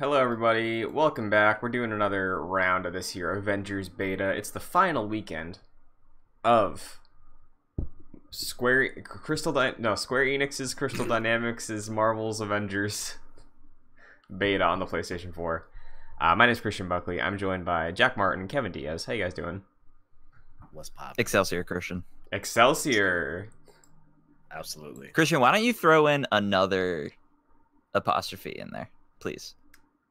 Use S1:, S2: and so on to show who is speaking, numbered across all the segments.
S1: Hello, everybody. Welcome back. We're doing another round of this here Avengers beta. It's the final weekend of Square Crystal Dy- no Square Enix's Crystal Dynamics' Marvel's Avengers beta on the PlayStation 4. Uh, my name is Christian Buckley. I'm joined by Jack Martin, and Kevin Diaz. How you guys doing?
S2: What's pop?
S3: Excelsior, Christian.
S1: Excelsior.
S2: Absolutely.
S3: Christian, why don't you throw in another apostrophe in there, please?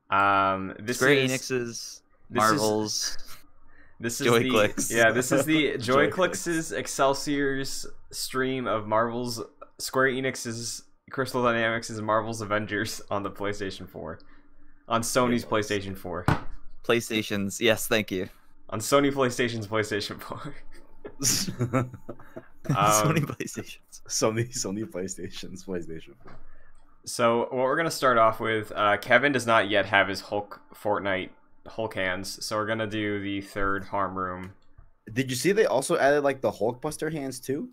S1: Um, this
S3: Square
S1: is
S3: Enix's
S1: this is-
S3: Marvel's.
S1: This is
S3: Joyclicks.
S1: the yeah. This is the
S2: Joyclicks.
S1: Joyclicks Excelsior's stream of Marvel's Square Enix's Crystal Dynamics' Marvel's Avengers on the PlayStation 4, on Sony's PlayStation 4,
S3: PlayStation's. Yes, thank you.
S1: on Sony PlayStation's PlayStation 4.
S2: Sony,
S3: Sony PlayStation's.
S2: Sony PlayStation's PlayStation 4.
S1: So what we're gonna start off with, uh, Kevin does not yet have his Hulk Fortnite Hulk hands, so we're gonna do the third harm room.
S2: Did you see they also added like the Hulkbuster hands too?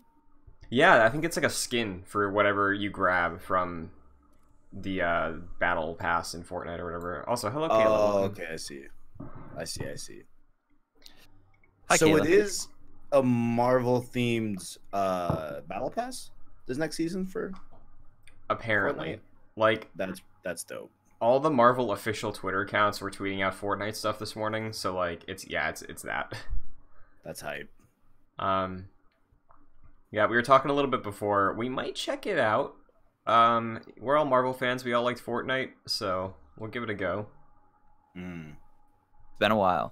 S1: Yeah, I think it's like a skin for whatever you grab from the uh, battle pass in Fortnite or whatever. Also, hello, Caleb.
S2: Oh, okay. I see. I see. I see.
S3: Hi,
S2: so
S3: Caleb.
S2: it is a Marvel themed uh battle pass this next season for
S1: Apparently,
S2: Fortnite?
S1: like
S2: that's that's dope.
S1: all the Marvel official Twitter accounts were tweeting out Fortnite stuff this morning. So like, it's yeah, it's it's that.
S2: That's hype.
S1: Um, yeah, we were talking a little bit before. We might check it out. Um, we're all Marvel fans. We all liked Fortnite, so we'll give it a go.
S2: Mm.
S3: It's been a while.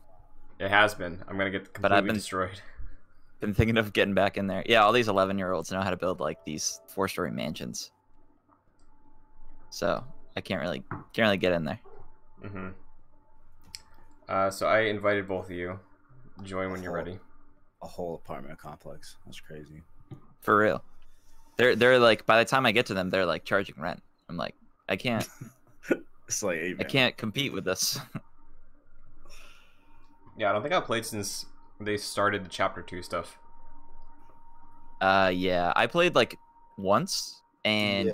S1: It has been. I'm gonna get
S3: But I've been-
S1: destroyed.
S3: Been thinking of getting back in there. Yeah, all these 11 year olds know how to build like these four story mansions. So I can't really can't really get in there.
S1: Mm-hmm. Uh, so I invited both of you. Join when you're ready.
S2: A whole apartment complex. That's crazy.
S3: For real. They're they're like by the time I get to them, they're like charging rent. I'm like, I can't
S2: It's like hey,
S3: I
S2: man.
S3: can't compete with this.
S1: Yeah, I don't think I've played since they started the chapter two stuff.
S3: Uh yeah, I played like once and
S2: Yeah.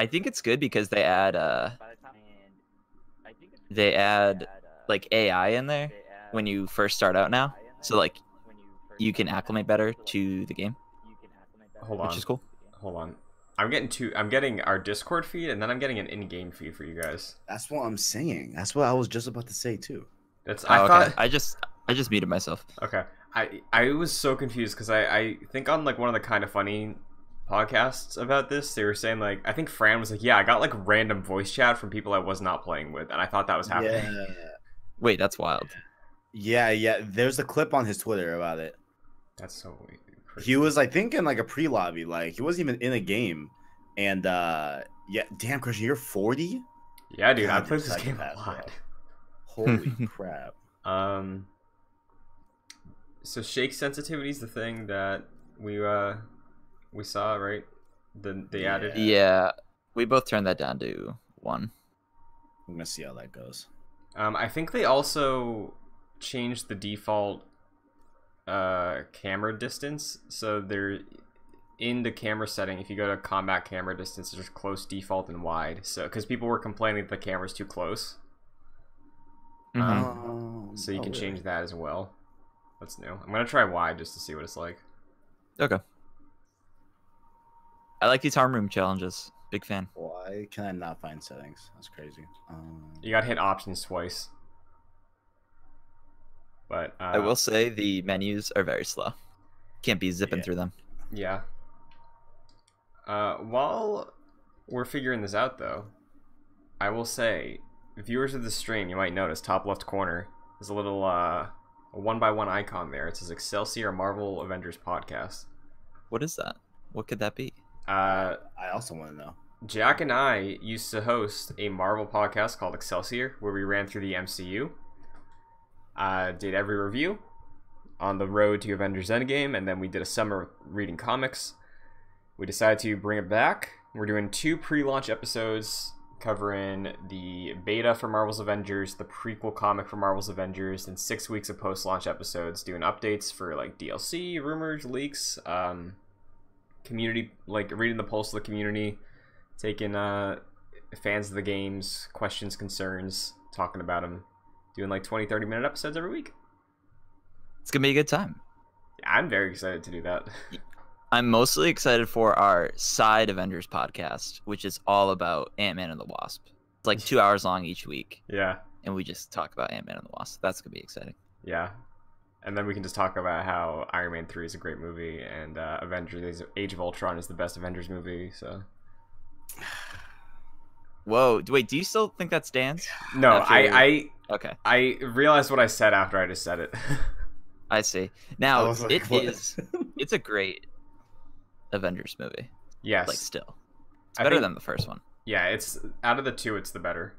S3: I think it's good because they add uh they add like AI in there when you first start out now. So like you can acclimate better to the game,
S1: Hold on.
S3: which is cool.
S1: Hold on. I'm getting two. I'm getting our Discord feed, and then I'm getting an in-game feed for you guys.
S2: That's what I'm saying. That's what I was just about to say too.
S1: That's.
S3: Oh,
S1: I
S3: okay.
S1: thought.
S3: I just I just muted myself.
S1: Okay. I I was so confused because I I think on like one of the Kinda Funny podcasts about this they were saying like I think Fran was like yeah I got like random voice chat from people I was not playing with and I thought that was happening.
S2: Yeah.
S3: Wait, that's wild.
S2: Yeah, yeah. There's a clip on his Twitter about it.
S1: That's so weird.
S2: He was, I think, in like a pre-lobby. Like he wasn't even in a game. And uh yeah, damn, Christian, you're 40.
S1: Yeah, dude, I
S2: God,
S1: played this game a
S2: psychopath,
S1: lot.
S2: Holy crap!
S1: Um. So shake sensitivity is the thing that we uh we saw right. The they added.
S2: Yeah.
S3: Yeah, we both turned that down to one.
S2: I'm gonna see how that goes.
S1: Um, I think they also changed the default uh camera distance. So they're in the camera setting. If you go to combat camera distance, there's close, default, and wide. So because people were complaining that the camera's too close,
S3: Mhm.
S2: Um,
S1: so you
S2: oh,
S1: can
S2: really?
S1: change that as well. That's new. I'm gonna try wide just to see what it's like.
S3: Okay. I like these harm room challenges. Big fan.
S2: Why can I not find settings? That's crazy. Um,
S1: You got to hit options twice. But uh,
S3: I will say the menus are very slow. Can't be zipping
S2: Yeah.
S3: through them.
S1: Yeah. Uh, while we're figuring this out, though, I will say, viewers of the stream, you might notice top left corner is a little uh, one by one icon there. It says Excelsior Marvel Avengers Podcast.
S3: What is that? What could that be?
S1: Uh,
S2: I also want to know.
S1: Jack and I used to host a Marvel podcast called Excelsior, where we ran through the MCU. Uh, did every review on the road to Avengers Endgame, and then we did a summer reading comics. We decided to bring it back. We're doing two pre-launch episodes covering the beta for Marvel's Avengers, the prequel comic for Marvel's Avengers, and six weeks of post-launch episodes doing updates for like DLC, rumors, leaks, um, community, like reading the pulse of the community, taking uh fans of the games, questions, concerns, talking about them, doing like 20, 30 minute episodes every week.
S3: It's gonna be a good time.
S1: I'm very excited to do that.
S3: I'm mostly excited for our side Avengers podcast, which is all about Ant Man and the Wasp. It's like two hours long each week,
S1: yeah,
S3: and we just talk about Ant Man and the Wasp. That's gonna be exciting.
S1: yeah. And then we can just talk about how Iron Man 3 is a great movie and uh, Avengers Age of Ultron is the best Avengers movie, so.
S3: Whoa, d- wait, do you still think that stands?
S1: No,
S3: After-
S1: I,
S3: Okay,
S1: I I realized what I said after I just said it.
S3: I see. Now
S2: was like,
S3: it
S2: what?
S3: is. It's a great Avengers movie.
S1: yes.
S3: Like still, it's better
S1: think-
S3: than the first one.
S1: Yeah, it's out of the two, it's the better.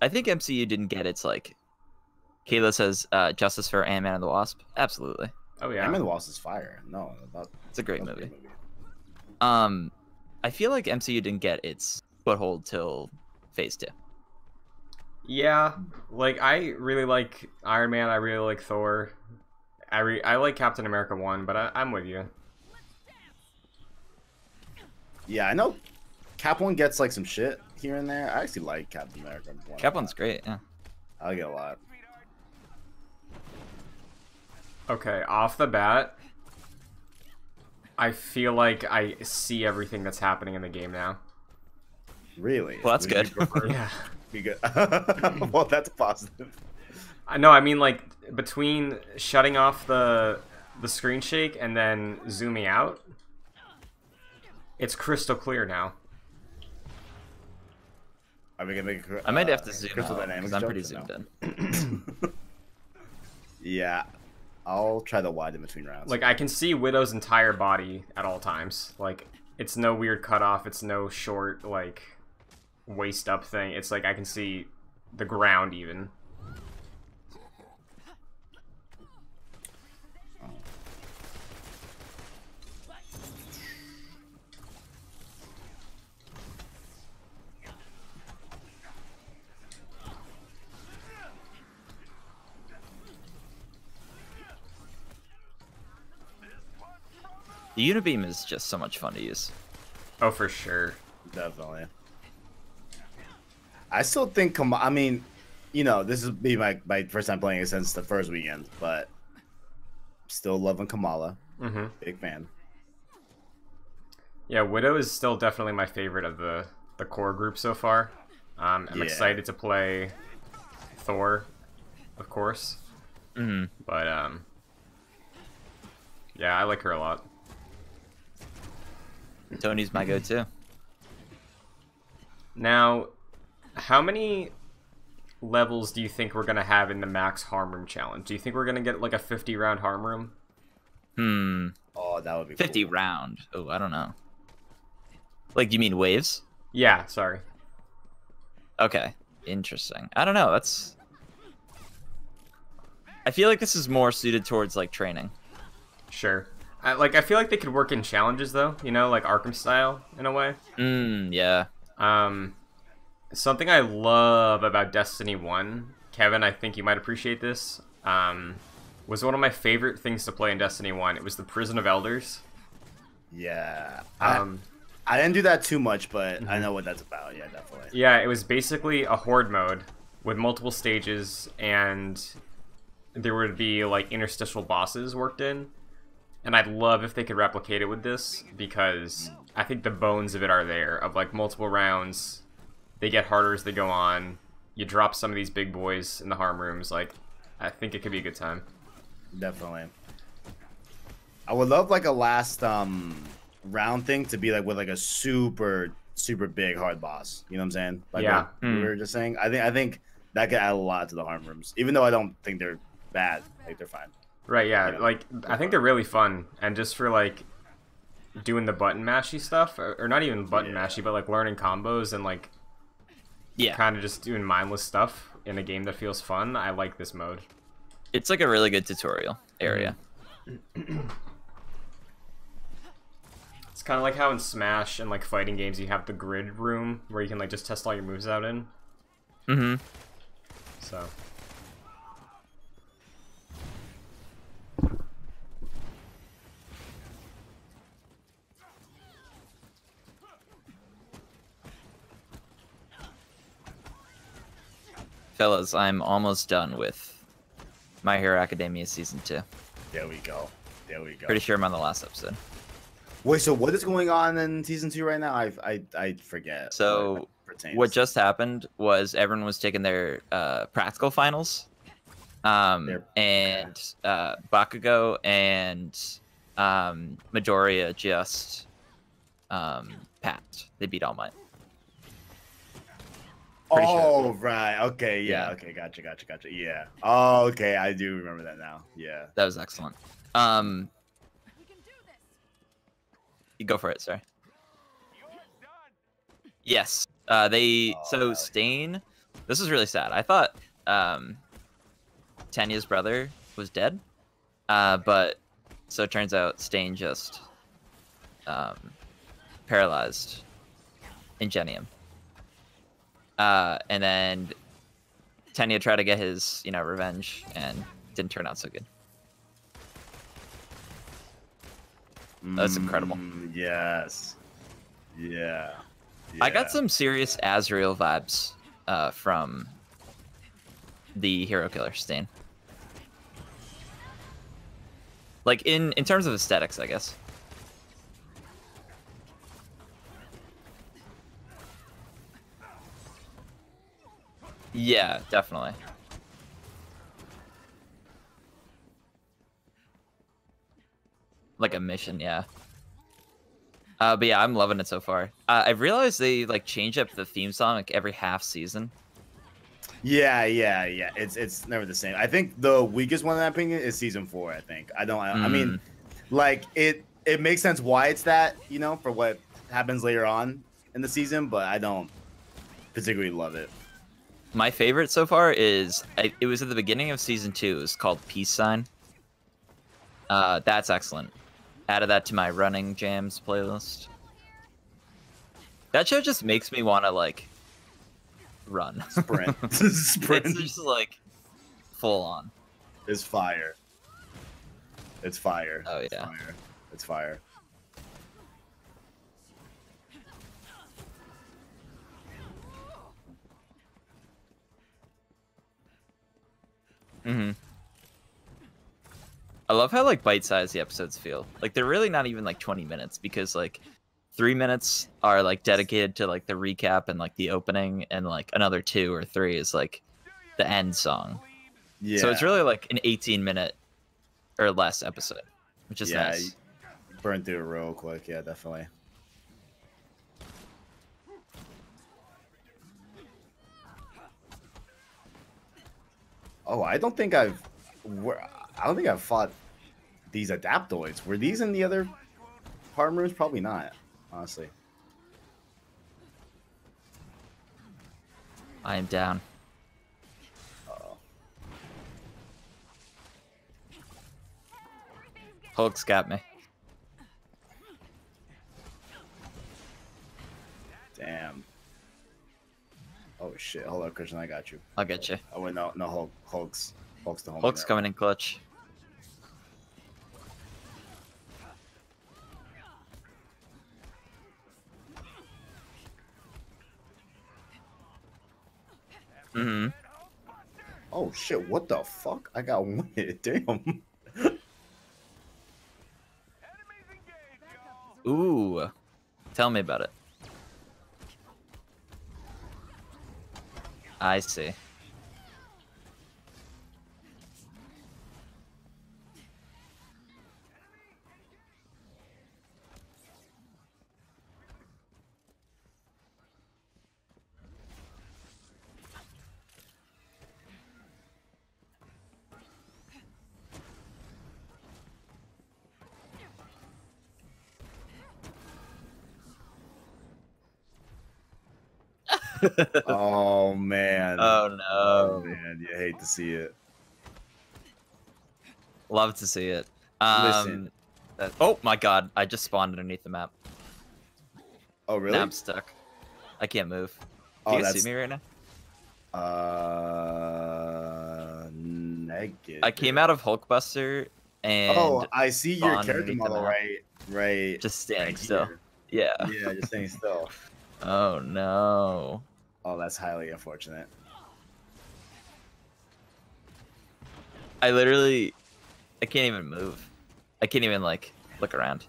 S3: I think MCU didn't get its like. Kayla says, uh, "Justice for Ant Man and the Wasp." Absolutely,
S1: Oh yeah.
S2: Ant-Man and the Wasp is fire. No, that,
S3: it's a great
S2: that's
S3: movie. Um, I feel like MCU didn't get its foothold till Phase Two.
S1: Yeah, like I really like Iron Man. I really like Thor. I re- I like Captain America one, but I- I'm with you.
S2: Yeah, I know. Cap one gets like some shit here and there. I actually like Captain America. one a
S3: Cap one's great. Yeah.
S2: I like it a lot.
S1: Okay, off the bat, I feel like I see everything that's happening in the game now.
S2: Really?
S3: Well, that's
S2: Would
S3: good.
S1: Yeah.
S2: be good. well, that's positive.
S1: I know. I mean, like between shutting off the the screen shake and then zooming out, it's crystal clear now.
S2: Are we gonna make?
S3: I might
S2: uh,
S3: have to zoom
S2: Crystal
S3: out because I'm pretty zoomed
S2: no?
S3: in.
S2: Yeah, I'll try the wide in between rounds.
S1: Like I can see Widow's entire body at all times. Like it's no weird cutoff. It's no short like waist up thing. It's like I can see the ground even.
S3: The Unibeam is just so much fun to use.
S1: Oh, for sure.
S2: Definitely. I still think. Kam- I mean, you know, this is be my my first time playing it since the first weekend, but still loving Kamala.
S1: hmm
S2: Big fan.
S1: Yeah, Widow is still definitely my favorite of the the core group so far. Um, I'm
S2: Yeah.
S1: excited to play Thor, of course,
S3: hmm
S1: but um, yeah, I like her a lot.
S3: Tony's my go-to.
S1: Now, how many levels do you think we're gonna have in the max harm room challenge? Do you think we're gonna get like a 50 round harm room?
S3: Hmm.
S2: Oh, that would be
S3: 50
S2: cool.
S3: round. Oh, I don't know. Like, you mean waves?
S1: Yeah, sorry.
S3: Okay. Interesting. I don't know. That's. I feel like this is more suited towards like training.
S1: Sure. I, like I feel like they could work in challenges though, you know, like Arkham style in a way.
S3: Mm, yeah.
S1: Um, something I love about Destiny One, Kevin, I think you might appreciate this. Um, was one of my favorite things to play in Destiny One. It was the Prison of Elders.
S2: Yeah. I,
S1: Um,
S2: I didn't do that too much, but
S3: Mm-hmm.
S2: I know what that's about. Yeah, definitely.
S1: yeah, it was basically a horde mode with multiple stages, and there would be like interstitial bosses worked in. And I'd love if they could replicate it with this because I think the bones of it are there of like multiple rounds. They get harder as they go on. You drop some of these big boys in the harm rooms. Like, I think it could be a good time.
S2: Definitely. I would love like a last um round thing to be like with like a super super big hard boss. You know what I'm saying? Like
S1: Yeah.
S2: what we were just saying. I think I think that could add a lot to the harm rooms. Even though I don't think they're bad. Like they're fine.
S1: Right? Yeah.
S2: Yeah.
S1: Like, I think they're really fun, and just for like doing the button mashy stuff, or, or not even button
S2: Yeah.
S1: mashy, but like learning combos and like
S3: Yeah.
S1: kind of just doing mindless stuff in a game that feels fun. I like this mode.
S3: It's like a really good tutorial area.
S1: It's kind of like how in Smash and like fighting games you have the grid room where you can like just test all your moves out in.
S3: Mm-hmm.
S1: So
S3: fellas, I'm almost done with My Hero Academia season two.
S2: There we go. There we go.
S3: Pretty sure I'm on the last episode.
S2: Wait, so what is going on in season two right now? I I I forget.
S3: So,
S2: what, it pertains
S3: What
S2: to.
S3: just happened was everyone was taking their uh, practical finals, um,
S2: Their-
S3: and uh, Bakugo and um, Midoriya just um, passed. They beat All Might. Pretty sure.
S2: Oh right. Okay. Yeah.
S3: Yeah.
S2: Okay. Gotcha. Gotcha. Gotcha. Yeah. Oh, okay. I do remember that now. Yeah.
S3: That was excellent. Um, you go for it. Sorry. Yes. Uh, they
S2: Oh,
S3: so. Stain. This is really sad. I thought um, Tenya's brother was dead, uh, but so it turns out Stain just um, paralyzed Ingenium. Uh, and then Tenya tried to get his, you know, revenge, and didn't turn out so good. That's incredible.
S2: Mm, yes. Yeah.
S3: I got some serious Azrael vibes uh, from the Hero Killer Stain. Like in in terms of aesthetics, I guess. Yeah, definitely. Like a mission, yeah. Uh, but yeah, I'm loving it so far. Uh, I've realized they like change up the theme song like every half season.
S2: Yeah, yeah, yeah. It's it's never the same. I think the weakest one in that opinion is season four. I think. I don't. I, I mean,
S3: Mm.
S2: like it. It makes sense why it's that. You know, for what happens later on in the season, but I don't particularly love it.
S3: My favorite so far is I, it was at the beginning of season two. It was called Peace Sign. Uh, that's excellent. Added that to my running jams playlist. That show just makes me want to like run.
S2: Sprint. Sprint
S3: it's just like full on.
S2: It's fire. It's fire.
S3: Oh,
S2: It's
S3: yeah.
S2: fire. It's fire.
S3: Hmm I love how like bite-sized the episodes feel. Like they're really not even like 20 minutes because like three minutes are like dedicated to like the recap and like the opening, and like another two or three is like the end song.
S2: Yeah.
S3: So it's really like an 18 minute or less episode, which is
S2: yeah.
S3: nice.
S2: Burn through it real quick. Yeah, definitely. Oh, I don't think I've. where- I don't think I've fought these adaptoids. Were these in the other harm rooms? Probably not. Honestly.
S3: I am down.
S2: Uh-oh.
S3: Hulk's got me.
S2: Damn. Oh shit! Hold on, Christian. I got you.
S3: I'll get you.
S2: Oh wait, no, no, Hulk, Hulk's, Hulk's the homie.
S3: Hulk's coming in clutch. hmm
S2: Oh shit! What the fuck? I got one hit. Damn.
S3: Ooh. Tell me about it. I see.
S2: Oh man.
S3: Oh no.
S2: Oh man, you hate to see it.
S3: Love to see it. Um, that- oh my god, I just spawned underneath the map.
S2: Oh really?
S3: Now I'm stuck. I can't move. Do
S2: oh,
S3: you
S2: that's
S3: see me right now?
S2: uh negative.
S3: I came out of Hulkbuster and
S2: Oh, I see your character model right, right.
S3: just standing
S2: right
S3: still.
S2: here.
S3: Yeah.
S2: Yeah, just staying still.
S3: Oh no.
S2: Oh, that's highly unfortunate.
S3: I literally, I can't even move. I can't even like look around.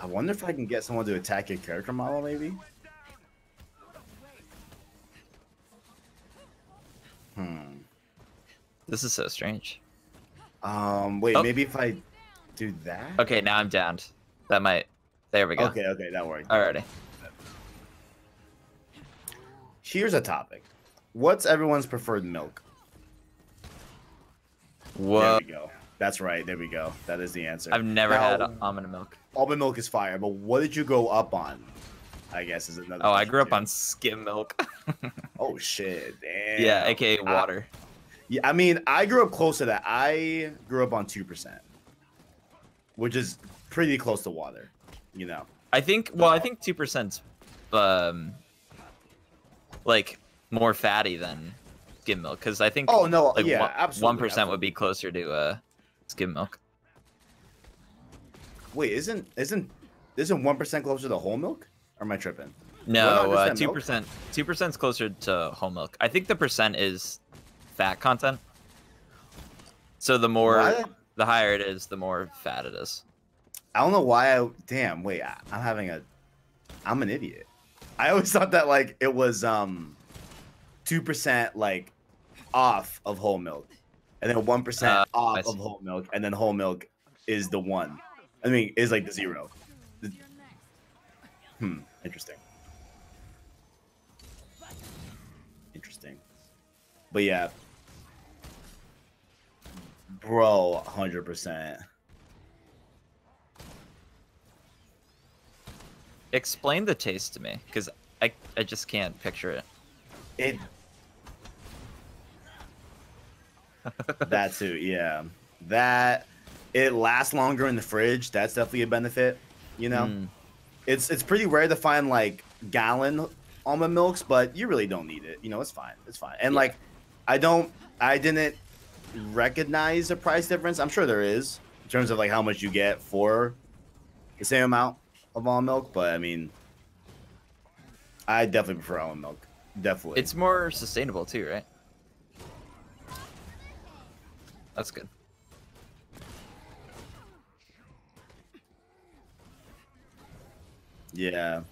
S2: I wonder if I can get someone to attack your character model, maybe. Hmm.
S3: This is so strange.
S2: Um. Wait.
S3: Oh.
S2: Maybe if I do that.
S3: Okay, now I'm downed. That might. There we go.
S2: Okay. Okay. That worked.
S3: Alrighty.
S2: Here's a topic. What's everyone's preferred milk?
S3: Whoa.
S2: There we go. That's right. There we go. That is the answer.
S3: I've never
S2: Now,
S3: had almond milk.
S2: almond milk is fire, but what did you go up on? I guess is another.
S3: Oh, I grew up
S2: too.
S3: on skim milk.
S2: Oh shit! Damn.
S3: yeah, aka
S2: I-
S3: water.
S2: Yeah, I mean, I grew up close to that. I grew up on two percent, which is pretty close to water. You know.
S3: I think. Well, I think two percent, um, like more fatty than skim milk because I think.
S2: Oh no,
S3: like
S2: yeah, absolutely.
S3: one percent would be closer to uh, skim milk.
S2: Wait, isn't isn't isn't one percent closer to whole milk? Or am I tripping?
S3: No,
S2: What,
S3: uh,
S2: 100%
S3: two percent. Two percent's closer to whole milk. I think the percent is fat content. So the more,
S2: Why-
S3: the higher it is, the more fat it is.
S2: I don't know why. I damn. Wait, I, I'm having a. I'm an idiot. I always thought that like it was um, two percent like off of whole milk, and then one percent
S3: Uh,
S2: off of whole milk, and then whole milk is the one. I mean, is like the zero. The- hmm. Interesting. Interesting. But yeah. Bro, hundred percent.
S3: Explain the taste to me, because I I just can't picture it.
S2: It. that too, yeah. That it lasts longer in the fridge. That's definitely a benefit. You know,
S3: Mm.
S2: it's it's pretty rare to find like gallon almond milks, but you really don't need it. You know, it's fine. It's fine. And
S3: Yeah.
S2: like, I don't, I didn't recognize a price difference. I'm sure there is in terms of like how much you get for the same amount of almond milk, but I mean, I definitely prefer almond milk. Definitely.
S3: It's more sustainable too, right? That's good.
S2: yeah.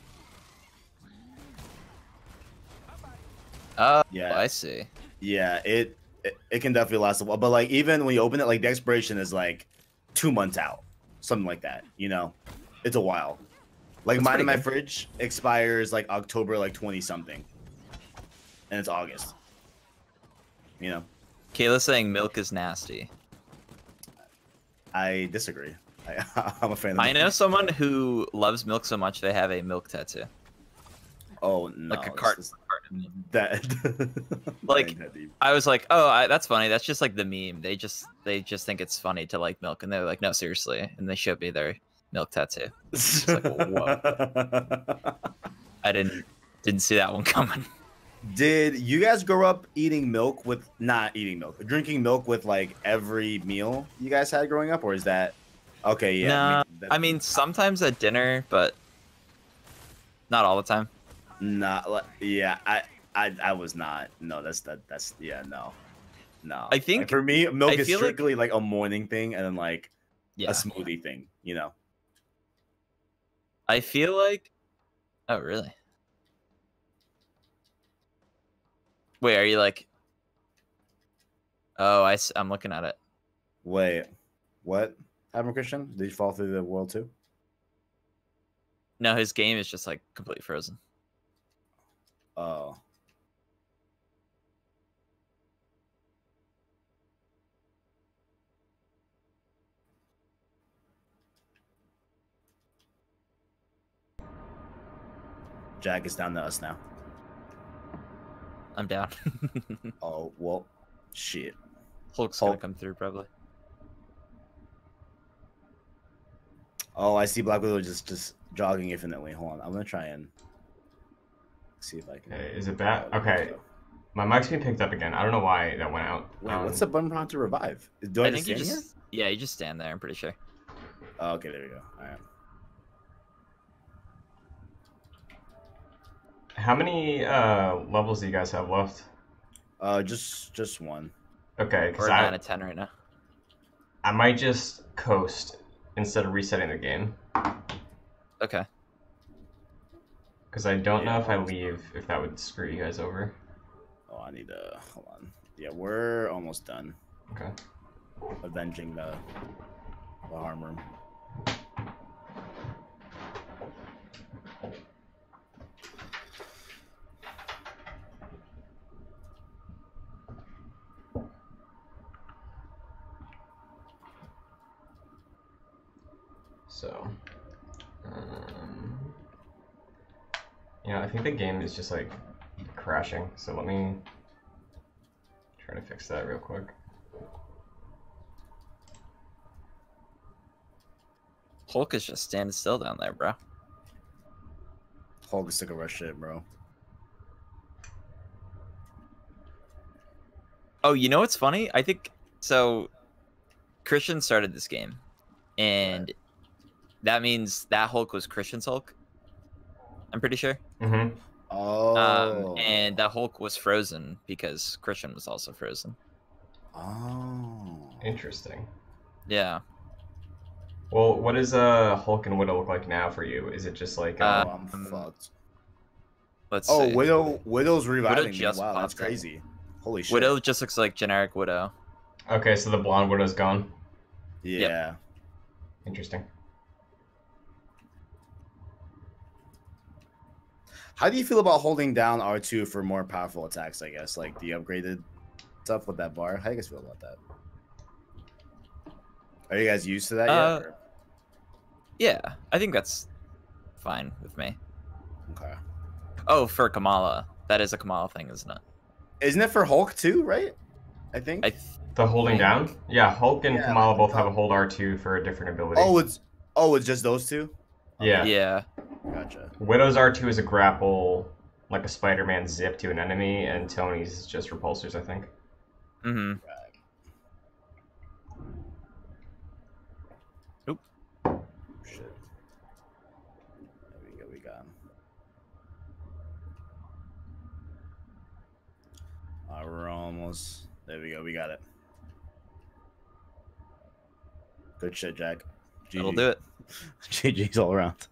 S3: Oh,
S2: Yeah.
S3: I see.
S2: Yeah, it, it it can definitely last a while. But like even when you open it, like the expiration is like two months out, something like that. You know, it's a while. Like
S3: That's
S2: mine in my
S3: good.
S2: fridge expires like October like twenty something, and it's August. You know,
S3: Kayla's saying milk is nasty.
S2: I disagree. I, I'm a fan. Of
S3: I know someone who loves milk so much they have a milk tattoo,
S2: Oh no,
S3: like a
S2: it's
S3: cart.
S2: just-
S3: carton.
S2: That
S3: Like-
S2: Ain't that deep.
S3: I was like, oh, I, that's funny. That's just like the meme. They just they just think it's funny to like milk, and they're like, no, seriously, and they showed me their milk tattoo. like, I didn't didn't see that one coming.
S2: Did you guys grow up eating milk with not eating milk, drinking milk with like every meal you guys had growing up, or is that okay? Yeah,
S3: Nah,
S2: that-
S3: I mean, sometimes at dinner, but not all the time.
S2: not yeah. I, I I was not. No, that's that. That's yeah. No, no.
S3: I think-
S2: Like, for me, milk
S3: I
S2: is
S3: feel like-
S2: strictly like, a morning thing, and then like
S3: Yeah,
S2: a smoothie thing. You know.
S3: I feel like. Oh really? Wait, are you like? Oh, I, I'm looking at it.
S2: Wait, what happened, Christian? Did you fall through the world too?
S3: No, his game is just like completely frozen.
S2: Oh. Jack is down to us now.
S3: I'm down.
S2: Oh well, shit.
S3: Hulk's gonna come through probably.
S2: Oh, I see Black Widow just just jogging infinitely. Hold on, I'm gonna try and see if I can.
S1: Okay, is it bad? Okay. My mic's being picked up again. I don't know why that went out.
S2: Wait,
S1: Um,
S2: what's the button prompt to revive? Do I,
S3: I
S2: just
S3: think you
S2: stand
S3: just yeah, you just stand there. I'm pretty sure.
S2: Oh, okay, there we go. All right.
S1: How many uh, levels do you guys have left?
S2: Uh, just just one.
S1: Okay, because
S3: We're
S1: I
S3: nine out of ten right now.
S1: I might just coast instead of resetting the game
S3: Okay.
S1: because I don't know if I leave if that would screw you guys over.
S2: Oh, I need to hold on. Yeah, we're almost done
S1: Okay.
S2: avenging the the harm room.
S1: So, um, yeah, I think the game is just like crashing. So let me try to fix that real quick.
S3: Hulk is just standing still down there, bro.
S2: Hulk is sick of our shit, bro.
S3: Oh, you know what's funny? I think so. Christian started this game, and that means that Hulk was Christian's Hulk. I'm pretty sure.
S1: Mm-hmm.
S2: Oh.
S3: Um, and that Hulk was frozen because Christian was also frozen.
S2: oh.
S1: Interesting.
S3: Yeah.
S1: Well, what does uh Hulk and Widow look like now for you? Is it just like
S2: Oh,
S1: uh,
S2: I'm
S3: Um,
S2: fucked.
S3: Let's
S2: Oh,
S3: see.
S2: Widow. Widow's reviving me.
S3: just
S2: Wow, that's
S3: popped up.
S2: crazy. Holy shit.
S3: Widow just looks like generic Widow.
S1: okay, so the blonde Widow's gone.
S2: Yeah.
S1: Interesting.
S2: How do you feel about holding down R2 for more powerful attacks? I guess like the upgraded stuff with that bar. How do you guys feel about that? Are you guys used to that
S3: Uh,
S2: yet? or-
S3: Yeah, I think that's fine with me.
S2: Okay.
S3: Oh, for Kamala, that is a Kamala thing, isn't it?
S2: Isn't it for Hulk too? Right. I think.
S3: I th-
S1: The holding down? Yeah, Hulk and
S2: Yeah,
S1: Kamala both have a hold R2 for a different ability.
S2: oh, it's oh, it's just those two.
S1: yeah.
S3: yeah.
S2: Gotcha.
S1: Widow's R2 is a grapple, like a Spider Man zip to an enemy, and Tony's is just repulsors, I think.
S3: Mm-hmm.
S2: Shit. There we go. We got him. Uh, we're almost. There we go. We got it. Good shit, Jack.
S3: That'll do it.
S2: GG's all around.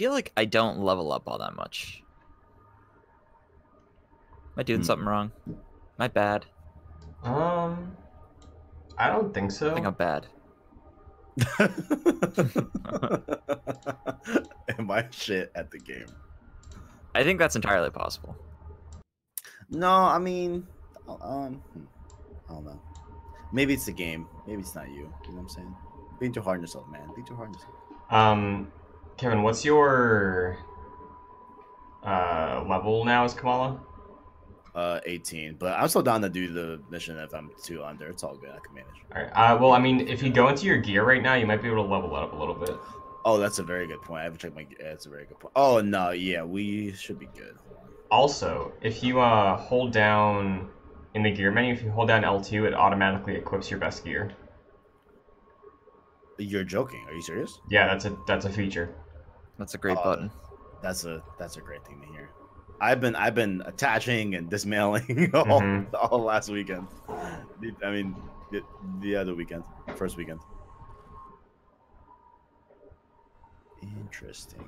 S3: Feel like I don't level up all that much. Am I doing
S2: Hmm.
S3: something wrong? Am I bad?
S1: Um, I don't think so.
S3: I think I'm bad.
S2: Am I shit at the game?
S3: I think that's entirely possible.
S2: No, I mean, um, hmm, I don't know. Maybe it's the game. Maybe it's not you. You know what I'm saying? Being too hard on yourself, man. Be too hard on yourself.
S1: Um, Kevin, what's your uh level now as Kamala?
S2: Uh, 18. But I'm still down to do the mission if I'm two under. It's all good. I can manage.
S1: All right. Uh, well, I mean, if you go into your gear right now, you might be able to level it up a little bit.
S2: Oh, that's a very good point. I haven't checked my. That's a very good point. Oh no, yeah, we should be good.
S1: Also, if you uh hold down in the gear menu, if you hold down L2, it automatically equips your best gear.
S2: You're joking? Are you serious?
S1: Yeah, that's a that's a feature.
S3: That's a great
S2: Oh,
S3: button.
S2: That's a that's a great thing to hear. I've been I've been attaching and dismantling all,
S1: Mhm.
S2: all last weekend. I mean, the, the other weekend, first weekend. Interesting.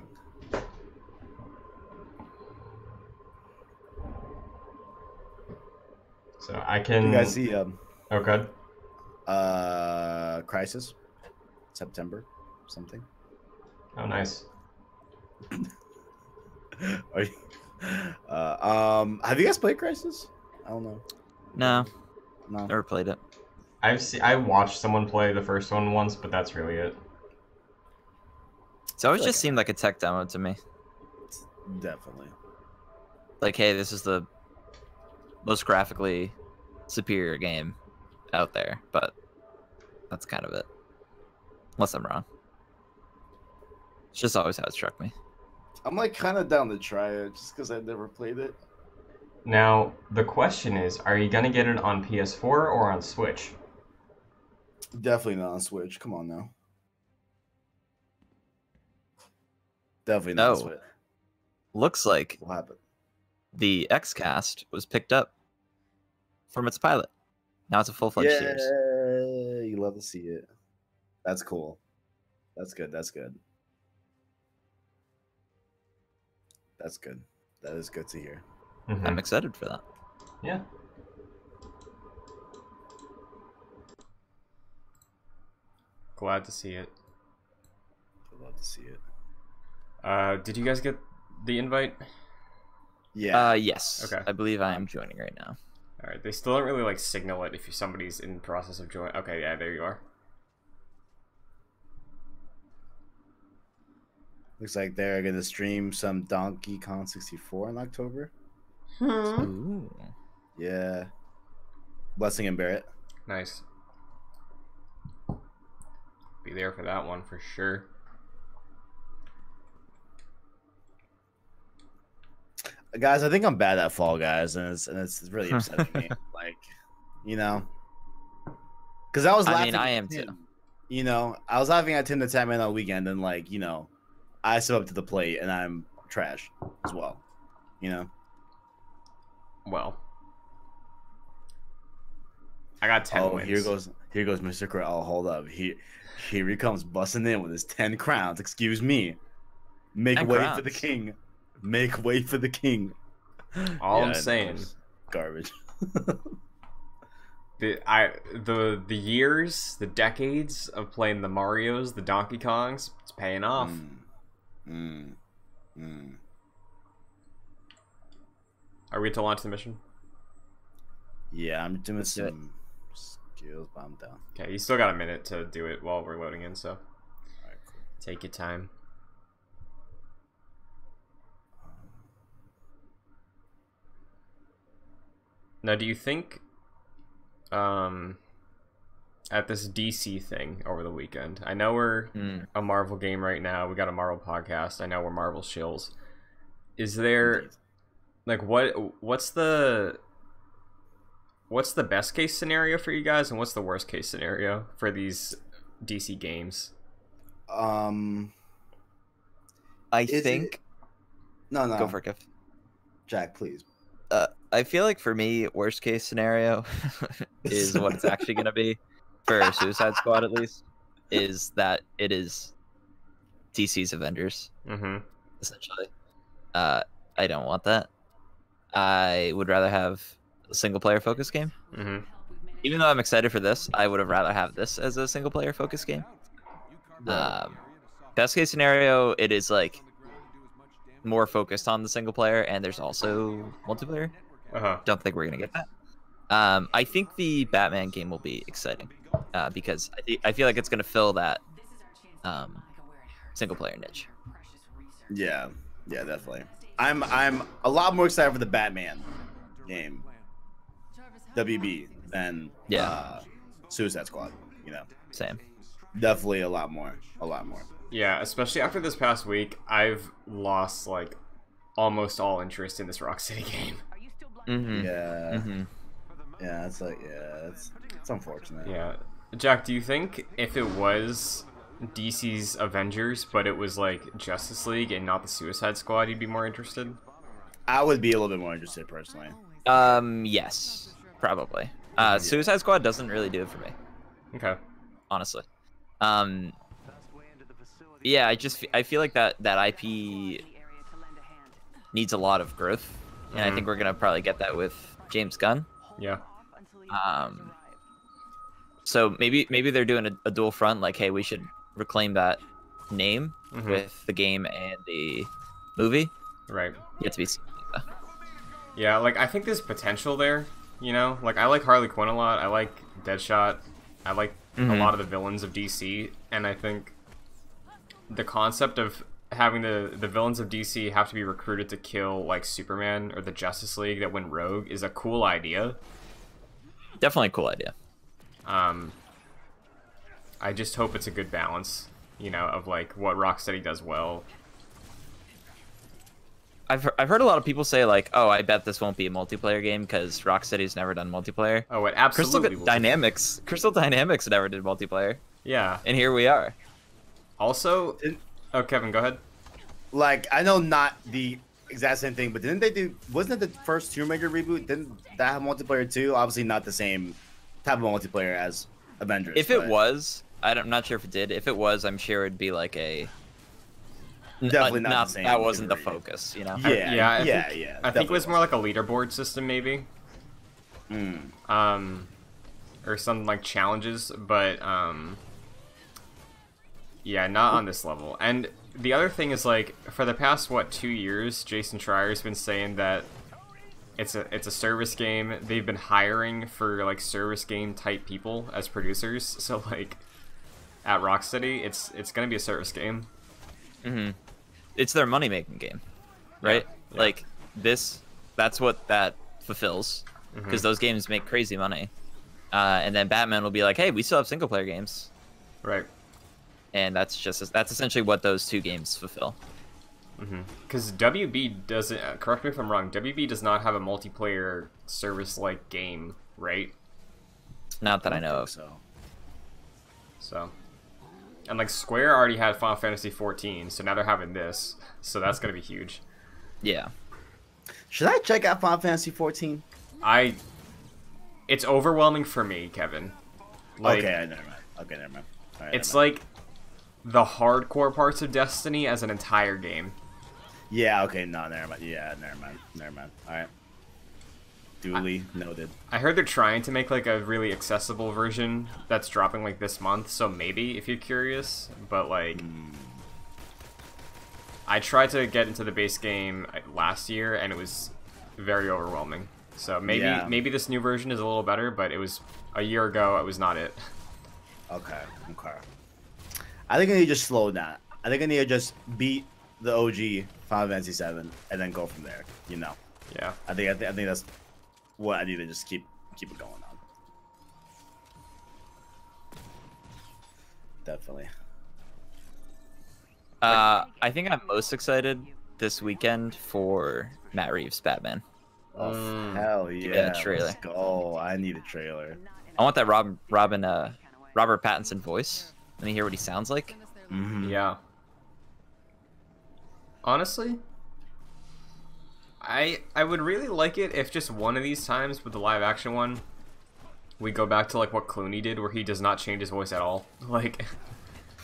S1: So I can.
S2: You guys see um
S1: Oh, good.
S2: uh Crysis, September, something.
S1: Oh, nice.
S2: Are you, uh, um, have you guys played Crysis? I don't know.
S3: No,
S2: No.
S3: never played it.
S1: I've seen. I watched someone play the first one once, but that's really it.
S3: It's always
S2: Like-
S3: just seemed like a tech demo to me.
S2: Definitely.
S3: Like, hey, this is the most graphically superior game out there, but that's kind of it. Unless I'm wrong. It's just always how it struck me.
S2: I'm like kind of down to try it just because I've never played it.
S1: Now, the question is, are you gonna get it on PS4 or on Switch?
S2: Definitely not on Switch. Come on now. Definitely not on
S3: No.
S2: Switch.
S3: Looks like
S2: What happened?
S3: the XCast was picked up from its pilot. Now it's a full fledged
S2: Yeah,
S3: series.
S2: you love to see it. That's cool. That's good. That's good. That's good. That is good to hear.
S1: Mhm.
S3: I'm excited for that.
S1: Yeah. Glad to see it.
S2: Glad to see it.
S1: Uh, did you guys get the invite?
S2: Yeah.
S3: Uh, yes.
S1: Okay.
S3: I believe I am joining right now.
S1: All right. They still don't really like signal it if somebody's in process of join. Okay, yeah, there you are.
S2: Looks like they're gonna stream some Donkey Kong 64 in October.
S3: Ooh.
S2: Yeah. Blessing and Barrett.
S1: Nice. Be there for that one for sure.
S2: Guys, I think I'm bad at Fall Guys, and it's and it's really upsetting me. Like, you know, because I was.
S3: I
S2: Laughing
S3: mean, I
S2: at
S3: am too.
S2: You know, I was laughing at Tim the Tatman all weekend, and like, you know, I step up to the plate, and I'm trash as well. You know.
S1: Well, I got ten
S2: oh,
S1: wins.
S2: here goes here goes Mr. Crow. Oh, hold up. He here he comes busting in with his ten crowns. Excuse me. Make
S3: 10
S2: way for the king. Make way for the king.
S1: All
S2: Yeah,
S1: I'm saying,
S2: Garbage.
S1: the I the the years, the decades of playing the Mario's, the Donkey Kongs, it's paying off.
S2: Mm. Mm. Mm.
S1: Are we to launch the mission?
S2: Yeah, I'm doing
S3: Let's do
S2: some skills, but I'm down.
S1: Okay, you still got a minute to do it while we're loading in, so
S2: Alright, cool.
S1: take your time. Now, do you think, um, at this DC thing over the weekend? I know we're
S3: Mm.
S1: a Marvel game right now. We got a Marvel podcast. I know we're Marvel shills. Is there
S2: Indeed.
S1: like what what's the what's the best case scenario for you guys and what's the worst case scenario for these DC games?
S2: Um,
S3: I think.
S2: it- no, no,
S3: Go for it, Kev.
S2: Jack, please.
S3: Uh, I feel like for me, worst case scenario is what it's actually going to be for Suicide Squad, at least, is that it is DC's Avengers,
S1: Mm-hmm.
S3: essentially. Uh, I don't want that. I would rather have a single player focus game.
S1: Mm-hmm.
S3: Even though I'm excited for this, I would have rather have this as a single player focus game. Um, best case scenario, it is like more focused on the single player, and there's also multiplayer.
S1: Uh-huh.
S3: Don't think we're gonna get that. Um, I think the Batman game will be exciting uh, because I, thi- I feel like it's gonna fill that um, single player niche.
S2: Yeah, yeah, definitely. I'm I'm a lot more excited for the Batman game, WB, than
S3: Yeah.
S2: uh, Suicide Squad. You know,
S3: Same.
S2: definitely a lot more, a lot more.
S1: Yeah, especially after this past week, I've lost like almost all interest in this Rocksteady game.
S3: Mm-hmm.
S2: Yeah,
S3: hmm
S2: yeah, it's like yeah, it's it's unfortunate.
S1: Yeah. Jack, do you think if it was DC's Avengers, but it was like Justice League and not the Suicide Squad, you'd be more interested?
S2: I would be a little bit more interested personally.
S3: Um, yes, probably. Uh, Suicide Squad doesn't really do it for me,
S1: Okay.
S3: honestly. Um, yeah, I just I feel like that that IP needs a lot of growth, and I
S1: Mhm.
S3: think we're gonna probably get that with James Gunn.
S1: Yeah.
S3: Um, so maybe maybe they're doing a, a dual front, like, hey, we should reclaim that name
S1: Mhm.
S3: with the game and the movie.
S1: Right.
S3: Yet to be seen.
S1: Yeah, like I think there's potential there. You know, like I like Harley Quinn a lot. I like Deadshot. I like a
S3: Mhm.
S1: lot of the villains of DC, and I think the concept of having the the villains of DC have to be recruited to kill like Superman or the Justice League that went rogue is a cool idea.
S3: Definitely a cool idea.
S1: Um, I just hope it's a good balance, you know, of like what Rocksteady does well.
S3: I've I've heard a lot of people say like, "Oh, I bet this won't be a multiplayer game because Rocksteady's never done multiplayer."
S1: Oh, it
S3: Crystal
S1: absolutely will.
S3: Dynamics, Crystal Dynamics never did multiplayer,
S1: Yeah.
S3: and here we are.
S1: Also, oh, Kevin, go ahead.
S2: Like I know not the exact same thing, but didn't they do? Wasn't it the first Tomb Raider reboot? Didn't that have multiplayer too? Obviously not the same type of multiplayer as Avengers.
S3: If it was, I don't- I'm not sure if it did. If it was, I'm sure it'd be like a.
S2: Definitely
S3: uh,
S2: not the same
S3: That wasn't the focus, you know.
S2: yeah,
S1: yeah,
S2: yeah,
S1: I
S2: yeah,
S1: think-
S2: yeah.
S1: I think it was
S2: definitely
S1: more like a leaderboard system, maybe.
S2: Mm.
S1: um, or something like challenges, but um, yeah, not on this level. And the other thing is like for the past what two years, Jason Schreier's been saying that it's a it's a service game. They've been hiring for like service game type people as producers. So like at Rocksteady, it's it's gonna be a service game.
S3: Mm-hmm. It's their money making game, right?
S1: yeah.
S3: Like this, that's what that fulfills because
S1: Mhm.
S3: those games make crazy money. Uh, and then Batman will be like, "Hey, we still have single player games,"
S1: Right.
S3: And that's just that's essentially what those two games fulfill.
S1: Because WB doesn't. Uh, correct me if I'm wrong. WB does not have a multiplayer service like game, right?
S3: Not that I know of.
S2: So
S1: So, and like Square already had Final Fantasy 14, so now they're having this, so that's gonna be huge.
S3: Yeah.
S2: should I check out Final Fantasy 14?
S1: I, it's overwhelming for me, Kevin. Like,
S2: okay, never mind. Okay, never mind. All right,
S1: it's
S2: never mind.
S1: like the hardcore parts of Destiny as an entire game.
S2: yeah. Okay, no, never mind. Yeah, never mind. Never mind. All right. Duly noted.
S1: I heard they're trying to make like a really accessible version that's dropping like this month, so maybe if you're curious, but like. I tried to get into the base game uh, last year and it was very overwhelming. So maybe
S2: Yeah.
S1: maybe this new version is a little better, but it was a year ago. It was not it.
S2: Okay, okay. I think I need to just slow down. I think I need to just beat the OG Final Fantasy 7 and then go from there. You know,
S1: Yeah.
S2: I think I, think I think that's what I need to just keep keep it going on. Definitely.
S3: Uh, I think I'm most excited this weekend for Matt Reeves Batman.
S2: Oh
S1: Mm.
S2: hell yeah!
S3: a trailer.
S2: Let's go. I need a trailer.
S3: I want that Rob Robin uh Robert Pattinson voice. Let me hear what he sounds like.
S2: Mhm.
S1: Yeah. Honestly, I I would really like it if just one of these times with the live action one, we go back to like what Clooney did, where he does not change his voice at all. Like,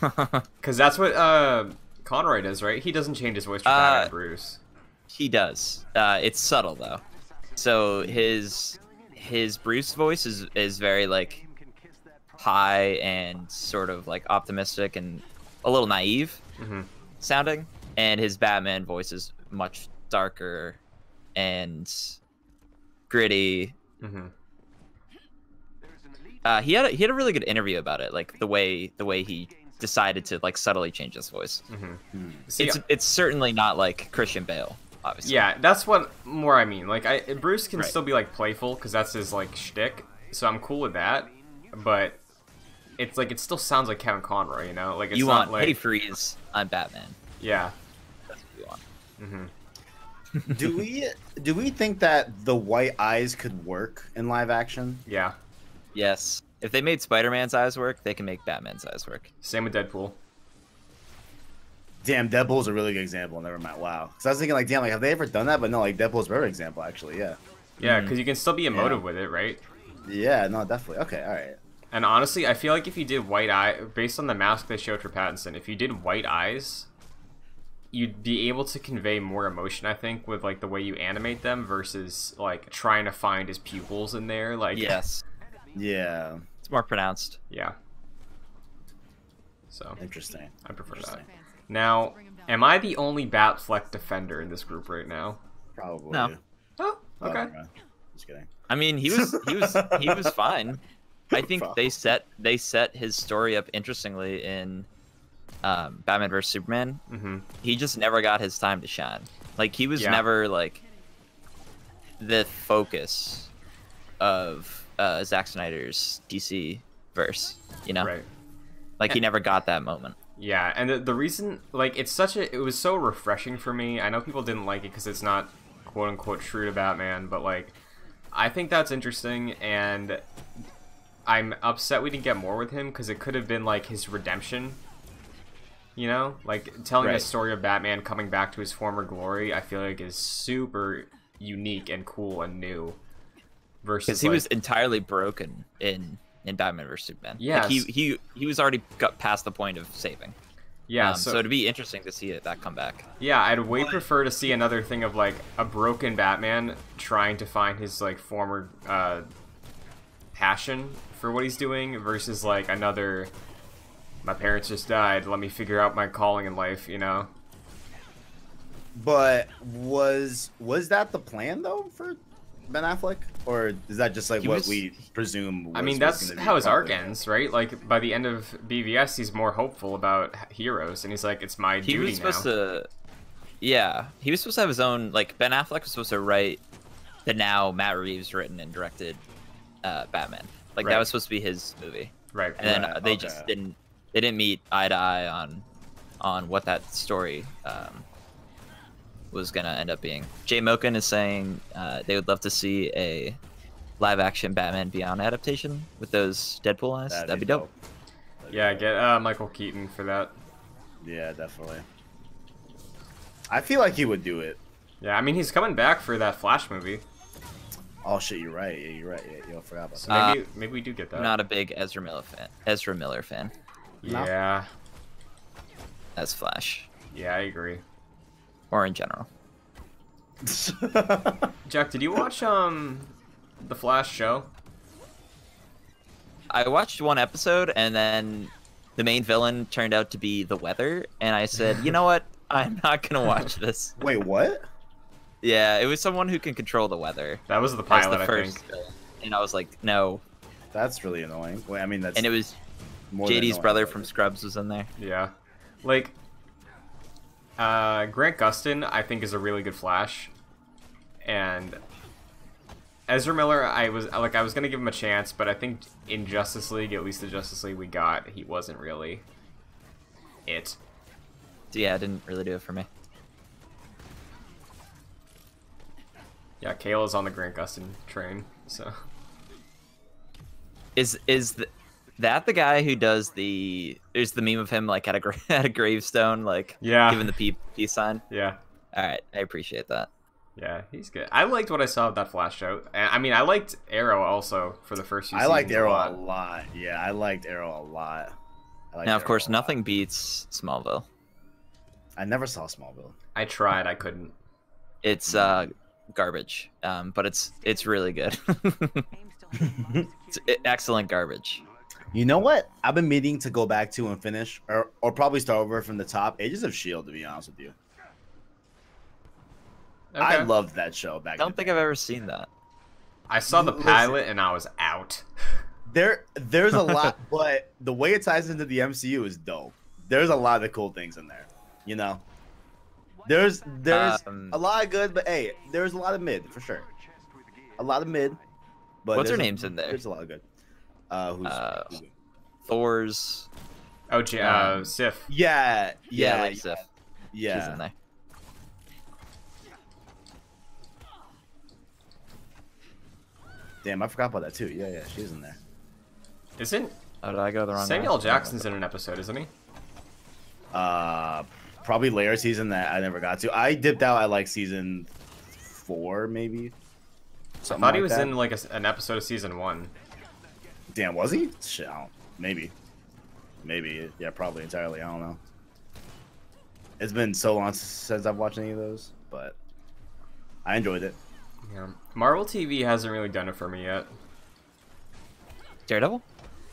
S1: because that's what uh Conroy does, right? He doesn't change his voice for Batman
S3: Uh,
S1: and Bruce.
S3: He does. Uh, it's subtle though. So his his Bruce voice is is very like high and sort of like optimistic and a little naive
S1: hmm
S3: sounding, and his Batman voice is much darker and gritty.
S1: hmm
S3: Uh, he had a, he had a really good interview about it, like the way the way he decided to like subtly change his voice.
S1: hmm
S2: Hmm.
S1: See,
S3: It's it's certainly not like Christian Bale, obviously.
S1: Yeah, that's what more I mean. Like, I Bruce can
S3: Right.
S1: still be like playful because that's his like shtick, so I'm cool with that. But it's like it still sounds like Kevin Conroy, you know? Like it's
S3: you
S1: not
S3: want
S1: like
S3: Hey Freeze on Batman.
S1: yeah.
S3: That's what you want.
S1: hmm
S2: do we do we think that the white eyes could work in live action?
S1: Yeah.
S3: Yes. If they made Spider-Man's eyes work, they can make Batman's eyes work.
S1: Same with Deadpool.
S2: Damn, Deadpool's a really good example. Never mind. Wow. Because I was thinking like, damn, like have they ever done that? But no, like Deadpool's a better example actually. Yeah.
S1: Yeah, because you can still be emotive
S2: Yeah.
S1: with it, right?
S2: Yeah. No, definitely. Okay. All right.
S1: And honestly, I feel like if you did white eye, based on the mask they showed for Pattinson, if you did white eyes, you'd be able to convey more emotion. I think with like the way you animate them versus like trying to find his pupils in there. Like
S3: Yes.
S2: Yeah.
S3: It's more pronounced.
S1: yeah. So
S2: Interesting.
S1: I prefer that. Now, am I the only Batfleck defender in this group right now?
S2: Probably.
S3: No.
S1: Oh,
S2: Oh,
S1: okay.
S2: Just kidding.
S3: I mean, he was he was he was fine. I think they set they set his story up interestingly in um, Batman vs Superman.
S1: Mm-hmm.
S3: He just never got his time to shine. Like he was
S1: Yeah.
S3: never like the focus of uh, Zack Snyder's DC verse. You know,
S1: Right.
S3: like he never got that moment.
S1: Yeah, and the, the reason, like, it's such a, it was so refreshing for me. I know people didn't like it because it's not quote unquote true to Batman, but like, I think that's interesting, and I'm upset we didn't get more with him because it could have been like his redemption. You know, like telling the story of Batman coming back to his former glory. I feel like is super unique and cool and new. Versus
S3: because he
S1: like-
S3: was entirely broken in in Batman vs Superman.
S1: Yes.
S3: like he he he was already got past the point of saving.
S1: yeah.
S3: Um,
S1: so,
S3: so, it'd be interesting to see it, that come back.
S1: Yeah, I'd way prefer to see another thing of like a broken Batman trying to find his like former uh, passion for what he's doing versus like another. My parents just died. Let me figure out my calling in life. You know.
S2: But was was that the plan though for Ben Affleck, or is that just like
S3: He
S2: what
S3: was-
S2: we presume?
S1: I mean, that's
S2: gonna
S1: how his arc ends, right? Like by the end of BVS, he's more hopeful about heroes, and he's like, "It's my
S3: He
S1: duty
S3: was
S1: now."
S3: supposed to, yeah, he was supposed to have his own. Like Ben Affleck was supposed to write the now Matt Reeves written and directed uh, Batman. Like
S1: Right.
S3: that was supposed to be his movie,
S1: Right.
S3: and then
S2: Right,
S3: uh, they
S2: okay.
S3: just didn't. They didn't meet eye to eye on on what that story um, was gonna end up being. Jay Moken is saying uh, they would love to see a live action Batman Beyond adaptation with those Deadpool eyes. That'd, be dope.
S2: That'd be
S1: Yeah,
S2: dope.
S1: get uh, Michael Keaton for that.
S2: Yeah, definitely. I feel like he would do it.
S1: Yeah, I mean he's coming back for that Flash movie,
S2: Oh shit, you're right. Yeah, you're right. Yeah, you I forgot about
S1: so
S2: that.
S1: maybe maybe we do get that.
S3: I'm not a big Ezra Miller fan. Ezra Miller fan
S1: Yeah,
S3: as Flash,
S1: yeah, I agree.
S3: or in general.
S1: Jack, did you watch um the Flash show?
S3: I watched one episode and then the main villain turned out to be the weather, and I said, you know what? I'm not gonna watch this.
S2: Wait, what?
S3: Yeah, it was someone who can control the weather.
S1: That was the
S3: That's
S1: pilot,
S3: the
S1: I
S3: first
S1: think.
S3: villain. And I was like, no.
S2: That's really annoying. Wait, I mean that's
S3: And it was
S2: more than
S3: JD's brother from Scrubs was in there.
S1: Yeah, like uh, Grant Gustin, I think is a really good Flash, and Ezra Miller, I was like I was gonna give him a chance, but I think in Justice League, at least the Justice League we got, he wasn't really it.
S3: Yeah, it didn't really do it for me.
S1: Yeah, Kale is on the Grant Gustin train, so
S3: Is is th- that the guy who does the? is the meme of him like at a at a gravestone, like
S1: Yeah.
S3: giving the peace, peace sign.
S1: yeah.
S3: All right, I appreciate that.
S1: Yeah, he's good. I liked what I saw of that Flash show. And, I mean, I liked Arrow also for the first few
S2: I liked Arrow
S1: a
S2: a
S1: lot.
S2: lot. Yeah, I liked Arrow a lot. I liked
S3: now, of
S2: Arrow
S3: course, nothing beats Smallville.
S2: I never saw Smallville.
S1: I tried, I couldn't.
S3: It's uh garbage, um, but it's it's really good. it's excellent garbage.
S2: You know what? I've been meaning to go back to and finish, or or probably start over from the top. Agents of Shield, to be honest with you. I
S1: Okay.
S2: loved that show back.
S3: I don't think
S2: day.
S3: I've ever seen that.
S1: I saw the
S2: Listen.
S1: pilot and I was out.
S2: there. There's a lot, but the way it ties into the MCU is dope. There's a lot of cool things in there. You know, there's there's
S3: Um,
S2: a lot of good, but hey, there's a lot of mid for sure. A lot of mid. But
S3: What's her
S2: there's a-
S3: name's in there?
S2: There's a lot of good. Uh, who's,
S3: Uh,
S2: who's-
S3: Thor's
S1: Oh, J- uh,
S3: Um,
S1: Sif.
S2: yeah,
S3: yeah,
S2: yeah,
S3: like
S2: yeah,
S3: Sif.
S2: yeah.
S3: She's in there.
S2: Damn, I forgot about that too. Yeah, yeah, she's in there.
S1: Isn't
S3: Oh, did I go the wrong
S1: way? Samuel
S3: way?
S1: Jackson's in an episode, isn't he?
S2: Uh, probably layer season that I never got to. I dipped out at like season four, maybe.
S1: I thought he
S2: like
S1: was
S2: that.
S1: in like a s an episode of season one.
S2: Damn, was he? Shit, I don't, maybe, maybe. Yeah, probably entirely. I don't know. It's been so long since I've watched any of those, but I enjoyed it.
S1: Yeah. Marvel TV hasn't really done it for me yet.
S3: Daredevil?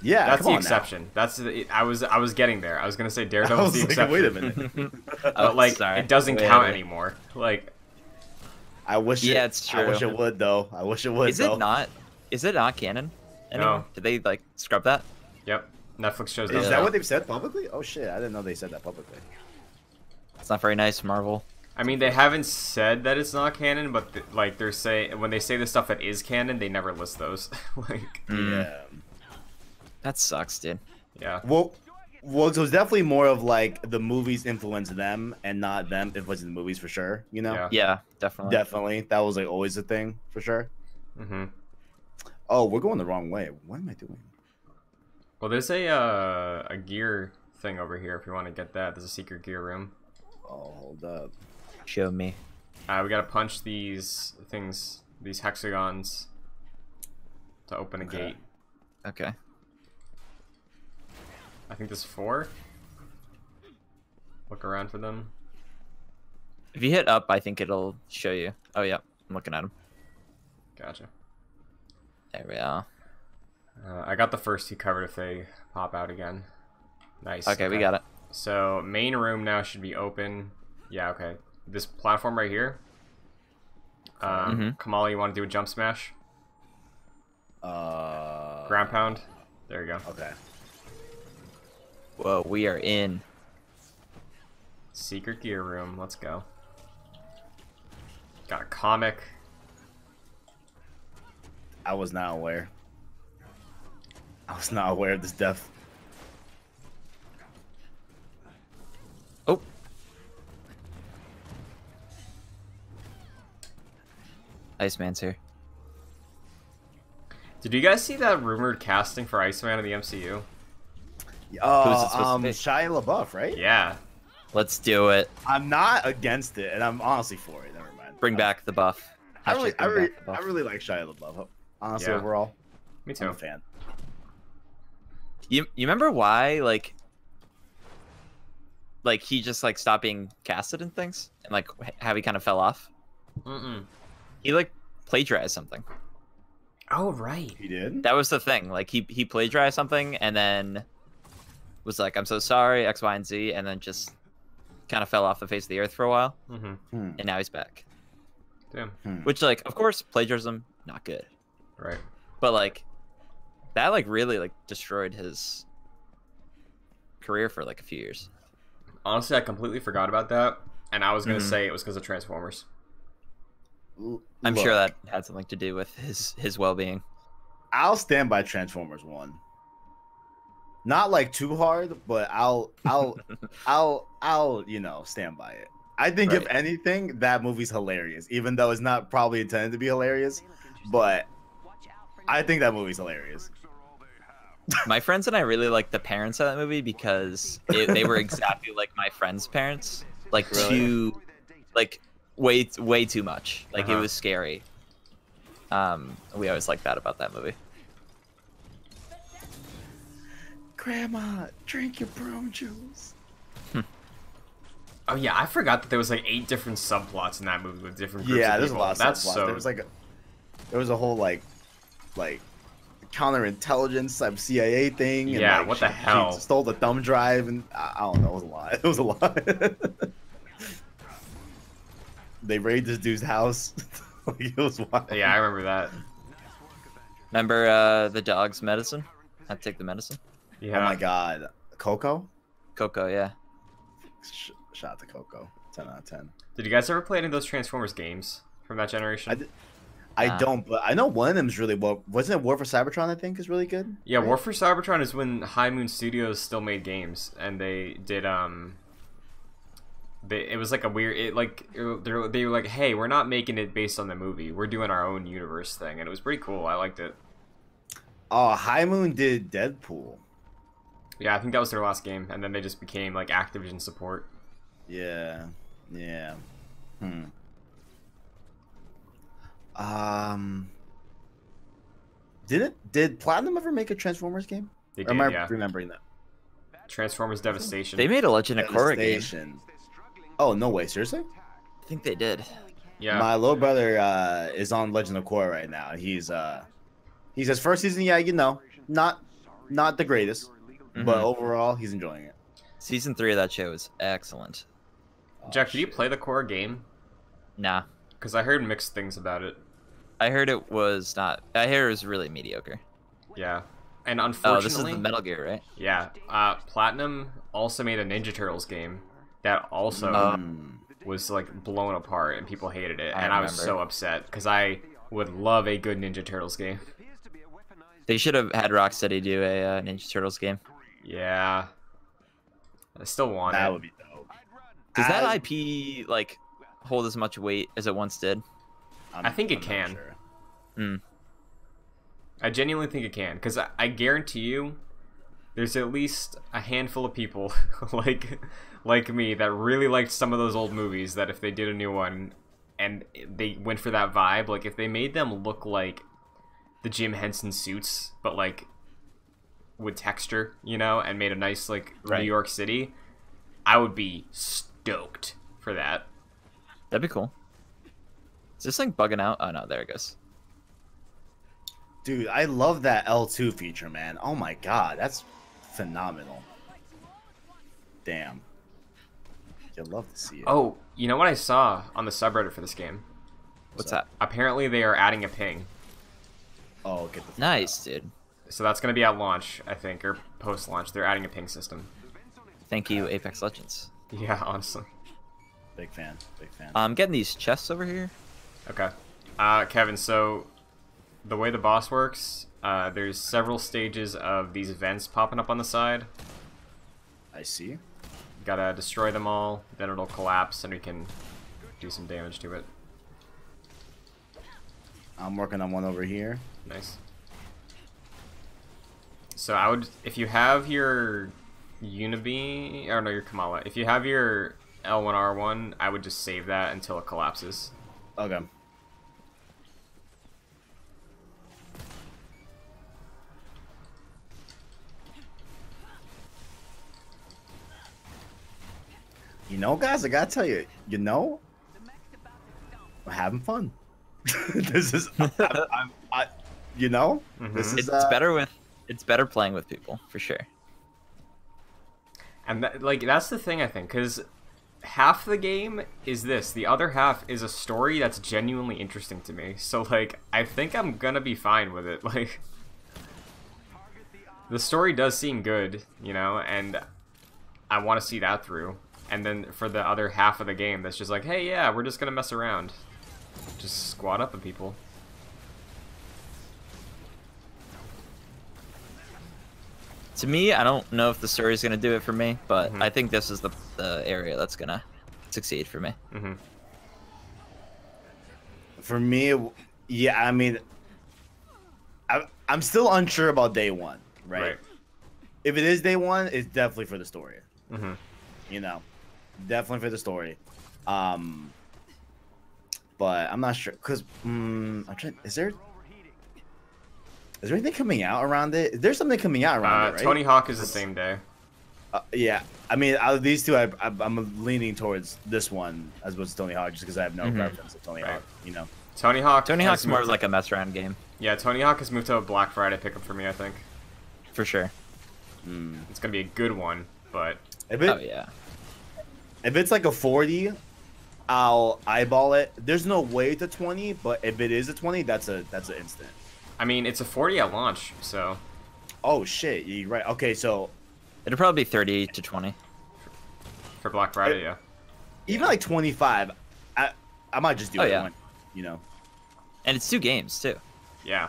S2: Yeah,
S1: That's
S2: come
S1: the
S2: on now.
S1: exception. That's the, I was I was getting there. I was gonna say
S2: I
S1: Daredevil's
S2: was
S1: the
S2: like,
S1: exception.
S2: wait a minute.
S1: But like
S3: sorry.
S1: it doesn't
S3: Wait,
S1: count
S3: wait.
S1: anymore. Like
S2: I wish.
S3: Yeah,
S2: it,
S3: it's
S2: I wish it would though. I wish it would.
S3: Is
S2: though.
S3: it not? Is it not canon anymore?
S1: No.
S3: Did they like scrub that?
S1: yep, Netflix shows
S2: Is that
S1: out.
S2: what they've said publicly? Oh shit, I didn't know they said that publicly.
S3: It's not very nice, Marvel.
S1: I mean, they haven't said that it's not canon, but th- like they're say when they say the stuff that is canon, they never list those. like,
S3: Mm.
S2: Yeah.
S3: That sucks, dude.
S1: yeah,
S2: Well, Well, so it's definitely more of like the movies influenced them and not them influencing the movies for sure. You know,
S1: Yeah.
S3: Yeah, definitely.
S2: definitely that was like always a thing for sure.
S1: Mm-hmm.
S2: Oh, we're going the wrong way. What am I doing?
S1: Well, there's a uh, a gear thing over here if you want to get that. There's a secret gear room.
S2: Oh, hold up.
S3: Show me.
S1: Uh, we gotta punch these things, these hexagons, to open a
S2: Okay.
S1: gate.
S3: Okay.
S1: I think there's four. Look around for them.
S3: If you hit up, I think it'll show you. Oh yeah, I'm looking at him.
S1: Gotcha.
S3: There we are.
S1: Uh, I got the first two covered if they pop out again. Nice.
S3: Okay, we got it.
S1: So main room now should be open. Yeah, okay. This platform right here. Um,
S3: Mhm.
S1: Kamala, you want to do a jump smash?
S2: Uh,
S1: Ground pound. There you go.
S2: Okay.
S3: Whoa, we are in.
S1: Secret gear room. Let's go. Got a comic.
S2: I was not aware. I was not aware of this death.
S3: Oh. Iceman's here.
S1: Did you guys see that rumored casting for Iceman in the MCU?
S2: Uh,
S3: Who's it supposed to
S2: um,
S3: be?
S2: Shia LaBeouf, right?
S1: Yeah.
S3: Let's do it.
S2: I'm not against it, and I'm honestly for it. Never mind.
S3: Bring back the buff.
S2: I really,
S3: Hashtag
S2: I really,
S3: back the
S2: I really like Shia LaBeouf. Honestly,
S1: Yeah.
S2: overall,
S1: Me
S2: I'm
S1: too.
S2: a fan.
S3: You you remember why like like he just like stopped being casted in things and like how he kind of fell off?
S1: Mm-mm.
S3: He like plagiarized something.
S1: Oh right.
S2: He did.
S3: That was the thing. Like he he plagiarized something and then was like, I'm so sorry, X, Y, and Z, and then just kind of fell off the face of the earth for a while,
S1: Mm-hmm.
S2: Hmm.
S3: and now he's back.
S1: Damn.
S2: Hmm.
S3: Which like of course plagiarism not good.
S1: Right.
S3: But like that like really like destroyed his career for like a few years.
S1: Honestly, I completely forgot about that, and I was gonna
S3: Mhm.
S1: say it was because of Transformers.
S3: I'm sure that had something to do with his his well being.
S2: I'll stand by Transformers One. Not like too hard, but I'll, I'll, I'll, I'll, you know, stand by it. I think if anything, that movie's hilarious, even though it's not probably intended to be hilarious. But I think that movie's hilarious.
S3: My friends and I really liked the parents of that movie because it, they were exactly like my friends' parents, like
S2: Really?
S3: too, like way way too much. Like
S1: Uh-huh.
S3: it was scary. Um, we always liked that about that movie.
S2: Grandma, drink your prune juice.
S1: Oh yeah, I forgot that there was like eight different subplots in that movie with different groups
S2: Yeah,
S1: of
S2: there's a lot of
S1: That's
S2: subplots.
S1: so.
S2: There was like a, there was a whole like, like counterintelligence type CIA thing. And,
S1: Yeah,
S2: like,
S1: what
S2: she,
S1: the hell?
S2: She stole the thumb drive, and I, I don't know. It was a lot. It was a lot. they raid this dude's house. like, it was wild.
S1: yeah, I remember that.
S3: Remember uh, the dog's medicine? I take the medicine.
S1: Yeah.
S2: Oh my god, Coco.
S3: Coco, yeah.
S2: Sh- shout out to Coco. Ten out of ten.
S1: Did you guys ever play any of those Transformers games from that generation?
S2: I did- I
S3: Nah.
S2: don't, but I know one of them is really well. Wasn't it War for Cybertron? I think is really good.
S1: Yeah,
S2: right?
S1: War for Cybertron is when High Moon Studios still made games, and they did um. They, it was like a weird, it like it- they were, they were like, hey, we're not making it based on the movie. We're doing our own universe thing, and it was pretty cool. I liked it.
S2: Oh, High Moon did Deadpool.
S1: Yeah, I think that was their last game, and then they just became like Activision support.
S2: Yeah, yeah. Hmm. Um. Did it? Did Platinum ever make a Transformers game?
S1: They
S2: Or
S1: did,
S2: am I
S1: yeah.
S2: remembering that?
S1: Transformers Devastation.
S3: They made a Legend of Korra game.
S2: Devastation. Oh no way! Seriously?
S3: I think they did.
S1: yeah.
S2: My little brother uh, is on Legend of Korra right now. He's uh, he says first season, yeah, you know, not not the greatest, but
S3: Mhm.
S2: overall, he's enjoying it.
S3: Season three of that show is excellent.
S2: Oh,
S1: Jack, did you play the Korra game?
S3: Nah,
S1: Because I heard mixed things about it.
S3: I heard it was not. I heard it was really mediocre.
S1: Yeah. And
S3: Oh, this is the Metal Gear, right?
S1: yeah, uh, Platinum also made a Ninja Turtles game that also
S2: Um,
S1: was like blown apart and people hated it,
S3: I
S1: and I was so upset because I would love a good Ninja Turtles game.
S3: They should have had Rocksteady do a uh, Ninja Turtles game.
S1: Yeah, I still want
S2: That
S1: it.
S2: would be dope.
S3: Does that
S2: As-
S3: IP like hold as much weight as it once did?
S2: I'm-
S1: I think it
S2: I'm not
S1: can.
S2: sure.
S3: Mm.
S1: I genuinely think it can, because I, I guarantee you, there's at least a handful of people like like me that really liked some of those old movies. That if they did a new one, and they went for that vibe, like if they made them look like the Jim Henson suits, but like with texture, you know, and made a nice like
S3: Right.
S1: New York City, I would be stoked for that.
S3: That'd be cool. Is this thing bugging out? Oh no, there it goes.
S2: Dude, I love that L2 feature, man. Oh my god, that's phenomenal. Damn. You'd love to see it.
S1: Oh, you know what I saw on the subreddit for this game?
S3: What's
S2: So-
S3: that?
S1: Apparently, they are adding a ping.
S2: Oh, get the
S3: Nice,
S2: out.
S3: dude.
S1: So that's going to be at launch, I think, or post launch. They're adding a ping system.
S3: Thank you, Apex Legends.
S1: Yeah, honestly.
S2: Big fan. Big fan.
S3: I'm getting these chests over here.
S1: Okay. Uh, Kevin, so the way the boss works, uh, there's several stages of these vents popping up on the side.
S2: I see.
S1: Gotta destroy them all, then it'll collapse, and we can do some damage to it.
S2: I'm working on one over here.
S1: Nice. So I would, if you have your Unibeam, or no, your Kamala, if you have your L1R1, I would just save that until it collapses.
S2: Okay. You know, guys, I gotta tell you, you know, I'm having fun. this is, I, I, I, you know, this
S1: Mhm.
S2: is
S3: It's
S2: uh,
S3: better with it's better playing with people for sure.
S1: And that, like that's the thing I think, because half the game is this, the other half is a story that's genuinely interesting to me. So like, I think I'm gonna be fine with it. Like, the story does seem good, you know, and I want to see that through. And then for the other half of the game, that's just like, hey, yeah, we're just gonna mess around, just squat up on people.
S3: To me, I don't know if the story is gonna do it for me, but
S1: Mhm.
S3: I think this is the the area that's gonna succeed for me.
S1: hmm
S2: for me, yeah, I mean, I, I'm still unsure about day one, right?
S1: Right.
S2: If it is day one, it's definitely for the story.
S1: hmm
S2: You know, definitely for the story. Um, but I'm not sure because um, I'm trying. Is there is there anything coming out around it? There's something coming out around
S1: Uh,
S2: it, right?
S1: Tony Hawk is the same day.
S2: Uh, yeah, I mean, out of these two, I, I, I'm leaning towards this one as opposed to Tony Hawk, just because I have no
S3: Mhm.
S2: preference of Tony
S1: Right.
S2: Hawk. You know.
S1: Tony Hawk.
S3: Tony
S1: has
S3: Hawk's more
S1: moved-
S3: like a mess around game
S1: Yeah, Tony Hawk has moved to a Black Friday pickup for me. I think
S3: for sure.
S2: Mm.
S1: it's gonna be a good one, but
S2: If it,
S3: Oh yeah.
S2: If it's like a 40, I'll eyeball it. There's no way to 20, but if it is a 20, that's a that's an instant.
S1: I mean, it's a 40 at launch, so
S2: Oh shit, you're right. Okay, so
S3: It'll probably be 30 to 20.
S1: for Black Friday, yeah.
S2: even like 25, I I might just do
S3: Oh,
S2: it.
S3: yeah.
S2: One, you know.
S3: And it's two games too.
S1: Yeah.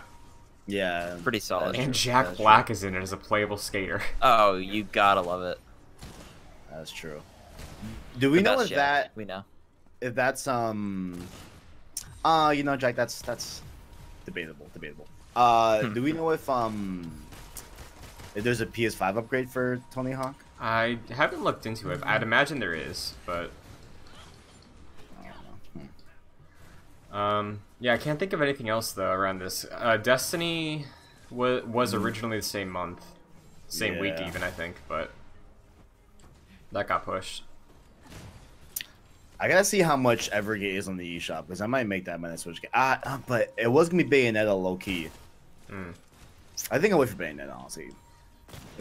S2: Yeah.
S3: Pretty solid.
S1: And
S2: true.
S1: Jack
S2: That's
S1: Black is in it as a playable skater.
S3: Oh, you gotta love it.
S2: That's true. Do we
S3: The
S2: know if
S3: Jack,
S2: that
S3: we know.
S2: if that's um uh you know Jack that's that's debatable, debatable. Uh
S3: Hmm.
S2: do we know if um if there's a PS5 upgrade for Tony Hawk?
S1: I haven't looked into it. I'd imagine there is, but
S2: I don't know. Hmm.
S1: um, yeah, I can't think of anything else though around this. Uh, Destiny was was originally the same month, same week even I think, but that got pushed.
S2: I gotta see how much Evergate is on the eShop because I might make that I switch. ga- Ah, uh, but it was gonna be Bayonetta low key.
S1: Mm.
S2: I think I'll wait for Bayonetta honestly.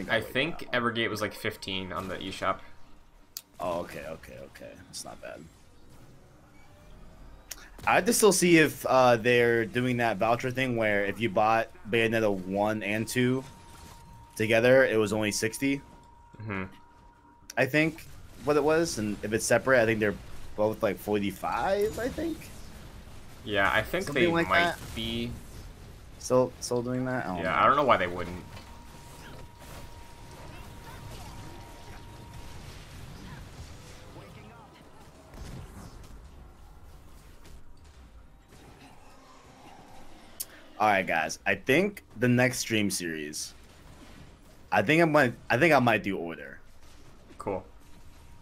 S1: I
S2: wait for
S1: think. Evergate was like 15 on the eShop.
S2: Oh, okay, okay, okay. It's not bad. I have to still see if uh, they're doing that voucher thing where if you bought Bayonetta one and two together, it was only sixty.
S1: hmm
S2: I think what it was, and if it's separate, I think they're both like forty-five. I think
S1: Yeah, I think
S2: Something
S1: they
S2: like
S1: might
S2: that.
S1: be.
S2: Still, still doing that? I
S1: yeah,
S2: know.
S1: I don't know why they wouldn't.
S2: Alright guys, I think the next stream series I think I might I think I might do order.
S1: Cool.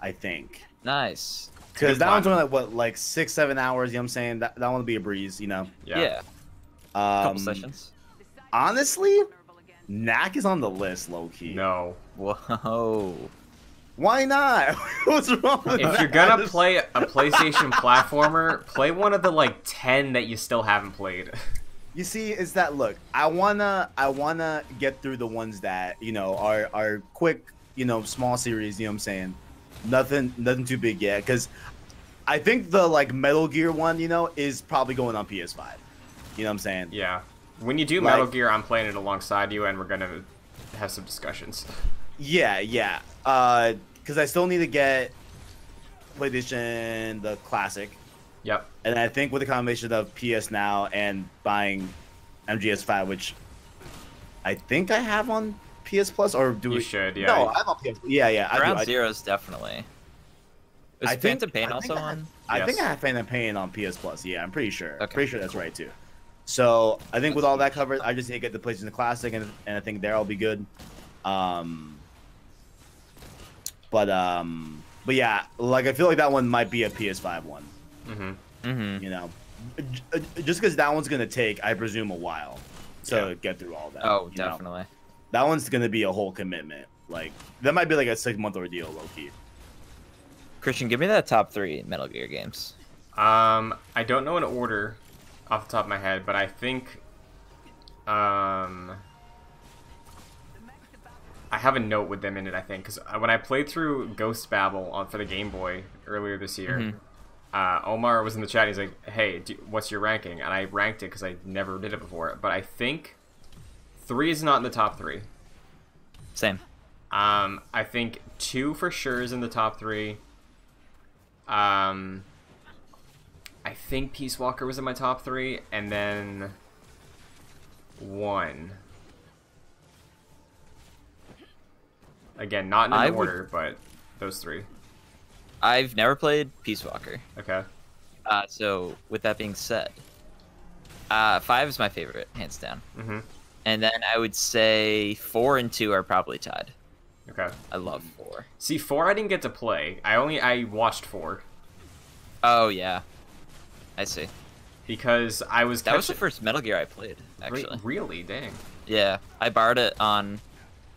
S2: I think.
S3: Nice.
S1: Cause
S2: that one's only like what like six, seven hours, you know what I'm saying? That that one'll be a breeze, you know?
S1: Yeah.
S3: yeah.
S2: Um,
S3: couple sessions.
S2: Honestly, Knack is on the list, low key.
S1: No.
S3: Whoa.
S2: Why not? What's wrong with
S1: If you're gonna play a PlayStation platformer, play one of the like ten that you still haven't played.
S2: You see, is that look? I wanna, I wanna get through the ones that you know are are quick, you know, small series. You know what I'm saying? Nothing, nothing too big yet. Because I think the like Metal Gear one, you know, is probably going on PS5. You know what I'm saying?
S1: Yeah. When you do
S2: Like-
S1: Metal Gear, I'm playing it alongside you, and we're gonna have some discussions.
S2: Yeah, yeah. Uh, because I still need to get PlayStation the classic,
S1: Yep.
S2: and I think with the combination of PS Now and buying MGS5, which I think I have on PS Plus, or do
S1: You
S2: we?
S1: should, yeah.
S2: No, I have on PS. Yeah, yeah. I do.
S3: Ground
S2: I,
S3: Zeroes definitely. Is
S2: I think-
S3: Phantom Pain
S2: I think
S3: also
S2: I-
S3: on?
S2: I think I have Phantom Pain on PS Plus. Yeah, I'm pretty sure.
S3: Okay.
S2: Pretty sure that's right too. So I think with all that covered, I just need to get the PlayStation Classic, and, and I think there I'll be good. Um, but um, but yeah, like I feel like that one might be a PS5 one.
S1: Mm-hmm.
S3: Mm-hmm.
S2: You know, just because that one's gonna take, I presume, a while to
S1: Yeah.
S2: get through all that.
S3: Oh,
S2: you know?
S3: definitely.
S2: That one's gonna be a whole commitment. Like that might be like a six month ordeal, low key.
S3: Christian, give me that top three Metal Gear games.
S1: Um, I don't know an order off the top of my head, but I think, um, I have a note with them in it. I think because when I played through Ghost Babel on for the Game Boy earlier this year,
S3: Mhm.
S1: uh, Omar was in the chat. He's like, "Hey, do, what's your ranking?" And I ranked it because I never did it before. But I think three is not in the top three.
S3: Same.
S1: Um, I think two for sure is in the top three. Um, I think Peace Walker was in my top three, and then one. Again, not in
S3: I would-
S1: order, but those three.
S3: I've never played Peace Walker.
S1: Okay.
S3: Uh, so with that being said, uh, five is my favorite, hands down.
S1: Mm-hmm.
S3: And then I would say four and two are probably tied.
S1: Okay.
S3: I love four.
S1: See, four I didn't get to play. I only I watched four
S3: Oh yeah, I see.
S1: because I was
S3: That was the first Metal Gear I played,
S1: Re-
S3: actually.
S1: Really? Dang.
S3: Yeah, I borrowed it on.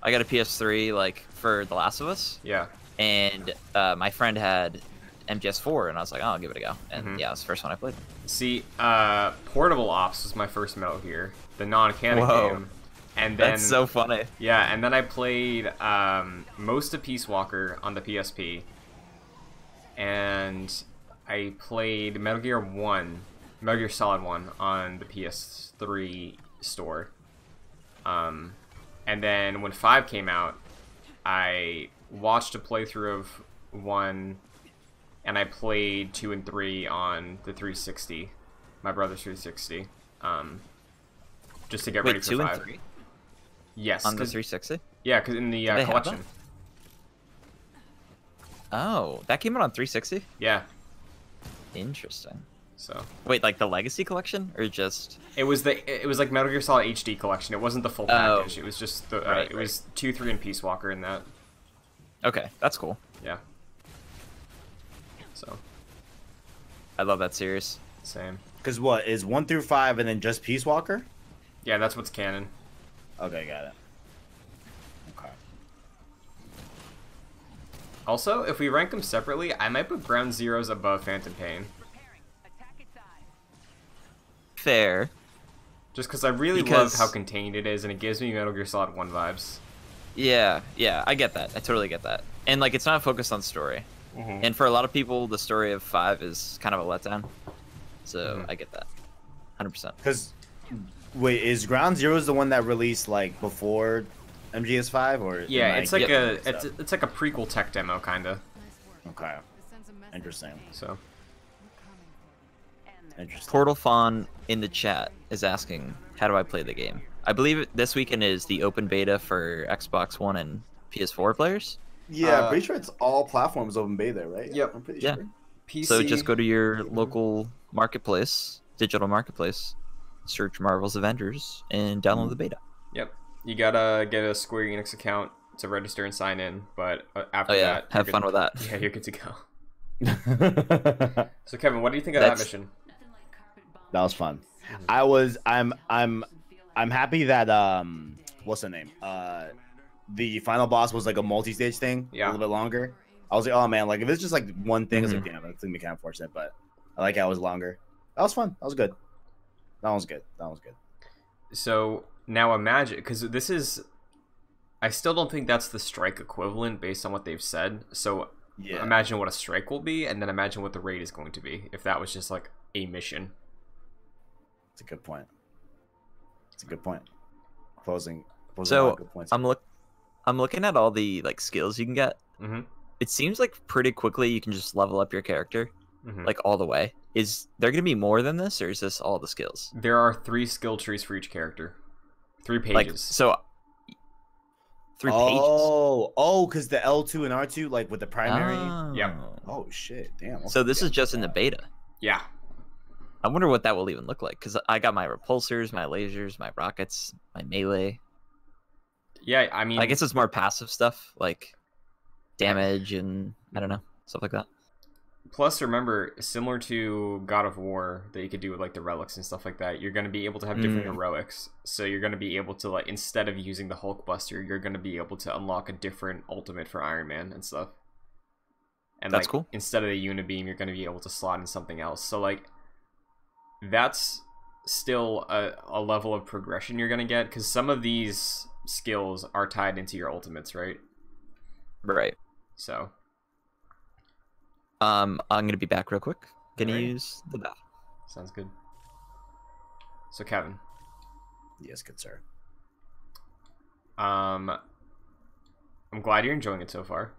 S3: I got a PS3 like for The Last of Us,
S1: Yeah.
S3: and uh, my friend had MGS4, and I was like, oh, I'll give it a go. And
S1: Mhm.
S3: yeah, it was the first one I played.
S1: See, uh, Portable Ops was my first Metal Gear, the non-canon game, and then
S3: That's so funny.
S1: yeah, and then I played um, most of Peace Walker on the PSP, and I played Metal Gear One, Metal Gear Solid One on the PS3 store. Um, and then when Five came out, I watched a playthrough of one and I played two and three on the 360, my brother's 360, um, just to get ready
S3: Wait,
S1: for
S3: two
S1: five.
S3: and three
S1: Yes,
S3: on the 360?
S1: yeah, because in the uh, collection.
S3: Oh, that came out on 360.
S1: Yeah,
S3: Interesting.
S1: so
S3: Wait, like the Legacy Collection, or just?
S1: it was the it was like Metal Gear Solid HD collection. It wasn't the full
S3: Oh.
S1: package. It was just the uh,
S3: Right,
S1: it was two, three, and Peace Walker in that.
S3: Okay, that's cool.
S1: Yeah. So
S3: I love that series.
S1: same.
S2: Because what is one through five, and then just Peace Walker?
S1: Yeah, that's what's canon.
S2: Okay, got it.
S1: Also, if we rank them separately, I might put Ground Zeroes above Phantom Pain,
S3: Fair.
S1: just because I really
S3: Because-
S1: love how contained it is, and it gives me Metal Gear Solid One vibes.
S3: Yeah, yeah, I get that. I totally get that. And like, it's not focused on story.
S1: Mhm.
S3: And for a lot of people, the story of five is kind of a letdown. So
S1: Mhm.
S3: I get that. Hundred percent.
S2: Because wait, is Ground Zeroes the one that released like before MGS5 or?
S1: Yeah,
S2: am I
S1: it's like a
S2: mixed
S1: it's,
S2: up?
S1: it's like a prequel tech demo kinda.
S2: okay. Interesting.
S1: So
S2: Interesting.
S3: Portal Fawn in the chat is asking, "How do I play the game?" I believe this weekend is the open beta for Xbox One and PS4 players.
S2: Yeah,
S1: Uh,
S2: I'm pretty sure it's all platforms open beta, right?
S1: Yep.
S2: I'm pretty
S3: Yeah.
S2: sure.
S1: PC.
S3: So just go to your local marketplace, digital marketplace, search Marvel's Avengers and download the beta.
S1: Yep. You gotta get a Square Enix account to register and sign in, but uh, after
S3: Oh yeah,
S1: that,
S3: have fun
S1: good-
S3: with that.
S1: Yeah, you're good to go. So Kevin, what do you think of that mission?
S2: that was fun. I was I'm I'm I'm happy that um what's the name? Uh the final boss was like a multi-stage thing,
S1: Yeah.
S2: a little bit longer. I was like, oh man, like if it's just like one thing, it's like
S3: Mm-hmm.
S2: damn, that's gonna be kind of unfortunate, but I like how it was longer. That was fun. That was good. That was good. That was good.
S1: So now imagine, because this is, I still don't think that's the strike equivalent based on what they've said. So
S2: Yeah.
S1: imagine what a strike will be, and then imagine what the raid is going to be if that was just like a mission.
S2: It's a good point. It's a good point. Closing. closing
S3: So,
S2: a lot of good points.
S3: I'm look, I'm looking at all the like skills you can get.
S1: Mm-hmm.
S3: It seems like pretty quickly you can just level up your character
S1: mm-hmm.
S3: like all the way. Is there gonna be more than this, or is this all the skills?
S1: there are three skill trees for each character, three pages.
S3: Like so, three oh, pages.
S2: oh, oh, because the L two and R two, like with the primary. Oh.
S1: Yep.
S3: Oh.
S2: Oh shit! Damn.
S3: So this is just in the beta.
S1: yeah,
S3: I wonder what that will even look like because I got my repulsors, my lasers, my rockets, my melee.
S1: yeah. I mean,
S3: I guess it's more passive stuff like damage and I don't know stuff like that.
S1: Plus, remember, similar to God of War that you could do with like the relics and stuff like that, you're going to be able to have different
S3: Mm.
S1: heroics. So you're going to be able to like instead of using the Hulk Buster, you're going to be able to unlock a different ultimate for Iron Man and stuff. And
S3: That's
S1: like,
S3: cool.
S1: Instead of the Unibeam, you're going to be able to slot in something else. So like, that's still a, a level of progression you're going to get because some of these skills are tied into your ultimates, right?
S3: Right.
S1: So
S3: Um, I'm gonna be back real quick. Gonna
S1: Alright.
S3: use the bath.
S1: sounds good. So Kevin,
S2: Yes, good sir.
S1: Um, I'm glad you're enjoying it so far.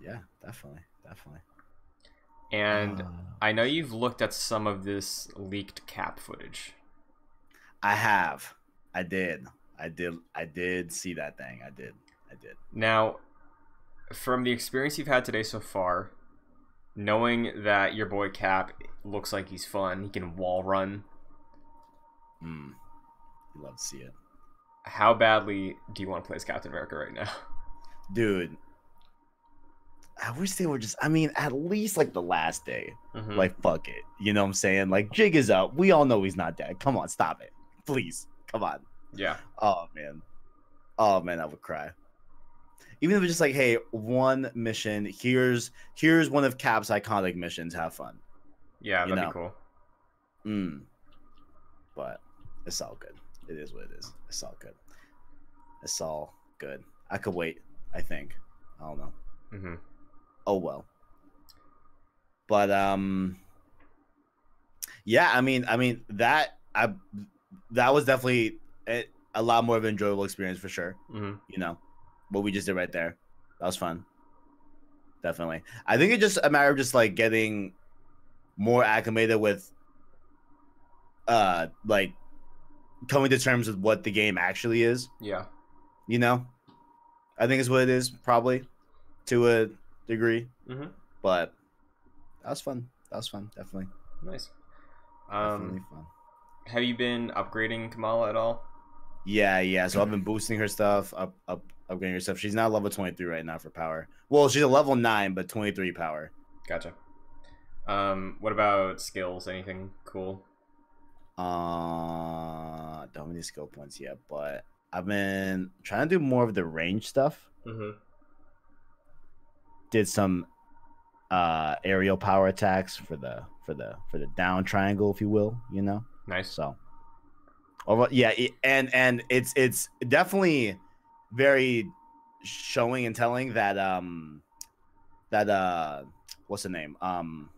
S2: Yeah, definitely, definitely.
S1: And
S2: Uh,
S1: I know you've looked at some of this leaked cap footage.
S2: I have. I did. I did. I did see that thing. I did. I did.
S1: Now, from the experience you've had today so far, knowing that your boy Cap looks like he's fun, he can wall run.
S2: Mm. You love to see it,
S1: How badly do you want to play as Captain America right now?
S2: dude. I wish they were just. I mean, at least like the last day.
S1: Mhm.
S2: Like, fuck it. You know what I'm saying? Like, Jig is up. We all know he's not dead. Come on, stop it, please. Come on.
S1: yeah,
S2: Oh man. Oh man, I would cry. Even if it's just like, hey, one mission. Here's here's one of Cap's iconic missions. Have fun.
S1: yeah, that'd
S2: know.
S1: be cool.
S2: Mm. But it's all good. It is what it is. It's all good. It's all good. I could wait. I think. I don't know.
S1: hmm
S2: Oh well. But um. Yeah, I mean, I mean that I that was definitely a, a lot more of an enjoyable experience for sure.
S1: hmm
S2: You know, what we just did right there. That was fun. Definitely. I think it's just a matter of just like getting more acclimated with uh like coming to terms with what the game actually is,
S1: Yeah,
S2: you know? I think is what it is, probably, to a degree.
S1: hmm
S2: But that was fun. That was fun, definitely.
S1: nice.
S2: Definitely
S1: Um,
S2: fun.
S1: have you been upgrading Kamala at all?
S2: Yeah, yeah. So I've been boosting her stuff, up up upgrading stuff. She's not level twenty three right now for power. Well, she's a level nine, but twenty three power.
S1: Gotcha. Um, what about skills? Anything cool?
S2: Uh, don't have any skill points yet, but I've been trying to do more of the range stuff.
S1: Mm-hmm.
S2: Did some uh aerial power attacks for the for the for the down triangle, if you will. You know,
S1: Nice.
S2: so. Over, yeah, and and it's it's definitely very showing and telling that um that uh what's the name um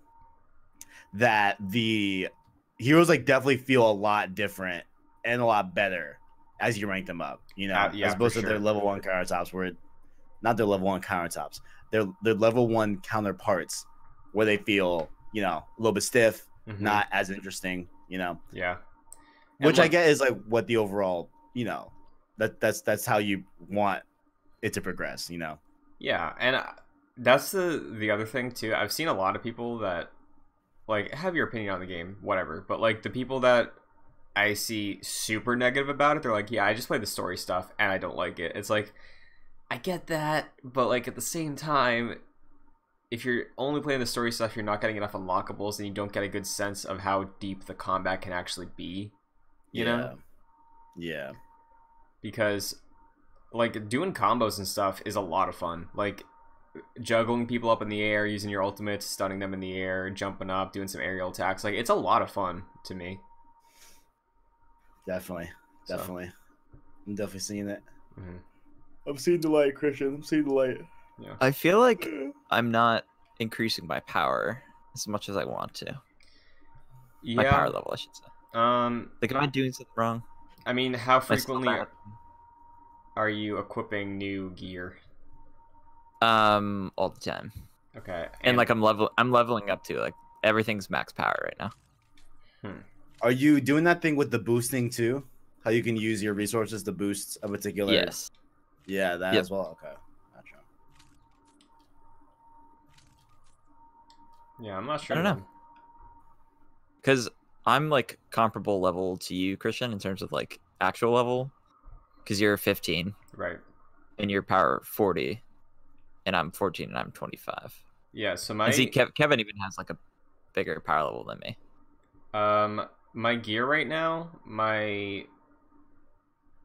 S2: that the heroes like definitely feel a lot different and a lot better as you rank them up you know
S1: Uh, yeah,
S2: as opposed to their level one countertops where it, not their level one countertops their their level one counterparts where they feel you know a little bit stiff
S1: Mhm.
S2: not as interesting you know
S1: Yeah. And
S2: which I
S1: look-
S2: get is like what the overall, you know, that that's that's how you want it to progress, you know.
S1: Yeah, and uh, that's the the other thing too. I've seen a lot of people that like have your opinion on the game, whatever, but like the people that I see super negative about it. They're like, "Yeah, I just play the story stuff and I don't like it." It's like I get that, but like at the same time, if you're only playing the story stuff, you're not getting enough unlockables and you don't get a good sense of how deep the combat can actually be. You know?
S2: Yeah.
S1: Because like doing combos and stuff is a lot of fun. Like juggling people up in the air, using your ultimates, stunning them in the air, jumping up, doing some aerial attacks. Like it's a lot of fun to me.
S2: Definitely.
S1: So,
S2: Definitely. I'm definitely seeing it.
S1: mhm.
S2: I'm seeing the light, Christian. I'm seeing the light. Yeah.
S3: I feel like I'm not increasing my power as much as I want to. Yeah. My power level, I should say.
S1: Um.
S3: Like, am I doing something wrong?
S1: I mean, how
S3: Am I still
S1: frequently
S3: bad?
S1: are you equipping new gear?
S3: Um, all the time.
S1: Okay.
S3: And, like, I'm level, I'm leveling up too. Like, everything's max power right now.
S2: Are you doing that thing with the boosting too? How you can use your resources to boost a particular.
S3: Yes.
S2: Yeah, that
S3: Yep.
S2: as well. Okay. Gotcha.
S1: yeah, I'm not sure.
S3: I don't know. Because I'm like comparable level to you, Christian, in terms of like actual level. Because you're 15
S1: Right.
S3: and you're power 40, and I'm 14 and I'm 25.
S1: Yeah. So my
S3: And see, Kev- Kevin even has like a bigger power level than me.
S1: Um, my gear right now, my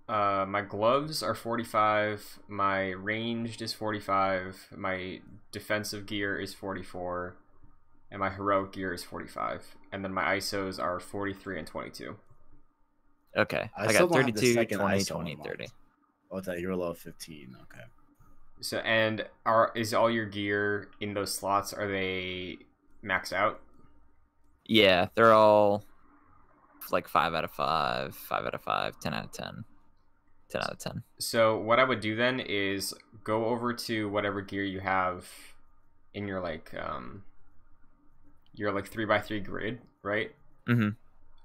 S1: uh, my gloves are 45. My ranged is 45. My defensive gear is 44, and my heroic gear is 45. And then my ISOs are 43 and 22.
S3: Okay,
S2: I
S3: I,
S2: still
S3: got
S2: don't the
S3: 32,
S2: second
S3: 20,
S2: ISO
S3: 20, 30.
S2: Oh, that you're level 15. Okay.
S1: So and are is all your gear in those slots? Are they maxed out?
S3: Yeah, they're all like 5 out of 5, 5 out of 5, 10 out of 10, 10 out of 10.
S1: So what I would do then is go over to whatever gear you have in your like um your like three by three grid, right?
S3: Mm-hmm.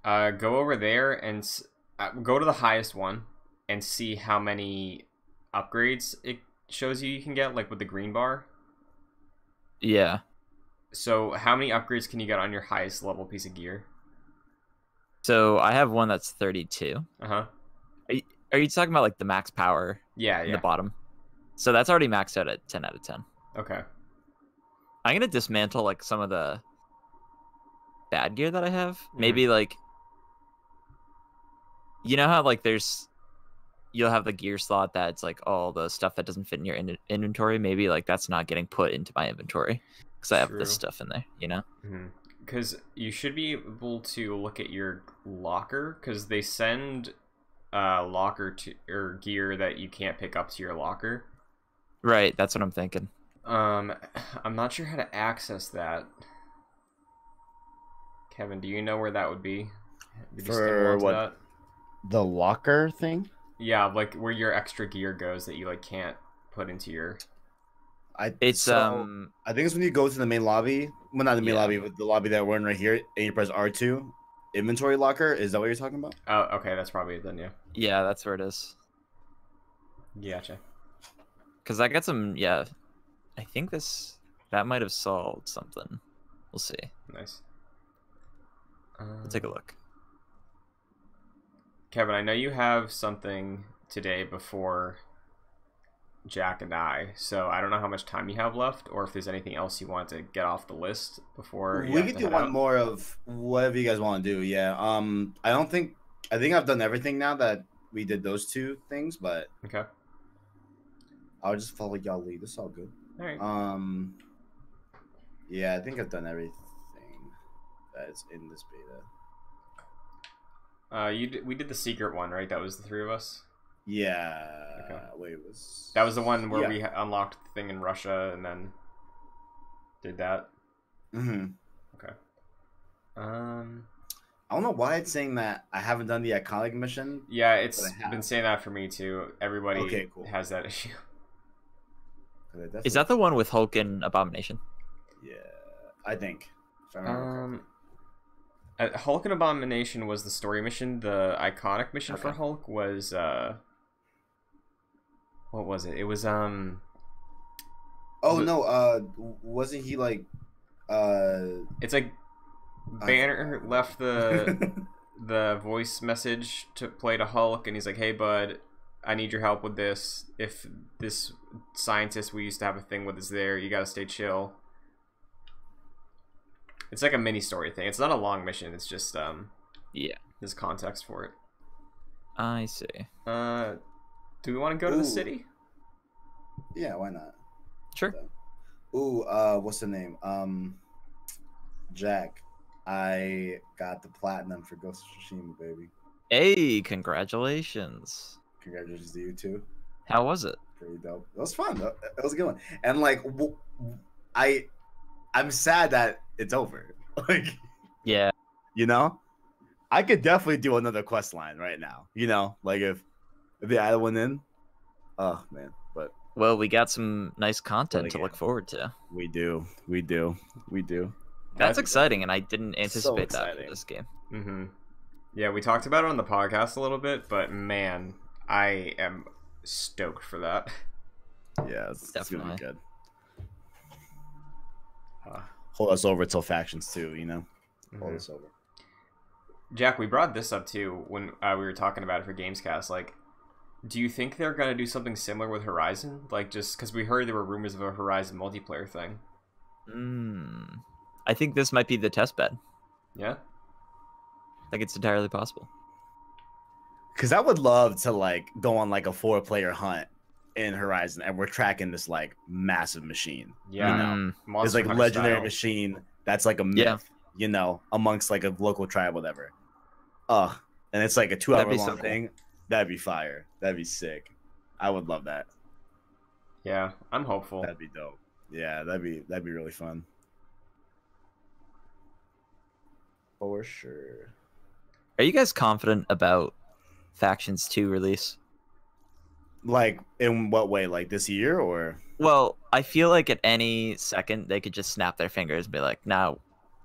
S1: Uh, go over there and s- uh, go to the highest one and see how many upgrades it shows you you can get, like with the green bar.
S3: Yeah.
S1: So how many upgrades can you get on your highest level piece of gear?
S3: So I have one that's 32.
S1: Uh huh.
S3: Are you talking about like the max power
S1: Yeah,
S3: in
S1: yeah.
S3: the bottom? So that's already maxed out at 10 out of 10.
S1: Okay.
S3: I'm gonna dismantle like some of the bad gear that I have.
S1: Mhm.
S3: Maybe like you know how like there's you'll have the gear slot that's like all the stuff that doesn't fit in your in- inventory. Maybe like that's not getting put into my inventory because I have this stuff in there. You know?
S1: Because you should be able to look at your locker because they send uh locker to or gear that you can't pick up to your locker.
S3: Right. That's what I'm thinking.
S1: Um, I'm not sure how to access that. Kevin, do you know where that would be? Did
S2: For
S1: onto
S2: what?
S1: that?
S2: The locker thing?
S1: Yeah, like where your extra gear goes that you like can't put into your.
S2: I
S3: It's
S2: so,
S3: um
S2: I think it's when you go to the main lobby. Well, not the main
S3: Yeah.
S2: lobby, but the lobby that we're in right here, and you press R2. Inventory locker. Is that what you're talking about?
S1: Oh, okay, that's probably it then. Yeah.
S3: yeah, that's where it is.
S1: Gotcha.
S3: Cause I got some yeah. I think this that might have solved something. We'll see.
S1: Nice.
S3: We'll take a look.
S1: Kevin, I know you have something today before Jack and I, so I don't know how much time you have left, or if there's anything else you want to get off the list before.
S2: we
S1: have
S2: could do one
S1: out.
S2: more of whatever you guys want to do. Yeah. Um, I don't think I think I've done everything now that we did those two things, but
S1: Okay.
S2: I'll just follow y'all lead. It's all good.
S1: All right.
S2: Um, yeah, I think I've done everything that's in this beta.
S1: Uh, you did, we did the secret one, right? That was the three of us.
S2: Yeah.
S1: Okay.
S2: Wait, was
S1: That was the one where
S2: Yeah.
S1: we unlocked the thing in Russia and then did that.
S2: hmm Okay.
S1: Um,
S2: I don't know why it's saying that I haven't done the iconic mission.
S1: yeah, it's been saying that for me too. Everybody
S2: Okay, cool.
S1: has that issue.
S3: Is that the one with Hulk and Abomination?
S2: Yeah, I think. I.
S1: Um, uh, Hulk and Abomination was the story mission. The iconic mission for Hulk was uh, what was it? It was um,
S2: Oh
S1: the-
S2: no, uh, wasn't he like, uh,
S1: it's like Banner
S2: forgot.
S1: left the the voice message to play to Hulk, and he's like, "Hey, bud, I need your help with this. If this scientist we used to have a thing with is there, you gotta stay chill." It's like a mini story thing. It's not a long mission. It's just um,
S3: Yeah,
S1: there's context for it.
S3: I see.
S1: Uh, do we want to go to the city?
S2: Yeah, why not?
S3: Sure.
S2: Ooh, uh, what's the name? Um, Jack. I got the platinum for Ghost of Tsushima, baby.
S3: Hey, congratulations.
S2: Congratulations to you too.
S3: How was it?
S2: Pretty dope. It was fun. It was a good one. And like, w- I, I'm sad that it's over. Like,
S3: Yeah.
S2: you know, I could definitely do another quest line right now. You know, like if if they added one in. Oh man, but
S3: Well, we got some nice content to look forward to.
S2: we do, we do, we do.
S3: That's
S1: I-
S3: exciting, and I didn't anticipate that for
S2: exciting.
S3: this game.
S1: Mm-hmm. Yeah, we talked about it on the podcast a little bit, but man, I am stoked for that.
S2: Yeah, it's, it's gonna be
S3: Definitely.
S2: good. Hold us over till factions too. You know, hold
S1: mhm.
S2: us over.
S1: Jack, we brought this up too when uh, we were talking about it for Gamescast. Like, do you think they're gonna do something similar with Horizon? Like, just because we heard there were rumors of a Horizon multiplayer thing.
S3: Mm. I think this might be the test bed.
S1: Yeah.
S3: I think it's entirely possible.
S2: Because I would love to like go on like a four player hunt in Horizon, and we're tracking this like massive machine.
S1: Yeah.
S3: Mm.
S2: It's like
S1: Hunter
S2: legendary
S1: style.
S2: machine that's like a myth,
S3: Yeah.
S2: you know, amongst like a local tribe, whatever. Uh, and it's like a two hour
S3: That'd be
S2: long
S3: so
S2: thing. That'd be fire. That'd be sick. I would love that.
S1: Yeah, I'm hopeful.
S2: That'd be dope. Yeah, that'd be that'd be really fun. For sure.
S3: Are you guys confident about Factions 2 release?
S2: Like in what way? Like this year or
S3: Well, I feel like at any second they could just snap their fingers and be like, "No,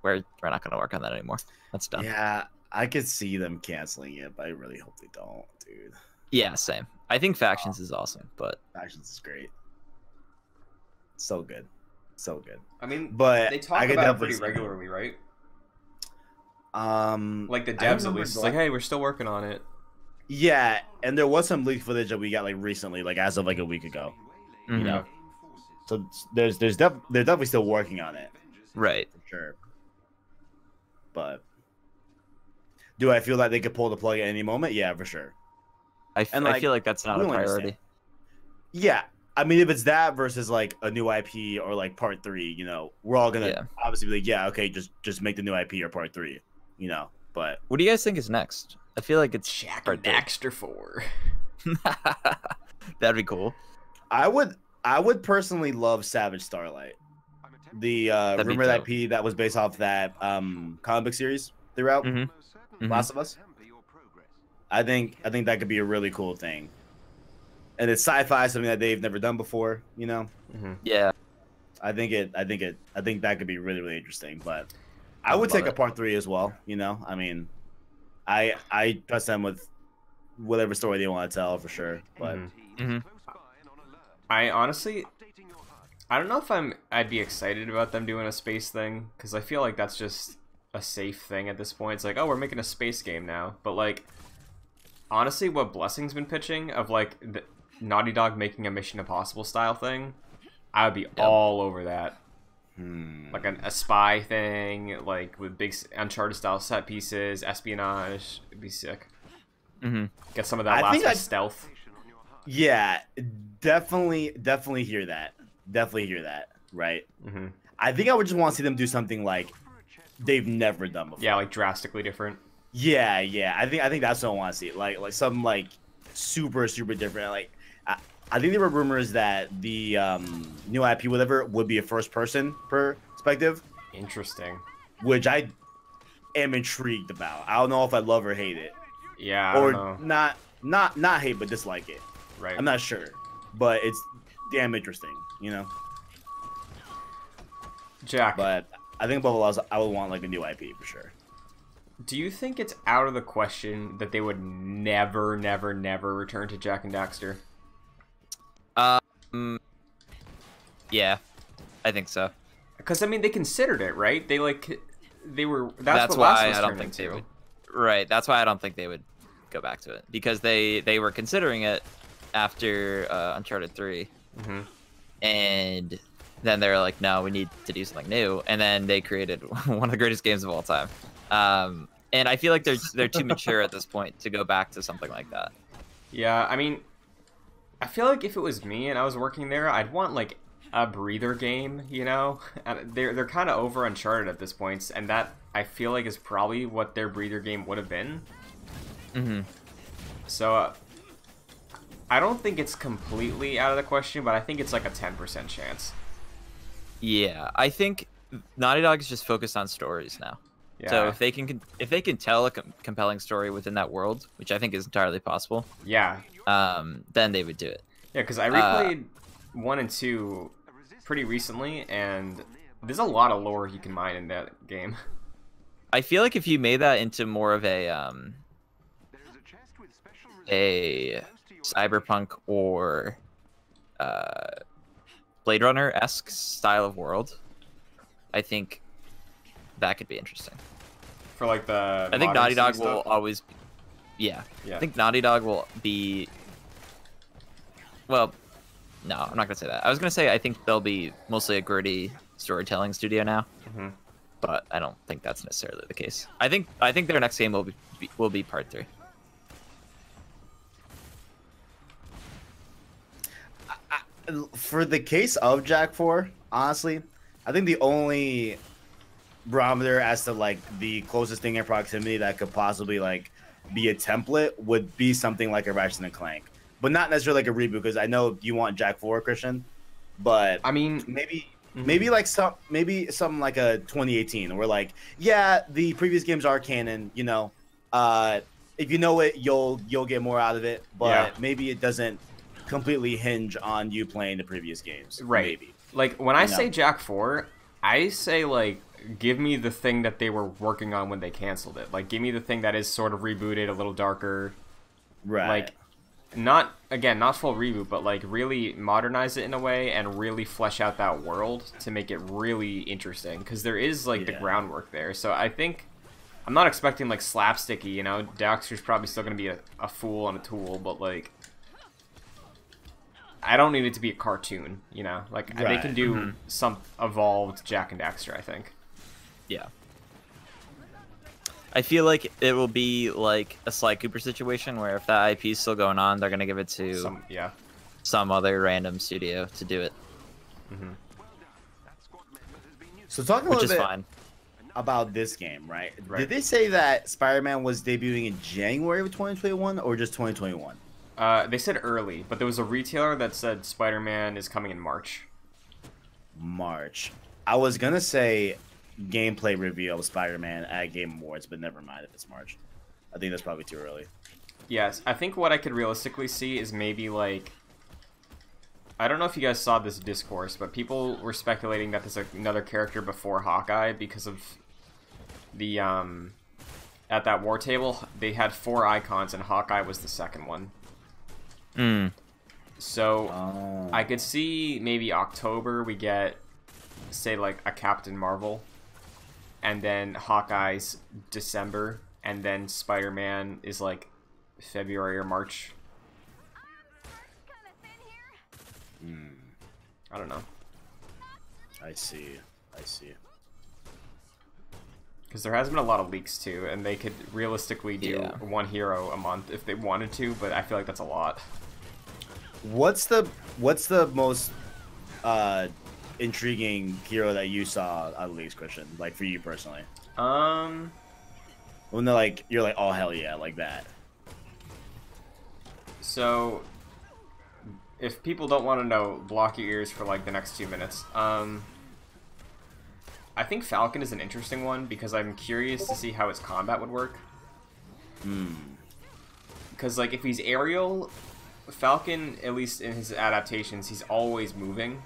S3: we're we're not going to work on that anymore. That's done." Yeah.
S2: Yeah, I could see them canceling it, but I really hope they don't, dude.
S3: Yeah, same. I think Factions is awesome, but
S2: Factions is great. So good. So good.
S1: I mean,
S2: But
S1: they talk
S2: I could
S1: about it pretty
S2: see-
S1: regularly, right?
S2: Um
S1: Like the devs at least, like, hey, we're still working on it.
S2: Yeah, and there was some leaked footage that we got like recently, like as of like a week ago.
S3: mhm,
S2: You know. So there's there's def- they're definitely still working on it
S3: right.
S2: for sure. But do I feel like they could pull the plug at any moment? Yeah, for sure.
S3: I, f-
S2: And,
S3: I feel like that's not a
S2: don't understand.
S3: priority.
S2: Yeah. I mean, if it's that versus like a new IP or like part three, you know, we're all gonna
S3: Yeah.
S2: obviously be like, yeah, okay, just just make the new IP or part three, you know. But
S3: What do you guys think is next? I feel like it's
S1: Jak
S3: part
S1: and
S3: three.
S1: Daxter 4.
S3: That'd be cool.
S2: I would I would personally love Savage Starlight, the uh,
S3: That'd be
S2: rumored
S3: dope.
S2: IP that was based off that um comic book series throughout
S3: Mhm. Mhm.
S2: Last of Us. I think I think that could be a really cool thing, and it's sci-fi, something that they've never done before. You know,
S1: hmm
S3: Yeah.
S2: I think it I think it I think that could be really really interesting. But I
S3: I
S2: would
S3: would
S2: take
S3: love
S2: a part three as well. You know, I mean, I I trust them with whatever story they want to tell for sure. But
S1: Mhm.
S3: Mhm.
S1: I honestly, I don't know if I'm. I'd be excited about them doing a space thing because I feel like that's just a safe thing at this point. It's like, oh, we're making a space game now, but like, honestly, what Blessing's been pitching of like the Naughty Dog making a Mission Impossible style thing, I would be all over that.
S2: Hmm.
S1: Like an, a spy thing, like with big Uncharted style set pieces, espionage. It'd be sick.
S3: hmm
S1: Get some of that
S2: I
S1: last
S2: I-
S1: stealth.
S2: Yeah, definitely, definitely hear that. Definitely hear that. Right.
S1: hmm
S2: I think I would just want to see them do something like they've never done before.
S1: Yeah, like drastically different.
S2: Yeah, yeah. I think I think that's what I want to see. Like like some like super super different. Like I, think there were rumors that the um, new IP whatever would be a first person perspective,
S1: Interesting.
S2: which I am intrigued about. I don't know if I love or hate it,
S1: Yeah, I
S2: or
S1: don't know.
S2: not not not hate but dislike it.
S1: Right.
S2: I'm not sure, but it's damn interesting, you know.
S1: Jack,
S2: But I think above all else, I would want like a new IP for sure.
S1: do you think it's out of the question that they would never, never, never return to Jak and Daxter?
S3: Um. Yeah, I think so.
S1: Because I mean, they considered it, right? They like, they were. That's,
S3: That's,
S1: what
S3: why I don't think they would Right. That's why I don't think they would go back to it because they they were considering it after uh, Uncharted Three,
S1: hmm
S3: and then they're like, no, we need to do something new, and then they created one of the greatest games of all time. Um, and I feel like they're they're too mature at this point to go back to something like that.
S1: Yeah, I mean, I feel like if it was me and I was working there, I'd want like a breather game, you know? And they're they're kind of over Uncharted at this point, and that I feel like is probably what their breather game would have been.
S3: hmm
S1: So uh, I don't think it's completely out of the question, but I think it's like a ten percent chance.
S3: Yeah, I think Naughty Dog is just focused on stories now.
S1: Yeah.
S3: So if they can if they can tell a com- compelling story within that world, which I think is entirely possible,
S1: yeah,
S3: um, then they would do it.
S1: yeah, because I
S3: Uh,
S1: replayed one and two pretty recently, and there's a lot of lore you can mine in that game.
S3: I feel like if you made that into more of a um, a cyberpunk or uh, Blade Runner esque style of world, I think that could be interesting.
S1: For like the
S3: I think Naughty Dog will always, yeah.
S1: Yeah.
S3: I think Naughty Dog will be. Well, no, I'm not gonna say that. I was gonna say I think they'll be mostly a gritty storytelling studio now,
S1: Mhm.
S3: but I don't think that's necessarily the case. I think I think their next game will be will be Part Three.
S2: for the case of Jak Four, honestly, I think the only barometer as to like the closest thing in proximity that could possibly like be a template would be something like a Ratchet and Clank, but not necessarily like a reboot because I know you want Jak Four, Christian, but
S1: I mean,
S2: maybe
S1: Mhm.
S2: maybe like some maybe something like a 2018 where like yeah the previous games are canon you know uh if you know it you'll you'll get more out of it but
S1: Yeah.
S2: maybe it doesn't completely hinge on you playing the previous games
S1: Right.
S2: maybe
S1: like when I
S2: No.
S1: say Jak Four, I say like give me the thing that they were working on when they canceled it. Like give me the thing that is sort of rebooted, a little darker,
S2: right
S1: like not again not full reboot, but like really modernize it in a way and really flesh out that world to make it really interesting because there is like the groundwork there. So I think. I'm not expecting like slapsticky, you know. Daxter's probably still gonna be a, a fool and a tool, but like I don't need it to be a cartoon, you know. Like they can do
S3: Mhm.
S1: some evolved Jak and Daxter, I think.
S3: Yeah. I feel like it will be like a Sly Cooper situation where if that IP is still going on, they're gonna give it to some,
S1: Some,
S3: other random studio to do it,
S1: hmm
S2: so talking a
S3: which
S2: little
S3: is
S2: bit
S3: fine.
S2: about this game right?
S1: Right.
S2: did they say that spider-man was debuting in january of 2021 or just 2021
S1: Uh, they said early, but there was a retailer that said Spider-Man is coming in March.
S2: march i was gonna say gameplay reveal of spider-man at game awards but never mind if it's march i think that's probably too early
S1: Yes, I think what I could realistically see is maybe like I don't know if you guys saw this discourse, but people were speculating that there's another character before Hawkeye because of the um at that war table they had four icons and Hawkeye was the second one.
S3: Mm.
S1: So
S2: Oh.
S1: I could see maybe October we get say like a Captain Marvel and then Hawkeye's December and then Spider-Man is like February or March.
S2: Hmm,
S1: I don't know.
S2: I see. I see.
S1: Because there has been a lot of leaks too, and they could realistically do
S3: Yeah.
S1: one hero a month if they wanted to, but I feel like that's a lot.
S2: What's the What's the most uh intriguing hero that you saw at least, Christian? Like for you personally,
S1: Um,
S2: when they're like you're like, oh hell yeah, like that.
S1: so if people don't want to know, block your ears for like the next two minutes. Um, I think Falcon is an interesting one because I'm curious to see how his combat would work.
S2: Hmm.
S1: Because like if he's aerial, Falcon, at least in his adaptations, he's always moving.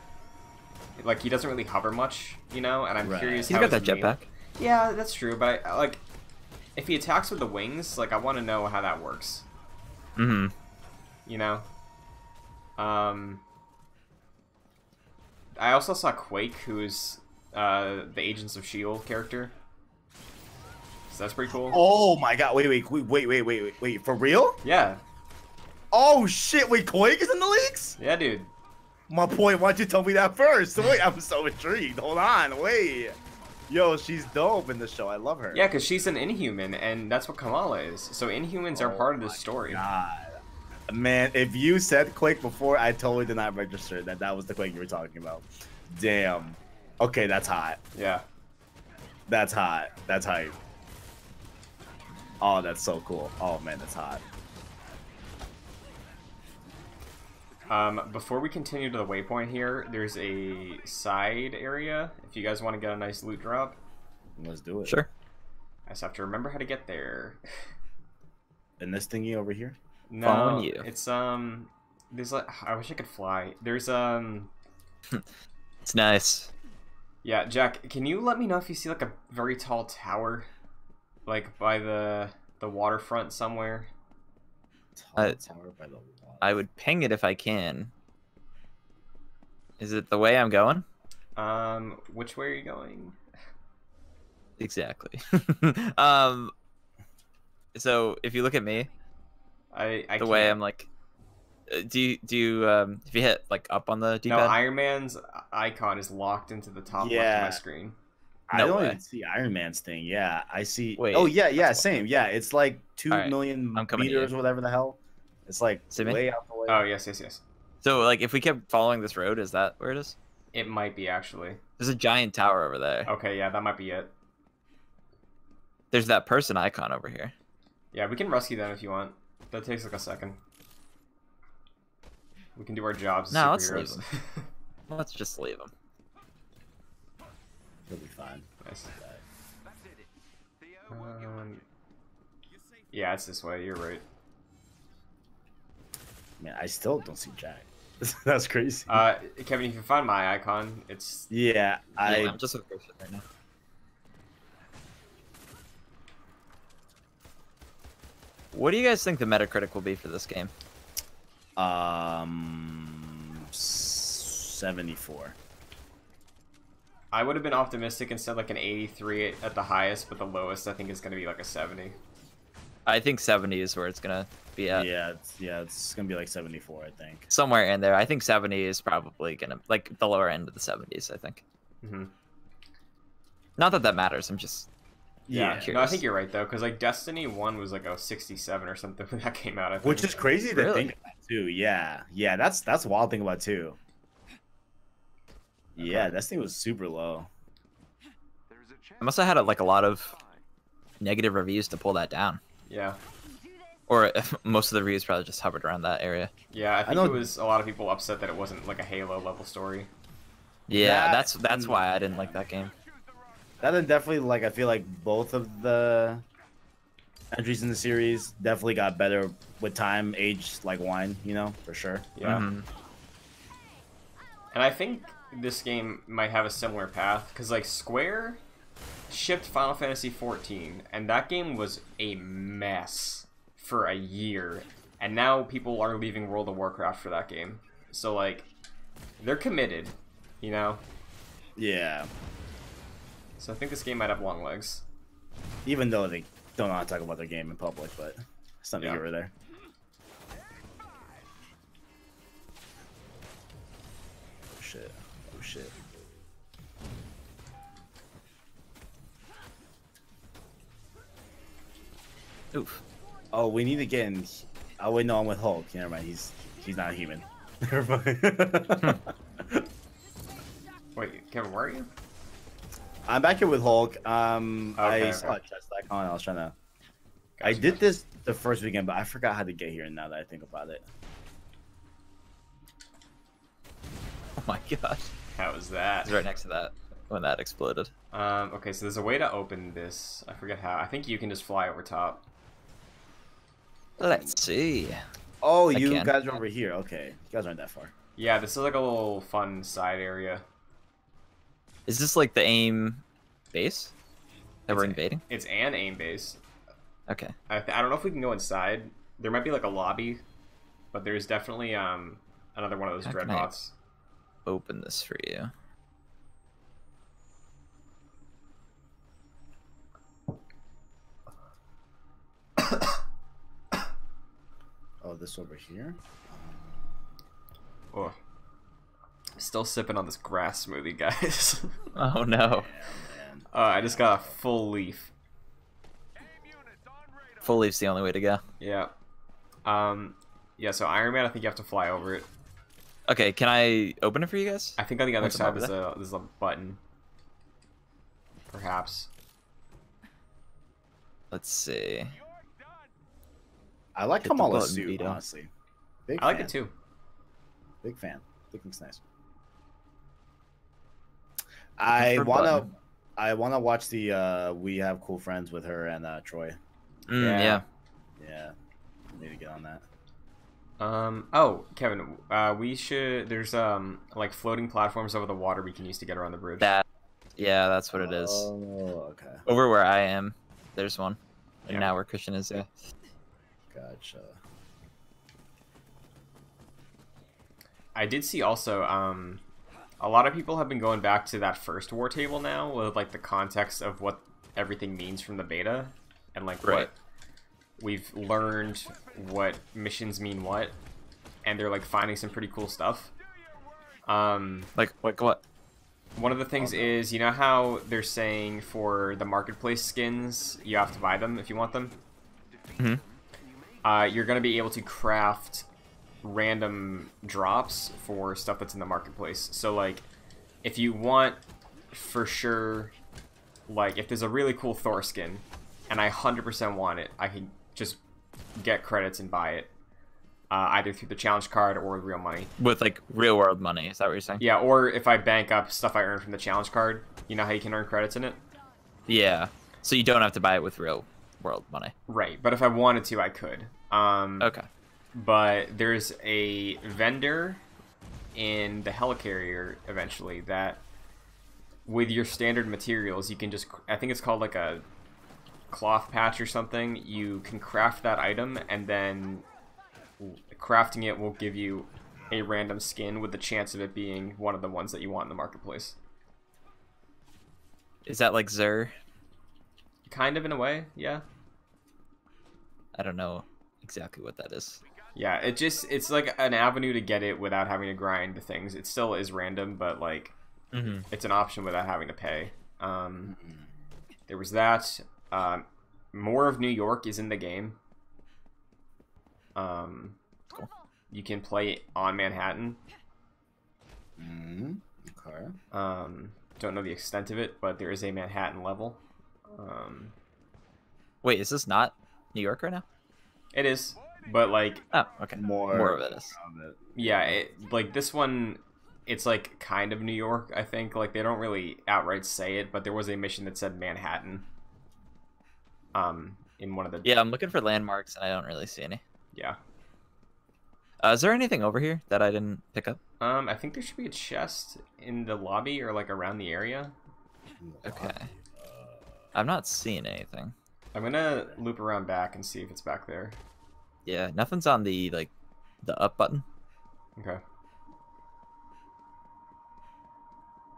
S1: Like he doesn't really hover much, you know. And I'm
S2: Right.
S1: curious.
S3: He's
S1: how
S3: got that jetpack.
S1: Yeah, that's true. But I, like, if he attacks with the wings, like I want to know how that works.
S3: Mm-hmm.
S1: You know. Um. I also saw Quake, who is uh, the Agents of Shield character. So that's pretty cool.
S2: Oh my god! Wait, wait, wait, wait, wait, wait, wait, wait. For real?
S1: Yeah,
S2: Oh shit! Wait, Quake is in the leaks?
S1: yeah, dude.
S2: My point. Why'd you tell me that first? Wait, I'm so intrigued. Hold on, wait. Yo, she's dope in the show. I love her.
S1: Yeah, because she's an Inhuman, and that's what Kamala is. So Inhumans are
S2: Oh
S1: part of this
S2: my
S1: story.
S2: God. Man, if you said Quake before, I totally did not register that that was the Quake you were talking about. Damn. Okay, that's hot.
S1: Yeah.
S2: That's hot. That's hype. Oh, that's so cool. Oh man, that's hot.
S1: Um, before we continue to the waypoint here, there's a side area. If you guys want to get a nice loot drop,
S2: Let's do it.
S3: Sure.
S1: I just have to remember how to get there.
S2: And this thingy over here.
S1: No,
S3: Following you.
S1: it's um, there's like I wish I could fly. There's um,
S3: It's nice.
S1: yeah, Jack, can you let me know if you see like a very tall tower, like by the the waterfront somewhere?
S2: Tall
S3: Uh,
S2: tower by the wall.
S3: I would ping it if I can. Is it the way I'm going?
S1: Um, which way are you going?
S3: Exactly. um. So if you look at me,
S1: I I
S3: the way
S1: can't.
S3: I'm like, uh, do you do you um if you hit like up on the
S1: No,
S3: D-pad?
S1: Iron Man's icon is locked into the top left of my screen.
S2: I don't
S3: way.
S2: even see Iron Man's thing. Yeah, I see.
S3: Wait,
S2: oh yeah, yeah,
S3: that's why.
S2: same. Yeah, it's like two
S3: Alright,
S2: million
S3: I'm coming
S2: meters, or whatever the hell. It's like
S3: See me?
S2: way out the way.
S1: Oh yes, yes, yes.
S3: So like if we kept following this road, is that where it is?
S1: It might be actually.
S3: There's a giant tower over there.
S1: Okay, yeah, that might be it.
S3: There's that person icon over here.
S1: Yeah, we can rescue them if you want. That takes like a second. We can do our jobs. as
S3: No, let's leave
S1: superheroes.
S3: Let's just leave them.
S2: It'll be fine.
S1: nice. Um, yeah, it's this way. You're right.
S2: Man, I still don't see Jack. That's crazy.
S1: Uh, Kevin, if you find my icon, it's
S2: yeah, I.
S3: Yeah, I'm just looking for shit right now. What do you guys think the Metacritic will be for this game?
S2: Um, seventy-four.
S1: I would have been optimistic and said like an 83 at the highest, but the lowest I think is going to be like a 70.
S3: I think 70 is where it's gonna be at.
S2: Yeah, it's, yeah, it's gonna be like seventy-four, I think.
S3: Somewhere in there. I think 70 is probably gonna like the lower end of the 70s. I think.
S1: hmm
S3: Not that that matters. I'm just
S1: Yeah,
S2: Yeah,
S1: no, I think you're right though, because like Destiny One was like a 67 or something when that came out. I think.
S2: Which is crazy to
S3: Really?
S2: think about too. Yeah, yeah, that's that's a wild thing about too. Yeah, that thing was super low.
S3: I must have had like a lot of negative reviews to pull that down,
S1: Yeah,
S3: or most of the reviews probably just hovered around that area.
S1: yeah. I think
S2: know-
S1: it was a lot of people upset that it wasn't like a Halo level story.
S3: Yeah,
S2: That
S3: that's that's why I didn't like that game.
S2: That and definitely like I feel like both of the entries in the series definitely got better with time, aged like wine, you know, for sure.
S1: Yeah,
S3: Mhm.
S1: and I think this game might have a similar path because like Square shipped Final Fantasy 14, and that game was a mess for a year, and now people are leaving World of Warcraft for that game. So like, they're committed, you know.
S2: Yeah.
S1: So I think this game might have long legs.
S2: Even though they don't know how to talk about their game in public, but it's not
S1: Yeah.
S2: or there.
S3: Oof.
S2: Oh, we need to get in. Oh wait, no, I'm with Hulk. Never mind. He's he's not human. Never mind.
S1: Wait, Kevin, where are you?
S2: I'm back here with Hulk. Um,
S1: Okay,
S2: I saw
S1: okay.
S2: a chest icon. I was trying to. I did
S1: gotcha.
S2: this the first weekend, but I forgot how to get here. Now that I think about it,
S3: Oh my gosh.
S1: How was that?
S3: It's right next to that when that exploded.
S1: Um, okay, so there's a way to open this. I forget how. I think you can just fly over top.
S3: Let's see.
S2: oh, you
S3: can.
S2: guys are over here. Okay, you guys aren't that far.
S1: Yeah, this is like a little fun side area.
S3: Is this like the AIM base that we're
S1: It's-
S3: invading?
S1: It's an AIM base.
S3: Okay.
S1: I, th- I don't know if we can go inside. There might be like a lobby, but there's definitely um another one of those
S3: How can
S1: dreadbots.
S3: Open this for you.
S2: This over here.
S1: Oh. Still sipping on this grass smoothie, guys.
S3: Oh no.
S2: Yeah,
S1: uh, I just got a full leaf.
S3: Full leaf's the only way to go.
S1: Yeah. Um. Yeah. So Iron Man, I think you have to fly over it.
S3: Okay, can I open it for you guys?
S1: I think on the other
S3: What's
S1: side
S3: above
S1: there's a there's a button. Perhaps.
S3: Let's see.
S2: I like
S3: Hit the
S2: Kamala's
S3: button,
S2: suit,
S3: Vito.
S2: honestly. Big
S1: I like it too.
S2: Big fan. Think looks nice. I wanna,
S3: button.
S2: I wanna watch the. uh We have cool friends with her and uh Troy.
S3: Mm,
S1: Yeah.
S3: yeah.
S2: Yeah, need to get on that.
S1: Um. Oh, Kevin. Uh, we should. There's um like floating platforms over the water we can use to get around the bridge.
S3: That. Yeah, that's what it is.
S2: Oh, okay,
S3: Over where I am, there's one. And
S1: Yeah.
S3: now where Christian is, yeah.
S2: Gotcha.
S1: I did see also. Um, a lot of people have been going back to that first war table now with like the context of what everything means from the beta, and like
S3: Right.
S1: what we've learned, what missions mean what, and they're like finding some pretty cool stuff. Um,
S3: Like, like what?
S1: One of the things is, you know how they're saying for the marketplace skins, you have to buy them if you want them.
S3: Mhm.
S1: Uh, you're gonna be able to craft random drops for stuff that's in the marketplace. So like, if you want, for sure, like if there's a really cool Thor skin, and I 100% want it, I can just get credits and buy it, uh, either through the challenge card or with real money.
S3: With like real world money, is that what you're saying?
S1: Yeah, or if I bank up stuff I earn from the challenge card, you know how you can earn credits in it?
S3: Yeah. So you don't have to buy it with real world money.
S1: Right, but if I wanted to, I could. Um,
S3: Okay.
S1: But there's a vendor in the helicarrier eventually that, with your standard materials, you can just, I think it's called like a cloth patch or something. You can craft that item, and then crafting it will give you a random skin with the chance of it being one of the ones that you want in the marketplace.
S3: Is that like Zer?
S1: Kind of in a way, yeah.
S3: I don't know exactly what that is.
S1: Yeah, it just it's like an avenue to get it without having to grind the things. It still is random, but like
S3: Mm-hmm.
S1: it's an option without having to pay. Um, there was that. Um, more of New York is in the game. Um,
S3: Cool.
S1: you can play on Manhattan.
S2: Mm-hmm. Okay.
S1: Um, don't know the extent of it, but there is a Manhattan level. Um,
S3: Wait, is this not New York right now?
S1: it is, but like
S3: Oh, okay.
S2: More,
S3: More of it is.
S2: it.
S1: yeah, it, like this one, it's like kind of New York. I think like they don't really outright say it, but there was a mission that said Manhattan. Um, in one of the
S3: Yeah, I'm looking for landmarks and I don't really see any.
S1: yeah.
S3: Uh, is there anything over here that I didn't pick up?
S1: Um, I think there should be a chest in the lobby or like around the area.
S3: Okay. I'm not seeing anything.
S1: I'm gonna loop around back and see if it's back there.
S3: Yeah, nothing's on the like the up button.
S1: Okay.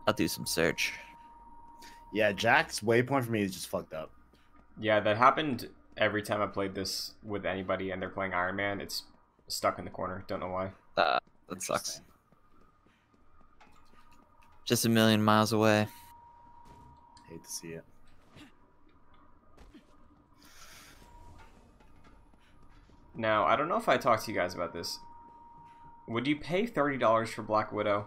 S3: I'll do some search.
S2: Yeah, Jack's waypoint for me is just fucked up.
S1: Yeah, that happened every time I played this with anybody and they're playing Iron Man. It's stuck in the corner. Don't know why.
S3: Uh, that sucks. Just a million miles away.
S2: Hate to see it.
S1: Now, I don't know if I talked to you guys about this. Would you pay thirty dollars for Black Widow?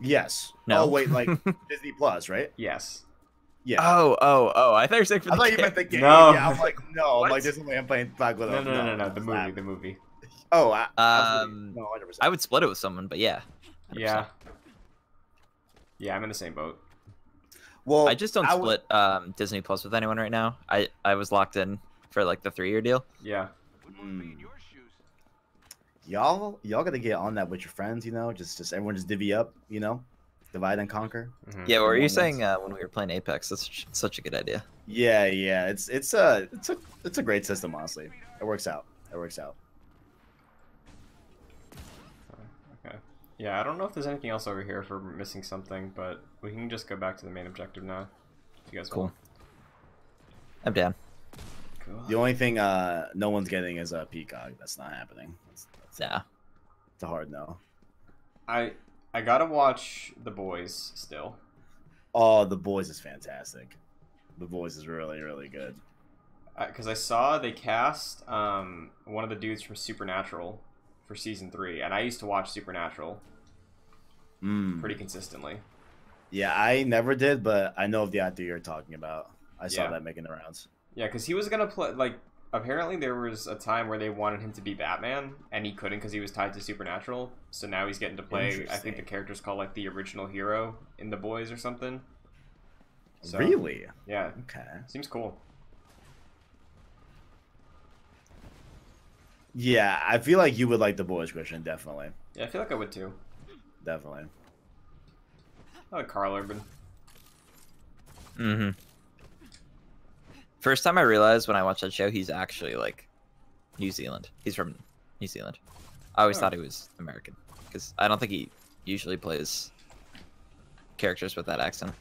S2: Yes.
S3: No.
S2: Oh wait, like Disney Plus, right?
S1: Yes.
S2: Yeah.
S3: Oh, oh, oh! I thought you were saying for
S2: I
S3: the
S2: thought you meant the game.
S1: No.
S2: Yeah, I'm like, no, I'm
S3: What?
S2: like, there's no way I'm playing Black Widow.
S1: No, no, no, no, no. The movie,
S2: not.
S1: the movie.
S2: Oh, I,
S3: Um,
S2: no, 100%.
S3: I would split it with someone, but yeah. 100%.
S1: Yeah. Yeah, I'm in the same boat.
S2: well,
S3: I just don't
S2: I
S3: split um, Disney Plus with anyone right now. I I was locked in for like the three year deal.
S1: Yeah.
S2: Mm. Y'all, y'all gotta get on that with your friends. You know, just, just everyone just divvy up. You know, divide and conquer.
S1: Mhm.
S3: Yeah, what were you saying uh, when we were playing Apex? That's such- such a good idea.
S2: Yeah, yeah. It's, it's a, it's a, it's a great system. Honestly, it works out. It works out.
S1: Okay. Yeah, I don't know if there's anything else over here if we're missing something, but we can just go back to the main objective now. If you guys
S3: Cool.
S1: want.
S3: I'm down.
S1: Cool.
S2: The only thing uh no one's getting is a peacock. That's not happening. That's, that's
S3: Yeah.
S2: it's a hard no.
S1: I I gotta watch The Boys still.
S2: Oh, the boys is fantastic. The boys is really really good.
S1: because I saw they cast um, one of the dudes from Supernatural for season three, and I used to watch Supernatural
S2: Mm.
S1: pretty consistently.
S2: Yeah, I never did, but I know of the actor you're talking about. I saw
S1: Yeah.
S2: that making the rounds.
S1: Yeah, because he was gonna play like apparently there was a time where they wanted him to be Batman, and he couldn't because he was tied to Supernatural. So now he's getting to play. I think the character's called like the original hero in The Boys or something. So,
S2: Really?
S1: Yeah,
S2: Okay.
S1: seems cool.
S2: Yeah, I feel like you would like the boys, Christian. Definitely,
S1: Yeah, I feel like I would too.
S2: definitely.
S1: I like Karl Urban.
S3: Mm-hmm. First time I realized when I watched that show, he's actually like New Zealand. He's from New Zealand. I always
S1: Oh.
S3: thought he was American because I don't think he usually plays characters with that accent.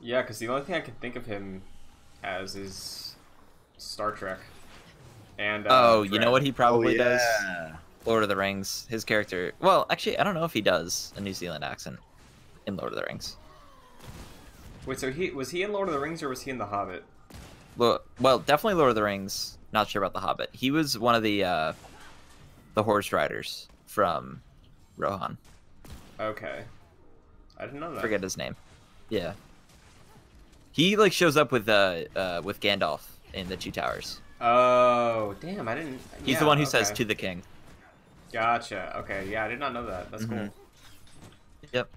S1: Yeah, because the only thing I can think of him as is Star Trek. And uh,
S3: oh, you know what he probably
S2: oh,
S3: does? Lord of the Rings. His character. Well, actually, I don't know if he does a New Zealand accent in Lord of the Rings.
S1: Wait, so he was he in Lord of the Rings or was he in The Hobbit?
S3: Well, well, definitely Lord of the Rings. Not sure about the Hobbit. He was one of the uh, the horse riders from Rohan.
S1: Okay, I didn't know that.
S3: Forget his name. Yeah. He like shows up with uh, uh with Gandalf in the Two Towers.
S1: Oh, damn! I didn't.
S3: He's the one who says to the king.
S1: Gotcha. Okay, yeah, I did not know that. That's cool.
S3: Mhm. Yep.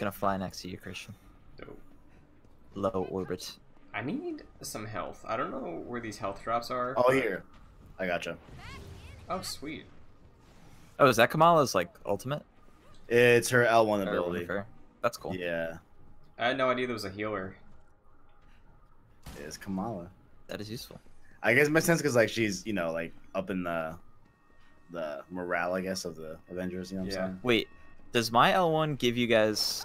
S3: Gonna fly next to you, Christian.
S1: Dope.
S3: Low orbit.
S1: I need some health. I don't know where these health drops are.
S2: Oh,
S1: but-
S2: here. I gotcha.
S1: Oh, sweet.
S3: Oh, is that Kamala's like ultimate?
S2: It's her L1
S3: Or one
S2: ability.
S3: her? That's cool.
S2: Yeah,
S1: I had no idea there was a healer.
S2: it's Kamala.
S3: That is useful.
S2: I guess it makes sense because like she's you know like up in the the morale I guess of the Avengers. You know what
S1: Yeah.
S2: I'm saying?
S3: Wait, does my L1 give you guys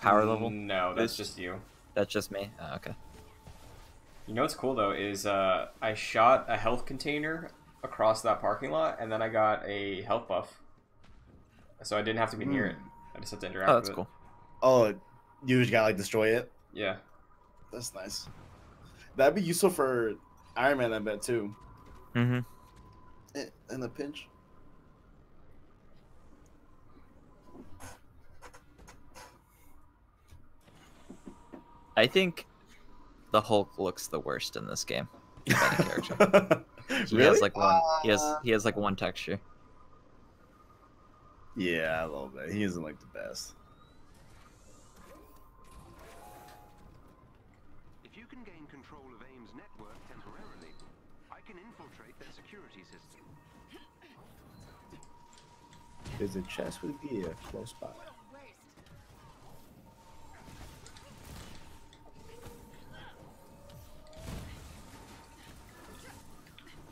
S3: power level?
S1: No, that's just you.
S3: That's just me. Oh, okay.
S1: You know what's cool though is uh, I shot a health container across that parking lot, and then I got a health buff. So I didn't have to be near it. I just had to interact
S3: Oh, that's
S1: with
S3: cool.
S2: Oh, you just gotta like destroy it.
S1: it. Yeah.
S2: That's nice. That'd be useful for Iron Man, I bet too.
S3: Mm-hmm.
S2: In a pinch.
S3: I think the Hulk looks the worst in this game. character. He
S2: really?
S3: has like one. He has he has like one texture.
S2: Yeah, a little bit. He isn't like the best.
S4: If you can gain control of AIM's network temporarily, I can infiltrate their security system.
S2: There's a chest with gear close by.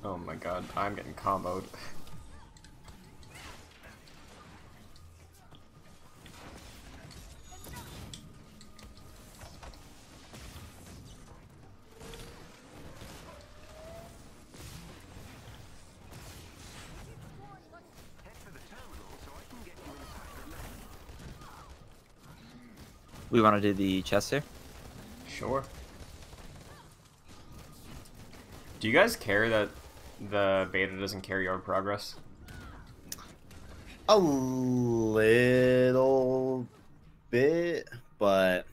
S1: Oh my god, I'm getting comboed.
S4: Head for the terminal so I can get you inside the lab.
S3: We want to do the chest here.
S1: Sure. Do you guys care that the beta doesn't carry your progress?
S2: A little bit, but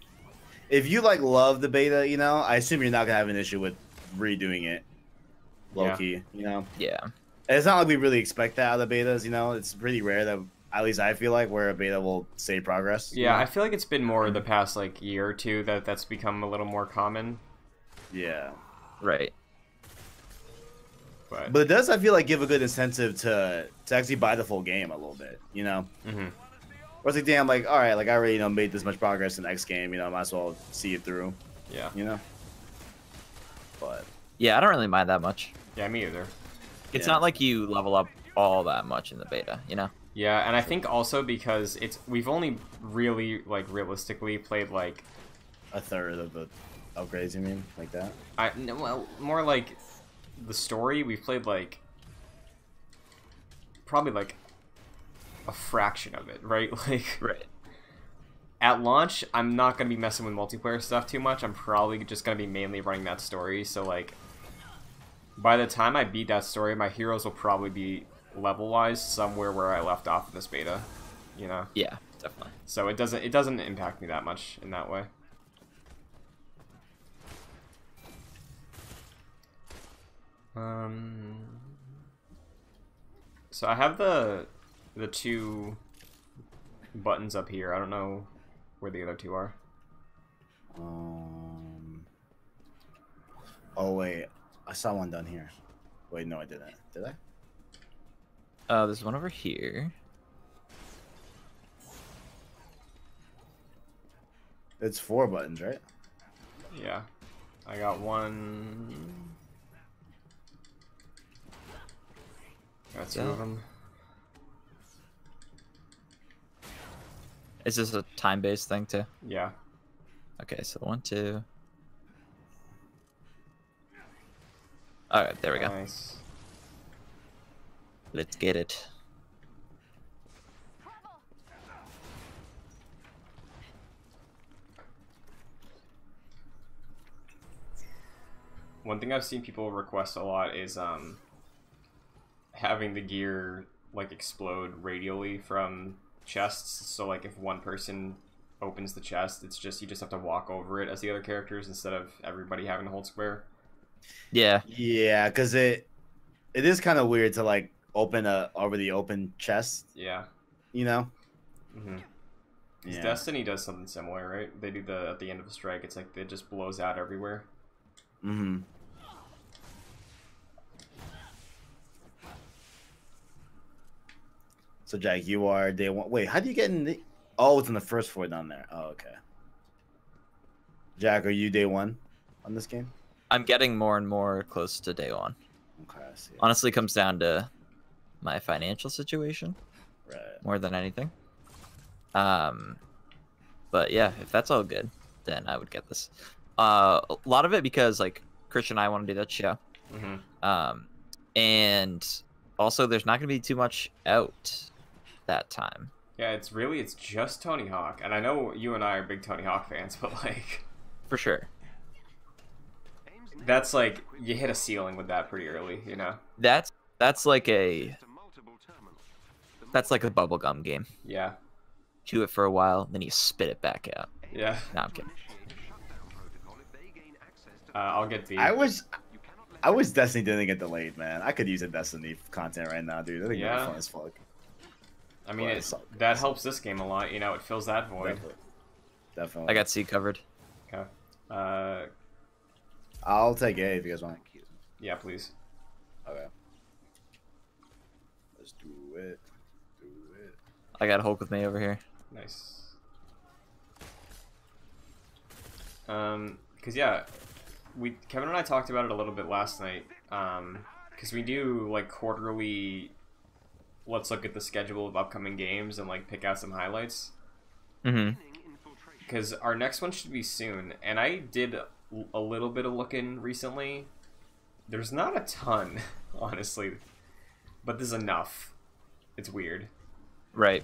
S2: if you like love the beta, you know, I assume you're not gonna have an issue with redoing it. Low
S1: Yeah.
S2: key, you know.
S3: Yeah.
S2: And it's not like we really expect that out of the betas, you know. It's pretty rare that at least I feel like where a beta will save progress. you
S1: Yeah,
S2: know?
S1: I feel like it's been more the past like year or two that that's become a little more common.
S2: yeah.
S3: Right.
S1: But,
S2: But it does, I feel like, give a good incentive to to actually buy the full game a little bit, you know.
S1: Mhm.
S2: Or it's like, damn, like, all right, like I already you know made this much progress in X game, you know, I might as well see it through,
S1: Yeah.
S2: you know. But
S3: Yeah, I don't really mind that much.
S1: Yeah, me either.
S3: It's
S2: Yeah.
S3: not like you level up all that much in the beta, you know?
S1: Yeah, and I think also because it's we've only really like realistically played like
S2: a third of the upgrades, you mean, like that?
S1: I no, well more like the story we've played like probably like a fraction of it, right? Like
S3: Right.
S1: at launch, I'm not gonna be messing with multiplayer stuff too much. I'm probably just gonna be mainly running that story. So like, by the time I beat that story, my heroes will probably be level wise somewhere where I left off in this beta. You know,
S3: Yeah, definitely.
S1: so it doesn't it doesn't impact me that much in that way. Um. So I have the the two buttons up here. I don't know where the other two are.
S2: Um. Oh wait, I saw one down here. Wait, no, I didn't. Did I?
S3: Uh, there's one over here.
S2: It's four buttons, right?
S1: Yeah, I got one. Two
S3: Yeah.
S1: of them.
S3: Is this a time-based thing too?
S1: Yeah.
S3: Okay, so one, two. Alright, there we go.
S1: Nice.
S3: Let's get it.
S1: One thing I've seen people request a lot is um having the gear like explode radially from chests. So like if one person opens the chest, it's just you just have to walk over it as the other characters instead of everybody having to hold square.
S3: Yeah,
S2: Yeah, because it it is kind of weird to like open a over the open chest,
S1: Yeah.
S2: you know?
S1: hmm
S2: Yeah.
S1: Destiny does something similar, right? They do the at the end of a strike. It's like it just blows out everywhere.
S2: Mm-hmm. So Jack, you are day one. Wait, how do you get in the? Oh, it's in the first four down there. Oh, okay. Jack, are you day one on this game?
S3: I'm getting more and more close to day one.
S2: Okay, I see.
S3: Honestly, comes down to my financial situation
S2: Right.
S3: more than anything. Um, but yeah, if that's all good, then I would get this. Uh, a lot of it because like Christian and I want to do that show.
S1: Mm -hmm.
S3: Um, and also there's not going to be too much out that time.
S1: Yeah, it's really it's just Tony Hawk, and I know you and I are big Tony Hawk fans, but like
S3: For sure.
S1: That's like you hit a ceiling with that pretty early, you know?
S3: That's that's like a
S4: to multiple terminals. The
S3: that's like a bubblegum game.
S1: Yeah,
S3: Chew it for a while, then you spit it back out.
S1: yeah.
S3: No, I'm kidding.
S4: initiate a shutdown protocol if they gain access to
S1: Uh, I'll get the.
S2: I was
S4: You cannot let
S2: I wish Destiny didn't get delayed, man. I could use a Destiny content right now, dude. I think
S1: Yeah.
S2: yeah. fun as fuck.
S1: I mean,
S2: Well,
S1: it,
S2: it's
S1: that helps this game a lot. You know, it fills that void.
S2: Definitely. Definitely.
S3: I got C covered.
S1: Okay. Uh,
S2: I'll take A if you guys want.
S1: yeah, please.
S2: Okay. Let's do it. Do it.
S3: I got Hulk with me over here.
S1: Nice. Um, cause yeah, we Kevin and I talked about it a little bit last night. Um, cause we do like quarterly. Let's look at the schedule of upcoming games and like pick out some highlights.
S3: Mm-hmm.
S1: Because our next one should be soon, and I did a little bit of looking recently. There's not a ton, honestly, but there's enough. It's weird.
S3: Right.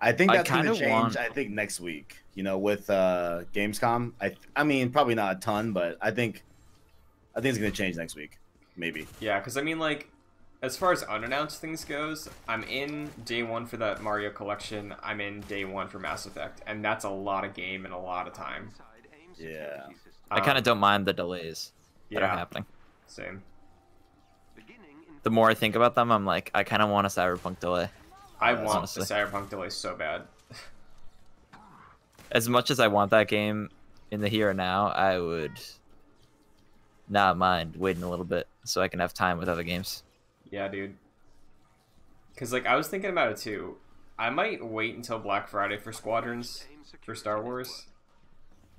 S2: I think that's gonna change.
S3: want-
S2: I think next week. You know, with uh Gamescom. I I mean, probably not a ton, but I think I think it's gonna change next week. Maybe.
S1: Yeah, because I mean, like, as far as unannounced things goes, I'm in day one for that Mario collection. I'm in day one for Mass Effect, and that's a lot of game and a lot of time.
S2: Yeah.
S4: security system.
S3: I kind
S1: Um,
S3: of don't mind the delays that are happening.
S1: same.
S3: The more I think about them, I'm like, I kind of want a cyberpunk delay.
S1: I
S2: Uh,
S1: want
S3: honestly.
S1: the Cyberpunk delay so bad.
S3: As much as I want that game in the here and now, I would not mind waiting a little bit so I can have time with other games.
S1: Yeah, dude. Because like I was thinking about it too. I might wait until Black Friday for Squadrons for Star Wars.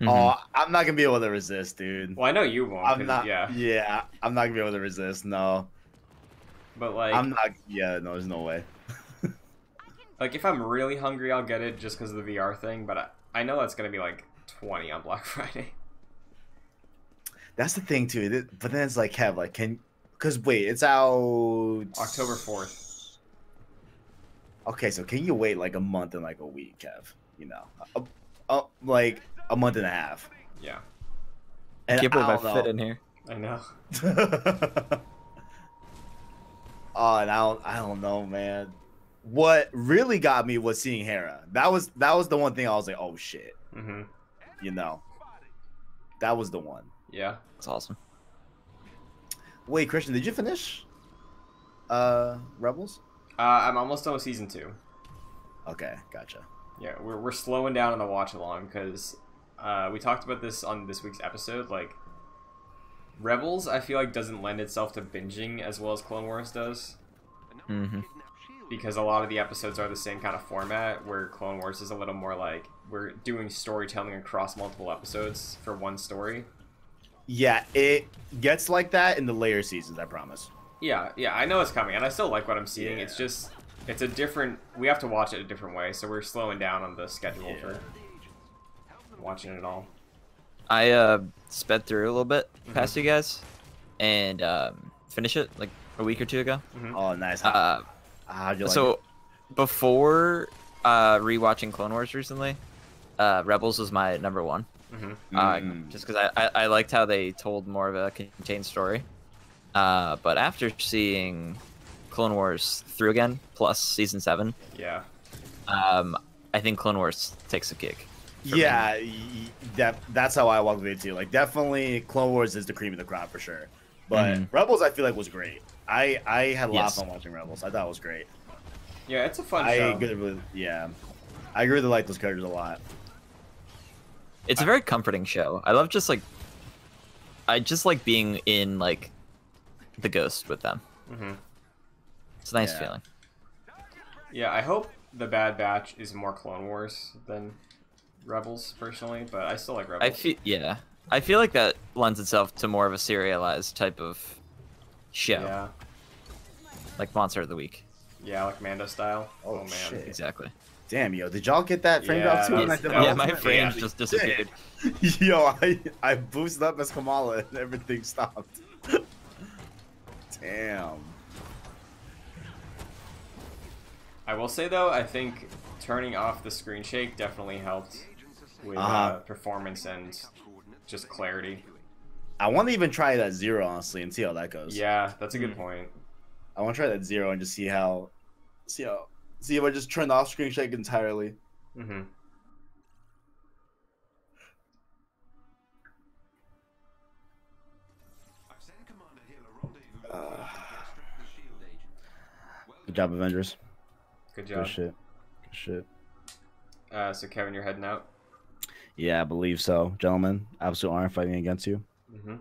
S3: Mhm.
S2: Oh, I'm not gonna be able to resist, dude.
S1: Well, I know you won't.
S2: I'm
S1: 'cause-
S2: not.
S1: Yeah,
S2: Yeah. I'm not gonna be able to resist. No,
S1: but like,
S2: I'm not. Yeah, no, there's no way.
S1: like if I'm really hungry, I'll get it just because of the VR thing. But I, I know that's gonna be like twenty on Black Friday.
S2: That's the thing too. But then it's like, Kev, like, can because wait, it's out
S1: October 4th.
S2: Okay, so can you wait like a month and like a week, Kev? You know, a, a, like a month and a half.
S1: Yeah,
S2: And
S3: Can't believe
S2: I
S3: I fit in here.
S1: I know.
S2: oh, and I don't, I don't know, man. What really got me was seeing Hera. That was that was the one thing I was like, oh shit,
S1: hmm
S2: you know. That was the one.
S1: Yeah.
S3: It's awesome.
S2: Wait, Christian, did you finish? Uh, Rebels.
S1: Uh, I'm almost done with season two.
S2: Okay, gotcha.
S1: Yeah, we're, we're slowing down on the watch along because uh, we talked about this on this week's episode. Like, Rebels, I feel like doesn't lend itself to binging as well as Clone Wars does
S3: Mm-hmm.
S1: because a lot of the episodes are the same kind of format. Where Clone Wars is a little more like we're doing storytelling across multiple episodes for one story.
S2: Yeah, it gets like that in the later seasons. I promise.
S1: Yeah, yeah, I know it's coming, and I still like what I'm seeing. It's just it's a different. We have to watch it a different way, so we're slowing down on the schedule
S2: Yeah.
S1: for watching it all.
S3: I uh sped through a little bit
S1: Mm-hmm.
S3: past you guys, and um, finished it like a week or two ago.
S2: Oh, nice.
S3: Uh,
S2: how'd you like
S3: so
S2: it?
S3: before uh rewatching Clone Wars recently, uh Rebels was my number one.
S1: Hmm
S3: Uh,
S2: Mm.
S3: just because I, I I liked how they told more of a contained story. Uh, but after seeing Clone Wars through again plus season seven,
S1: Yeah.
S3: um, I think Clone Wars takes a kick.
S2: Yeah, y- y- that that's how I walk with it too. Like definitely, Clone Wars is the cream of the crop for sure. But
S3: Mhm.
S2: Rebels, I feel like was great. I I had a lot
S3: Yes.
S2: of fun watching Rebels. I thought it was great.
S1: Yeah, it's a fun
S2: I
S1: show.
S2: agree with yeah, I really like those characters a lot.
S3: It's a very comforting show. I love just like, I just like being in like, the ghost with them.
S1: hmm
S3: It's a nice
S2: Yeah.
S3: feeling.
S1: Yeah, I hope the Bad Batch is more Clone Wars than Rebels, personally, but I still like Rebels.
S3: I feel yeah. I feel like that lends itself to more of a serialized type of show,
S1: Yeah,
S3: like Monster of the Week.
S1: yeah, like Mando style.
S2: Oh,
S1: man.
S2: shit.
S3: Exactly.
S2: Damn, yo, did y'all get that frame
S1: Yeah,
S2: drop too?
S1: that
S2: when
S1: was-
S2: I did
S1: that
S3: yeah, my
S1: pretty
S3: frames just disappeared.
S2: Yo, I I boosted up as Kamala and everything stopped. Damn.
S1: I will say though, I think turning off the screen shake definitely helped with uh
S2: Uh-huh.
S1: performance and just clarity.
S2: I want to even try that zero honestly and see how that goes.
S1: Yeah, that's a good
S3: Mm.
S1: point.
S2: I want to try that zero and just see how, see how, see if I just turn off screen shake entirely.
S1: hmm
S4: I've sent Commander Hill a rendezvous
S2: Uh.
S4: point to extract the shield agent. Well
S2: Good job, Avengers.
S1: Good job.
S2: Good shit. Good shit.
S1: Uh, so Kevin, you're heading out.
S2: Yeah, I believe so, gentlemen. Absolute honor fighting against you.
S1: hmm
S2: you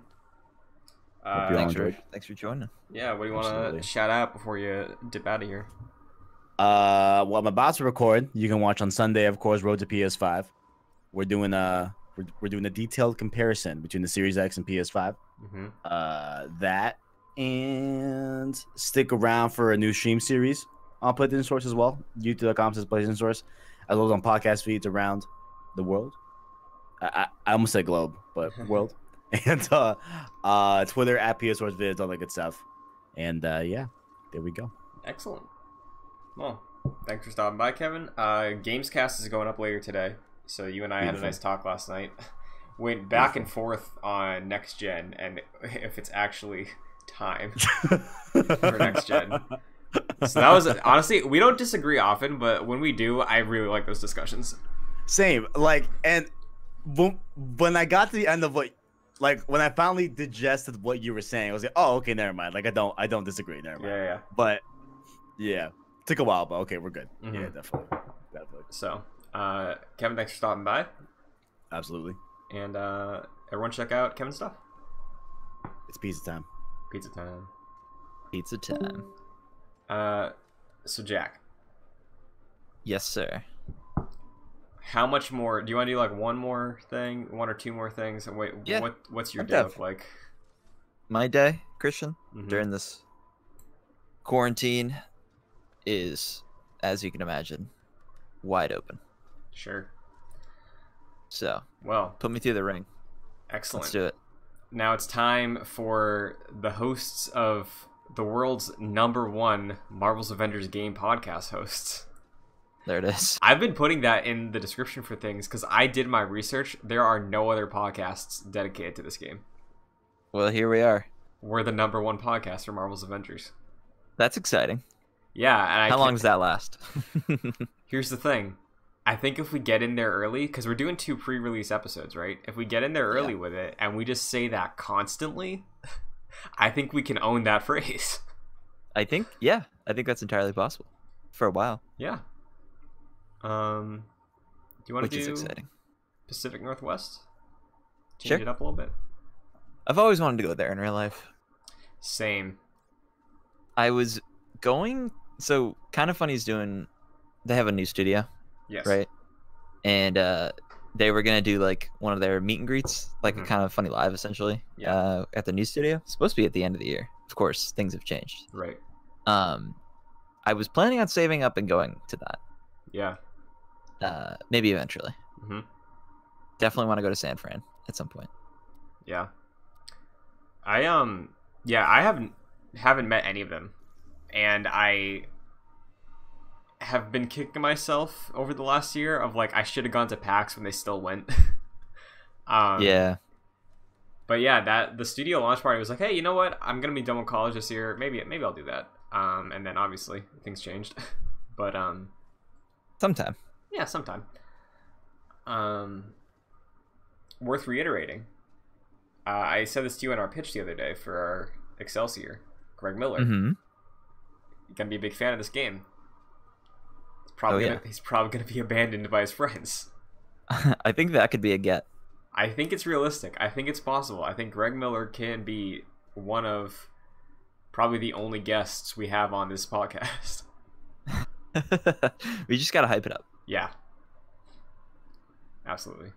S1: Uh,
S2: all
S3: Thanks for
S2: enjoyed.
S3: thanks for joining.
S1: yeah, what do you want to shout out before you dip out of here?
S2: Uh, what I'm about to record, you can watch on Sunday, of course. Road to PS5. We're doing a we're, we're doing a detailed comparison between the Series X and PS5.
S1: hmm
S2: Uh, that and stick around for a new stream series on PlayStation Source as well. YouTube.com says PlayStation Source, as well as on podcast feeds around the world. I, I, I almost said globe, but world. And uh, uh, Twitter at PS Source vids, all that good stuff. And uh, yeah, there we go.
S1: Excellent. Well, thanks for stopping by, Kevin. Uh, Gamescast is going up later today, so you and I had a nice talk last night. Went back and forth on next gen and if it's actually time. For next gen. So that was honestly we don't disagree often, but when we do, I really like those discussions.
S2: Same. Like, and when, when I got to the end of what, like, when I finally digested what you were saying, I was like, oh, okay, never mind. Like, I don't, I don't disagree. Never mind.
S1: Yeah, yeah.
S2: But yeah, took a while, but okay, we're good. Yeah,
S1: Mhm.
S2: definitely, definitely,
S1: So, uh, Kevin, thanks for stopping by,
S2: absolutely.
S1: and uh, everyone check out Kevin's stuff.
S2: It's pizza time.
S1: Pizza time.
S3: Pizza time.
S1: Uh, So Jack,
S3: Yes, sir.
S1: how much more? Do you want to do like one more thing, one or two more things? And wait,
S3: Yeah.
S1: what what's your
S3: I'm
S1: day
S3: down.
S1: look like?
S3: My day, Christian,
S1: Mhm.
S3: during this quarantine is, as you can imagine, wide open.
S1: Sure.
S3: So
S1: Well,
S3: put me through the ring.
S1: excellent.
S3: Let's do it.
S1: Now it's time for the hosts of the world's number one Marvel's Avengers game podcast hosts.
S3: There it is.
S1: I've been putting that in the description for things because I did my research. There are no other podcasts dedicated to this game.
S3: Well, here we are.
S1: We're the number one podcast for Marvel's Avengers.
S3: That's exciting.
S1: Yeah, and I
S3: How long does that last?
S1: Here's the thing. I think if we get in there early, because we're doing two pre-release episodes, right? If we get in there early with it and we just say that constantly, I think we can own that phrase.
S3: I think, yeah, I think that's entirely possible for a while,
S1: Yeah. Um, do you want
S3: which
S1: to
S3: is
S1: do
S3: exciting.
S1: Pacific Northwest? Change
S3: Sure.
S1: it up a little bit.
S3: I've always wanted to go there in real life.
S1: Same.
S3: I was going, so Kinda Funny's doing, they have a new studio,
S1: Yes.
S3: right? And uh, they were gonna do like one of their meet and greets, like
S1: Mhm.
S3: a kind of funny live, essentially,
S1: Yeah.
S3: uh, at the new studio. It's supposed to be at the end of the year. Of course, things have changed.
S1: Right.
S3: Um, I was planning on saving up and going to that,
S1: Yeah.
S3: uh, maybe eventually.
S1: mm-hmm.
S3: Definitely want to go to San Fran at some point.
S1: Yeah. I um yeah, I haven't haven't met any of them. And I have been kicking myself over the last year of like I should have gone to PAX when they still went. um
S3: yeah,
S1: But yeah, that the studio launch party was like, "Hey, you know what? I'm going to be done with college this year. Maybe maybe I'll do that." Um and then obviously things changed. but um
S3: sometime.
S1: yeah, sometime. Um, worth reiterating. Uh, I said this to you in our pitch the other day for our Excelsior. Greg Miller,
S3: hmm
S1: gonna be a big fan of this game. He's oh, probably
S3: Oh,
S1: gonna, he's probably gonna be abandoned by his friends.
S3: I think that could be a get.
S1: I think it's realistic. I think it's possible. I think Greg Miller can be one of probably the only guests we have on this podcast.
S3: we just gotta hype it up.
S1: Yeah. Absolutely.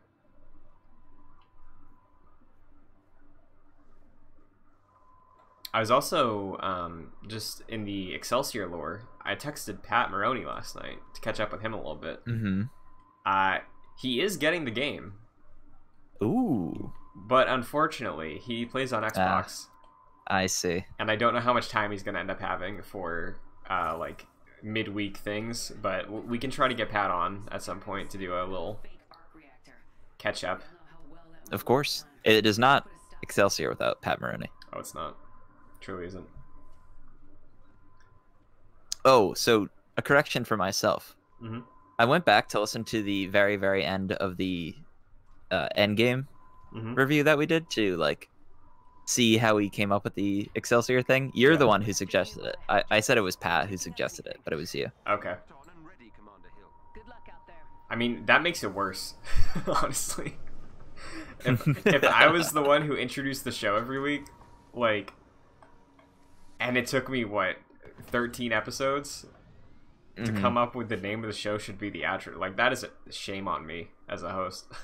S1: I was also um, just in the Excelsior lore. I texted Pat Maroney last night to catch up with him a little bit.
S3: hmm
S1: Uh, he is getting the game,
S3: Ooh,
S1: but unfortunately, he plays on Xbox,
S3: I see.
S1: and I don't know how much time he's going to end up having for uh, like midweek things. But we can try to get Pat on at some point to do a little catch up.
S3: Of course, it is not Excelsior without Pat Maroney.
S1: Oh, it's not. Truly isn't.
S3: Oh, so a correction for myself.
S1: Mhm.
S3: I went back to listen to the very, very end of the uh, end game
S1: Mhm.
S3: review that we did to like see how we came up with the Excelsior thing. You're the one who suggested it. I, I said it was Pat who suggested it, but it was you.
S1: Okay.
S4: On and ready, Commander Hill.
S5: Good luck out there.
S1: I mean, that makes it worse, honestly. If, if I was the one who introduced the show every week, like, and it took me, what, 13 episodes to
S3: Mhm.
S1: come up with the name of the show should be the outro. Like, that is a shame on me as a host.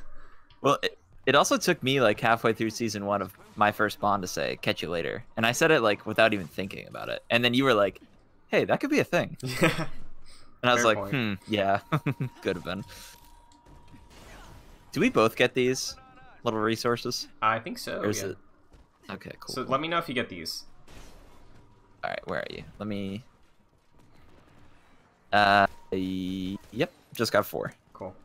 S3: Well, it, it also took me like halfway through season one of my first Bond to say "catch you later," and I said it like without even thinking about it. And then you were like, "Hey, that could be a thing,"
S1: yeah.
S3: and I was
S1: Fair
S3: like. "Hmm, yeah, could have been." Do we both get these little resources,
S1: I think so. yeah.
S3: it? Okay, cool.
S1: So let me know if you get these.
S3: All right, where are you? Let me. Uh, yep, just got four.
S1: Cool.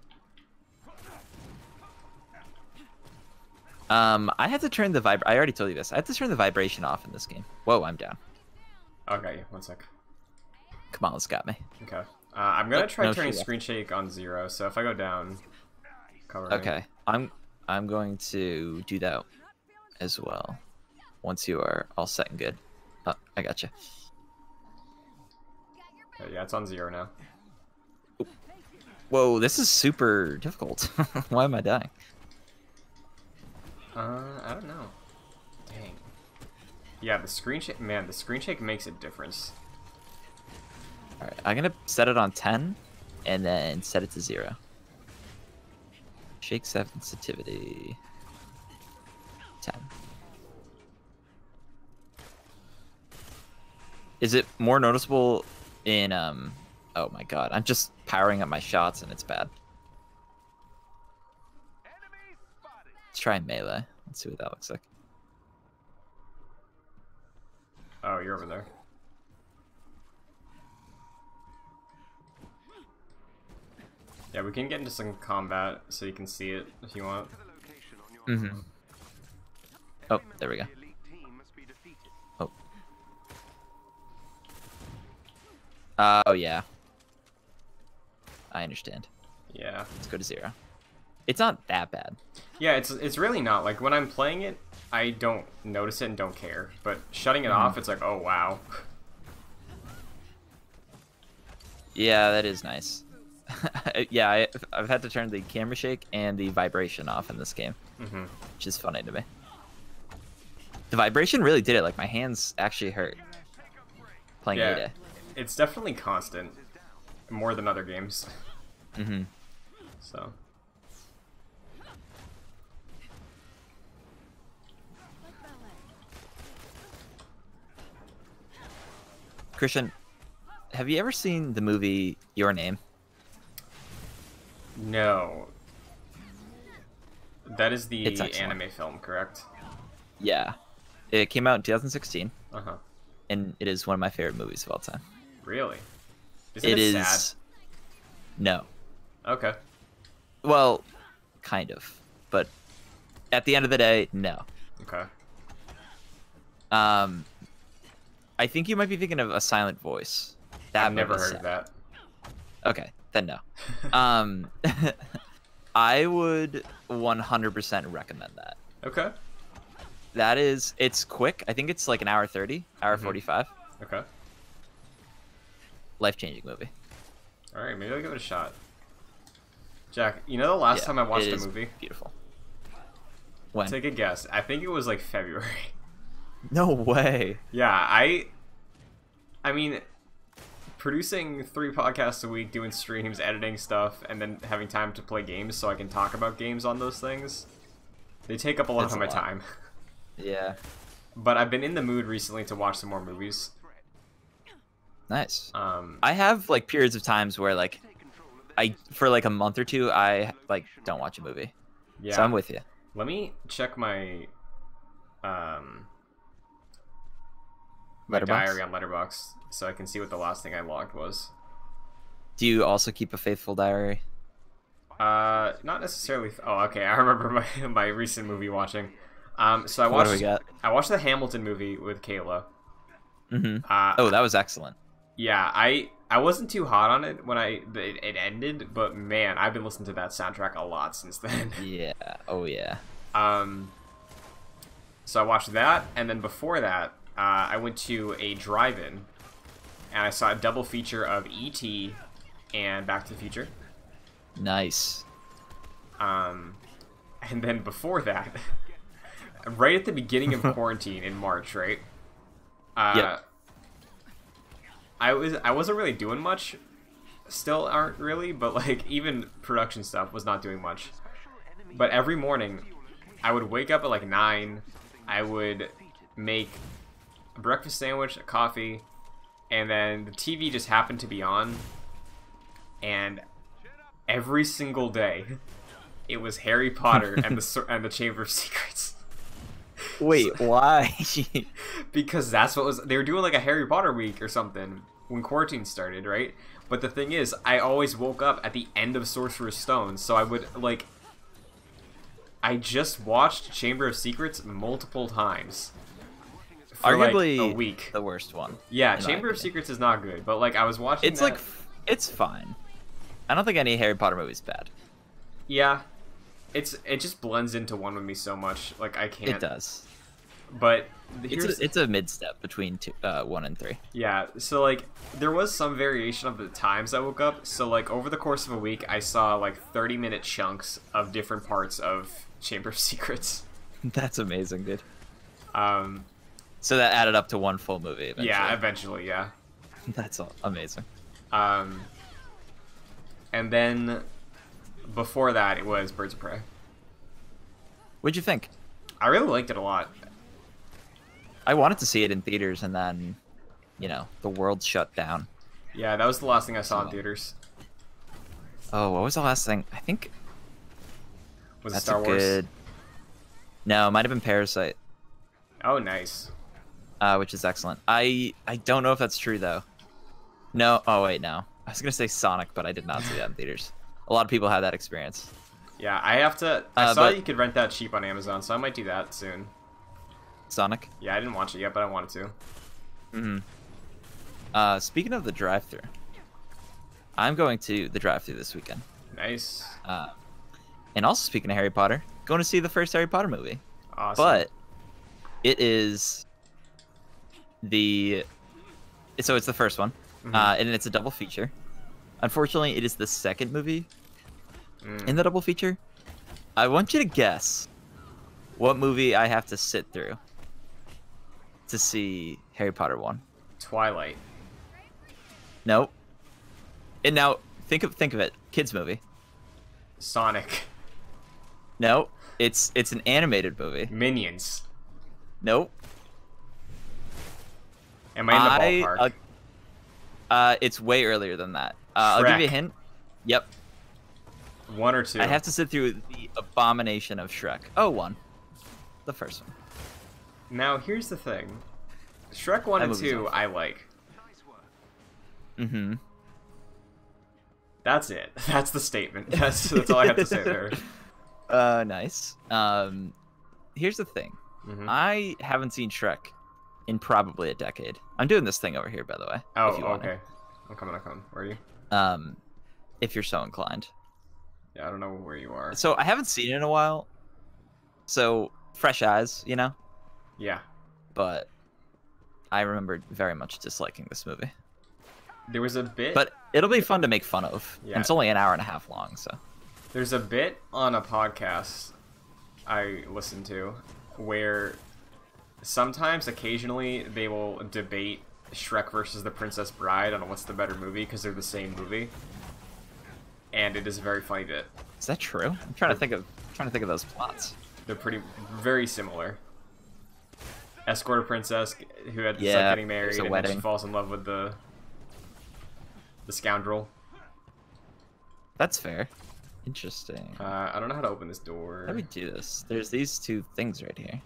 S3: Um, I had to turn the vib. I already told you this. I had to turn the vibration off in this game. Whoa, I'm down.
S1: Okay, one sec.
S3: Come on, Kamala's got me.
S1: Okay. Uh, I'm gonna
S3: Nope,
S1: try
S3: no
S1: turning screen shake on zero. So if I go down, cover.
S3: Okay, I'm I'm going to do that as well. Once you are all set and good. Oh, I got you.
S1: Yeah, it's on zero now.
S3: Whoa, this is super difficult. Why am I dying?
S1: Uh, I don't know. Dang. Yeah, the screen shake, man, the screen shake makes a difference.
S3: All right, I'm gonna set it on 10, and then set it to zero. Shake sensitivity. 10. Is it more noticeable in um? Oh my god, I'm just powering up my shots and it's bad. Let's try melee. Let's see what that looks like.
S1: Oh, you're over there. Yeah, we can get into some combat so you can see it if you want.
S4: To the location on your
S3: Mm-hmm. Oh, there we go.
S4: The elite team must be defeated.
S3: Oh. Uh, oh yeah. I understand.
S1: Yeah.
S3: Let's go to zero. It's not that bad.
S1: Yeah, it's it's really not. Like when I'm playing it, I don't notice it and don't care. But shutting it off, it's like, oh wow.
S3: Yeah, that is nice. yeah, I, I've had to turn the camera shake and the vibration off in this game,
S1: hmm
S3: which is funny to me. The vibration really did it. Like my hands actually hurt playing
S1: Yeah,
S3: Ada.
S1: It's definitely constant, more than other games.
S3: Mm-hmm.
S1: So
S3: Christian, have you ever seen the movie Your Name?
S1: no, that is the
S3: It's
S1: anime film, correct?
S3: Yeah. It came out in 2016,
S1: Uh huh.
S3: and it is one of my favorite movies of all time.
S1: Really? Isn't
S3: It
S1: it,
S3: is.
S1: sad?
S3: No.
S1: Okay.
S3: Well, kind of. But at the end of the day, no.
S1: Okay.
S3: Um, I think you might be thinking of a silent voice. That
S1: I've never heard of that.
S3: Okay, then no. um, I would 100% recommend that.
S1: Okay.
S3: That is, it's quick. I think it's like an hour 30, hour
S1: Mhm.
S3: 45.
S1: Okay.
S3: Life changing movie.
S1: All right, maybe I'll give it a shot. Jack, you know the last
S3: Yeah,
S1: time I watched a movie?
S3: Beautiful. When?
S1: Take a guess. I think it was like February.
S3: No way.
S1: yeah, I. I mean, producing three podcasts a week, doing streams, editing stuff, and then having time to play games so I can talk about games on those things. They take up a lot
S3: That's
S1: of
S3: a
S1: my
S3: lot.
S1: time.
S3: Yeah.
S1: But I've been in the mood recently to watch some more movies.
S3: Nice.
S1: Um,
S3: I have like periods of times where like I for like a month or two I like don't watch a movie.
S1: yeah.
S3: So I'm with you.
S1: Let me check my um my diary on Letterboxd so I can see what the last thing I logged was.
S3: Do you also keep a faithful diary?
S1: Uh, not necessarily. Oh, okay. I remember my my recent movie watching. Um, so I
S3: What
S1: watched
S3: do we got?
S1: I watched the Hamilton movie with Kayla.
S3: Mm-hmm.
S1: Uh,
S3: Oh, that was excellent.
S1: Yeah. I I wasn't too hot on it when I it, it ended, but man, I've been listening to that soundtrack a lot since then.
S3: Yeah. Oh yeah.
S1: Um, so I watched that, and then before that, uh, I went to a drive-in, and I saw a double feature of E.T. and Back to the Future.
S3: Nice.
S1: Um, and then before that, right at the beginning of quarantine in March, right? Uh,
S3: Yep.
S1: I was I wasn't really doing much. Still aren't really, but like even production stuff was not doing much. But every morning, I would wake up at like nine. I would make a breakfast sandwich, a coffee, and then the TV just happened to be on. And every single day, it was Harry Potter and the and the Chamber of Secrets.
S3: Wait, why?
S1: because that's what was they were doing like a Harry Potter week or something when quarantine started, right? But the thing is, I always woke up at the end of Sorcerer's Stone, so I would like I just watched Chamber of Secrets multiple times. For
S3: Arguably
S1: like a week.
S3: the worst one.
S1: Yeah, Chamber of. Secrets is not good, but like I was watching
S3: It's
S1: that-
S3: like it's fine. I don't think any Harry Potter movie is bad.
S1: yeah. It's it just blends into one with me so much. Like I can't
S3: It does.
S1: But
S3: It's a, it's a mid step between two, uh, one and three.
S1: Yeah, so like there was some variation of the times I woke up. So like over the course of a week, I saw like 30 minute chunks of different parts of Chamber of Secrets.
S3: That's amazing, dude.
S1: Um,
S3: So that added up to one full movie. Eventually.
S1: yeah, eventually, yeah.
S3: That's amazing.
S1: Um, and then before that, it was Birds of Prey.
S3: What'd you think?
S1: I really liked it a lot.
S3: I wanted to see it in theaters, and then, you know, the world shut down.
S1: Yeah, that was the last thing I saw in theaters.
S3: Oh, what was the last thing? I think
S1: Was it
S3: that's
S1: Star
S3: a
S1: Wars?
S3: good. No, it might have been Parasite,
S1: Oh, nice.
S3: uh, which is excellent. I I don't know if that's true though. No. Oh wait, no. I was gonna say Sonic, but I did not see that in theaters. A lot of people had that experience.
S1: Yeah, I have to. I
S3: Uh,
S1: saw
S3: but-
S1: you could rent that cheap on Amazon, so I might do that soon.
S3: Sonic.
S1: Yeah, I didn't watch it yet, but I wanted to.
S3: hmm Uh, speaking of the drive-through, I'm going to the drive-through this weekend.
S1: Nice.
S3: Uh, and also speaking of Harry Potter, going to see the first Harry Potter movie.
S1: Awesome.
S3: But it is the so it's the first one,
S1: Mhm.
S3: uh, and it's a double feature. Unfortunately, it is the second movie
S1: Mm.
S3: in the double feature. I want you to guess what movie I have to sit through to see Harry Potter one.
S1: Twilight.
S3: Nope. And now think of think of it, kids movie.
S1: Sonic.
S3: No, it's it's an animated movie.
S1: Minions.
S3: Nope.
S1: Am I in the
S3: I,
S1: ballpark?
S3: uh, uh, it's way earlier than that. Uh, I'll give you a hint. Yep.
S1: One or two?
S3: I have to sit through the abomination of Shrek. Oh, one. The first one.
S1: Now, here's the thing. Shrek 1 and 2,
S3: awesome.
S1: I like.
S3: Mm-hmm.
S1: That's it. That's the statement. That's, that's all I have to say there.
S3: Uh, nice. Um, here's the thing.
S1: Mhm.
S3: I haven't seen Shrek in probably a decade. I'm doing this thing over here, by the way.
S1: Oh,
S3: if you want it.
S1: okay. I'm coming, I'm coming. Where are you?
S3: Um, if you're so inclined.
S1: Yeah, I don't know where you are.
S3: So I haven't seen it in a while. So fresh eyes, you know.
S1: Yeah.
S3: But I remember very much disliking this movie.
S1: There was a bit.
S3: But it'll be fun to make fun of. And
S1: Yeah.
S3: it's only an hour and a half long, so.
S1: There's a bit on a podcast I listen to where sometimes, occasionally, they will debate Shrek versus The Princess Bride on what's the better movie because they're the same movie. And it is a very funny bit.
S3: Is that true? I'm trying to think of trying to think of those plots.
S1: They're pretty, very similar. Escort a princess who had to
S3: Yeah,
S1: start getting married, and then she falls in love with the the scoundrel.
S3: That's fair. Interesting.
S1: Uh, I don't know how to open this door.
S3: How do we do this? There's these two things right here.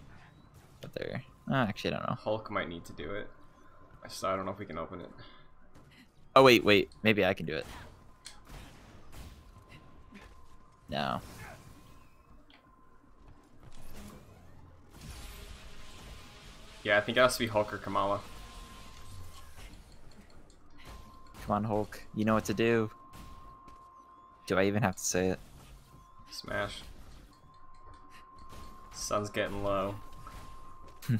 S3: But they're oh, actually I don't know.
S1: Hulk might need to do it. So I don't know if we can open it.
S3: Oh wait, wait. Maybe I can do it. No.
S1: Yeah, I think it has to be Hulk or Kamala.
S3: Come on, Hulk. You know what to do. Do I even have to say it?
S1: Smash. Sun's getting low.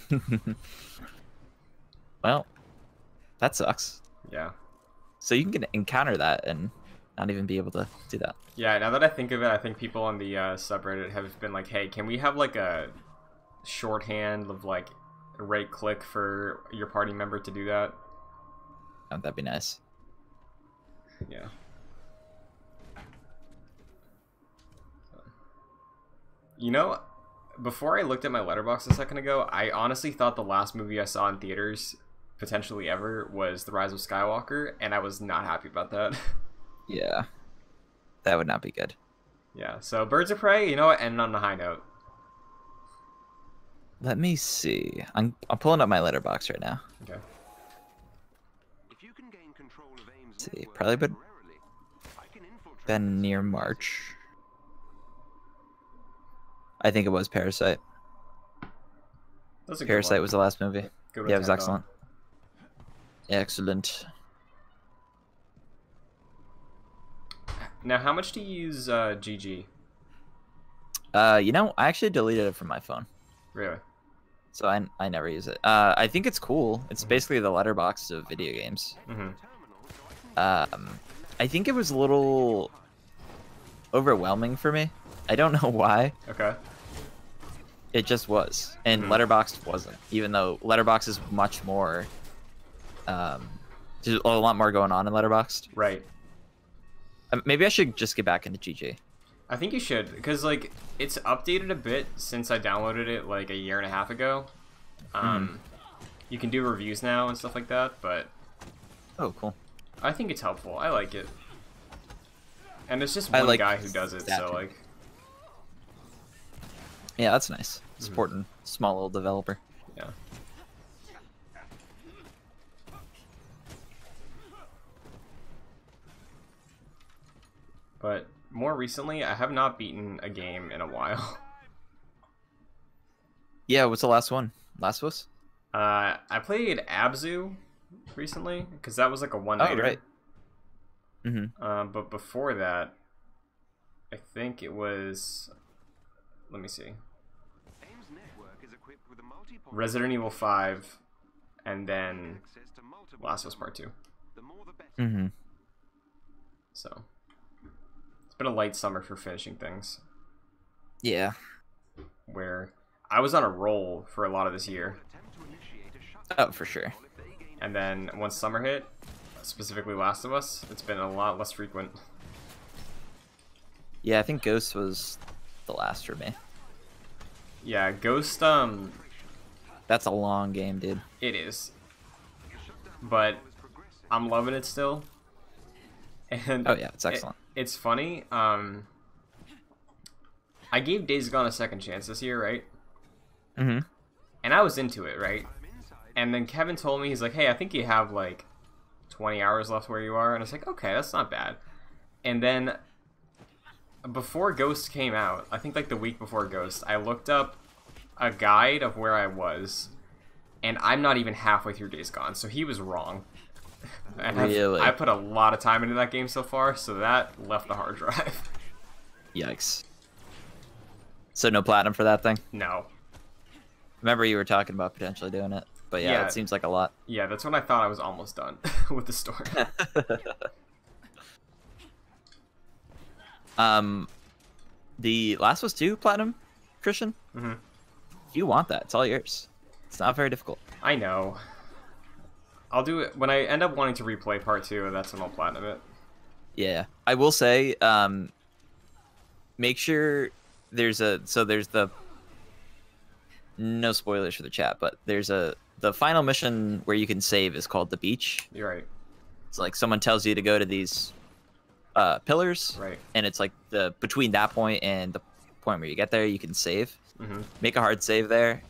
S3: well, that sucks.
S1: Yeah.
S3: So you can encounter that and not even be able to do that.
S1: Yeah, now that I think of it, I think people on the uh, subreddit have been like, hey, can we have like a shorthand of like right click for your party member to do that?
S3: Oh, that'd be nice.
S1: Yeah. You know, before I looked at my Letterboxd a second ago, I honestly thought the last movie I saw in theaters, potentially ever, was The Rise of Skywalker, and I was not happy about that.
S3: Yeah. That would not be good.
S1: yeah, so Birds of Prey, you know what, ending on a high note.
S3: Let me see. I'm I'm pulling up my Letterboxd right now.
S1: Okay.
S4: If you can gain control of AIM's
S3: See, probably been-
S4: temporarily, I can
S3: Been near March. I think it was Parasite.
S1: That's a
S3: Parasite was the last movie.
S1: Good
S3: Yeah, it was
S1: Tendon.
S3: excellent. Excellent.
S1: Now, how much do you use uh, GG?
S3: Uh, you know, I actually deleted it from my phone,
S1: Really?
S3: So I I never use it. Uh, I think it's cool. It's
S1: Mm-hmm.
S3: basically the Letterboxd of video games.
S4: Mm -hmm. I
S3: Um, I think it was a little overwhelming for me. I don't know why.
S1: Okay.
S3: It just was, and
S1: Mhm.
S3: Letterboxd wasn't. Even though Letterboxd is much more, um, There's a lot more going on in Letterboxd.
S1: Right.
S3: Uh, Maybe I should just get back into GG.
S1: I think you should because like it's updated a bit since I downloaded it like a year and a half ago. Um, you can do reviews now and stuff like that, but
S3: Oh, cool.
S1: I think it's helpful. I like it. And it's just one
S3: like
S1: guy who does it, so
S3: too.
S1: like
S3: Yeah, that's nice. Supporting small little developer.
S1: yeah. But more recently, I have not beaten a game in a while.
S3: Yeah, what's the last one? Last of Us?
S1: Uh, I played Abzu recently because that was like a one nighter.
S3: right. Mm-hmm.
S1: Um, but before that, I think it was. Let me see.
S4: AIM's network is equipped with a
S1: Resident Evil Five, and then
S4: access to multiple
S1: Last of Us Part Two.
S4: The more the better.
S3: Mm-hmm.
S1: So it's been a light summer for finishing things.
S3: Yeah.
S1: Where I was on a roll for a lot of this year,
S4: Attempt to initiate a shutdown
S3: Oh, for sure.
S4: if they gain
S1: and then once summer hit, specifically Last of Us, it's been a lot less frequent.
S3: Yeah, I think Ghost was the last for me.
S1: Yeah, Ghost. Um,
S3: That's a long game, dude.
S1: it is, but I'm loving it still. And
S3: Oh yeah, it's
S1: it-
S3: excellent.
S1: It's funny. Um, I gave Days Gone a second chance this year, right?
S3: Mm-hmm.
S1: And I was into it, right? And then Kevin told me he's like, "Hey, I think you have like 20 hours left where you are," and I was like, "Okay, that's not bad." And then before Ghost came out, I think like the week before Ghost, I looked up a guide of where I was, and I'm not even halfway through Days Gone, so he was wrong. And I've-
S3: Really?
S1: I put a lot of time into that game so far, so that left the hard drive.
S3: Yikes. So no platinum for that thing.
S1: no.
S3: Remember you were talking about potentially doing it, but yeah,
S1: Yeah.
S3: it seems like a lot.
S1: Yeah, that's when I thought I was almost done with the story.
S3: um, the Last was Two platinum, Christian.
S1: Mm -hmm.
S3: If you want that, it's all yours. It's not very difficult.
S1: I know. I'll do it when I end up wanting to replay part two. That's when I'll platinum it.
S3: Yeah, I will say, um, make sure there's a so there's the no spoilers for the chat, but there's a the final mission where you can save is called the beach.
S1: You're right.
S3: It's like someone tells you to go to these uh, pillars,
S1: Right.
S3: and it's like the between that point and the point where you get there, you can save.
S1: mm -hmm.
S3: Make a hard save there,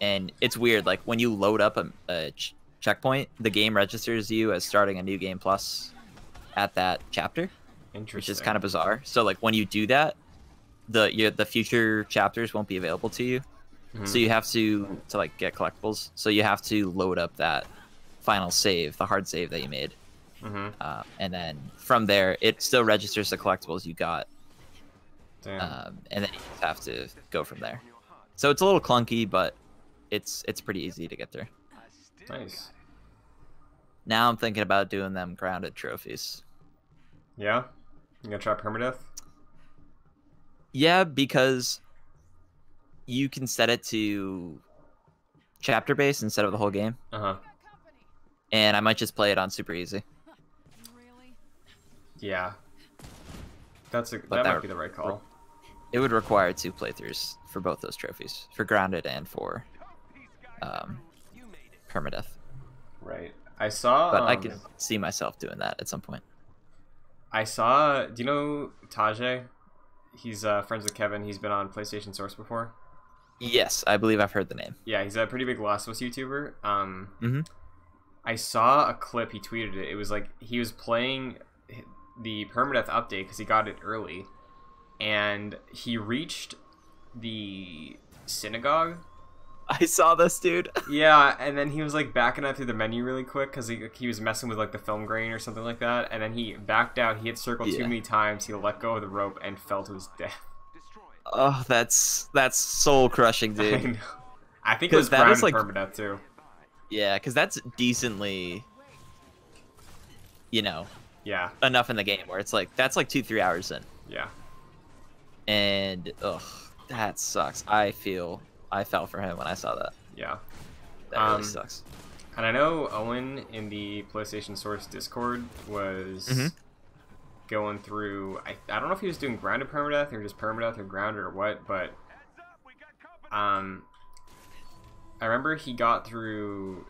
S3: and it's weird. Like when you load up a, a checkpoint, the game registers you as starting a new game plus at that chapter
S1: Interesting.
S3: which is kind of bizarre. So like when you do that, the your, the future chapters won't be available to you.
S1: Mhm.
S3: So you have to to like get collectibles. So you have to load up that final save, the hard save that you made,
S1: Mhm.
S3: uh, and then from there it still registers the collectibles you got,
S1: Damn.
S3: um, and then you just have to go from there. So it's a little clunky, but it's it's pretty easy to get there.
S1: nice.
S3: Now I'm thinking about doing them grounded trophies.
S1: Yeah. You gonna try permadeath?
S3: Yeah, because you can set it to chapter based instead of the whole game,
S1: Uh huh.
S3: and I might just play it on super easy.
S1: Yeah. That's a that,
S3: that
S1: might
S3: would-
S1: be the right call.
S3: It would require two playthroughs for both those trophies, for grounded and for um, permadeath.
S1: Right. I saw.
S3: But I
S1: um,
S3: can see myself doing that at some point.
S1: I saw. Do you know Tajay? He's uh, friends with Kevin. He's been on PlayStation Source before.
S3: Yes, I believe I've heard the name.
S1: Yeah, he's a pretty big Last of Us YouTuber. Um,
S3: Mhm.
S1: I saw a clip. He tweeted it. It was like he was playing the permadeath update because he got it early, and he reached the synagogue.
S3: I saw this dude.
S1: Yeah, and then he was like backing out through the menu really quick because he, he was messing with like the film grain or something like that, and then he backed out. He hit circle too many times. He let go of the rope and fell to his death.
S3: Oh, that's that's soul crushing,
S1: I
S3: dude.
S1: know. I think it was
S3: that
S1: grounded
S3: like-
S1: permadeath too.
S3: yeah, because that's decently, you know,
S1: Yeah,
S3: enough in the game where it's like that's like two three hours in.
S1: yeah.
S3: and ugh, that sucks. I feel I fell for him when I saw that.
S1: Yeah.
S3: That
S1: Um,
S3: really sucks.
S1: And I know Owen in the PlayStation Source Discord was
S3: Mhm.
S1: going through. I, I don't know if he was doing grounded permadeath or just permadeath or grounded or what, but um, I remember he got through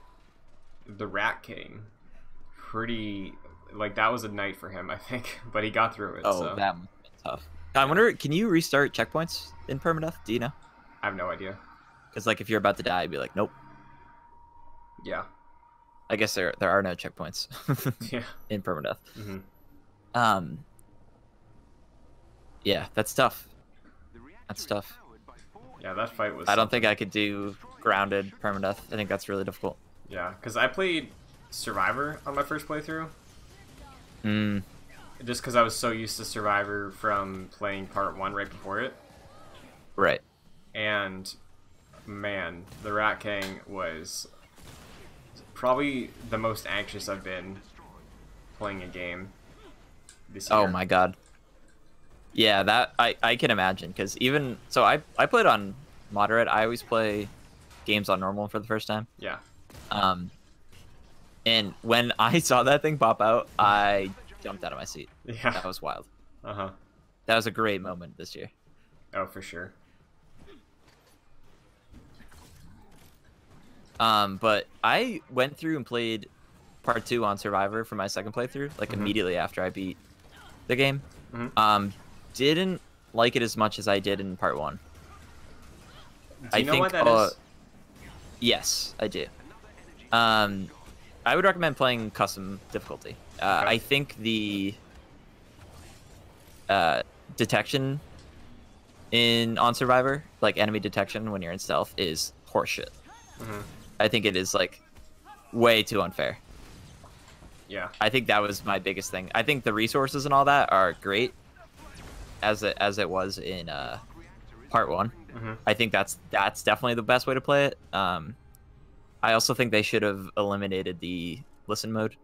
S1: the Rat King pretty. Like that was a night for him, I think, but he got through it.
S3: Oh,
S1: so
S3: that must be tough. I wonder, can you restart checkpoints in permadeath? Do you know?
S1: I have no idea.
S3: Because like if you're about to die, I'd be like, nope.
S1: Yeah,
S3: I guess there there are no checkpoints
S1: yeah.
S3: in permadeath.
S1: hmm
S3: Um. Yeah, that's tough.
S4: The reactor
S3: That's tough.
S4: powered by four
S1: Yeah, that fight was.
S3: I don't think I could do grounded permadeath. I think that's really difficult.
S1: Yeah, because I played Survivor on my first playthrough,
S3: Mm,
S1: just because I was so used to Survivor from playing Part One right before it,
S3: right.
S1: and man, the Rat King was probably the most anxious I've been playing a game this year.
S3: Oh my god. Yeah, that I I can imagine because even so, I I played on moderate. I always play games on normal for the first time.
S1: Yeah,
S3: Um, and when I saw that thing pop out, I jumped out of my seat.
S1: yeah,
S3: That was wild.
S1: uh huh.
S3: That was a great moment this year.
S1: Oh, for sure.
S3: Um, but I went through and played part two on Survivor for my second playthrough, like
S1: Mhm.
S3: immediately after I beat the game.
S1: Mhm.
S3: Um, didn't like it as much as I did in part one.
S1: Do
S3: I think,
S1: what that is?
S3: uh, Yes, I do. Um, I would recommend playing custom difficulty. Uh,
S1: Okay.
S3: I think the uh, detection in on Survivor, like enemy detection when you're in stealth, is horseshit.
S1: Mhm.
S3: I think it is like way too unfair.
S1: Yeah,
S3: I think that was my biggest thing. I think the resources and all that are great, as it as it was in uh, part one.
S1: hmm
S3: I think that's that's definitely the best way to play it. Um, I also think they should have eliminated the listen mode.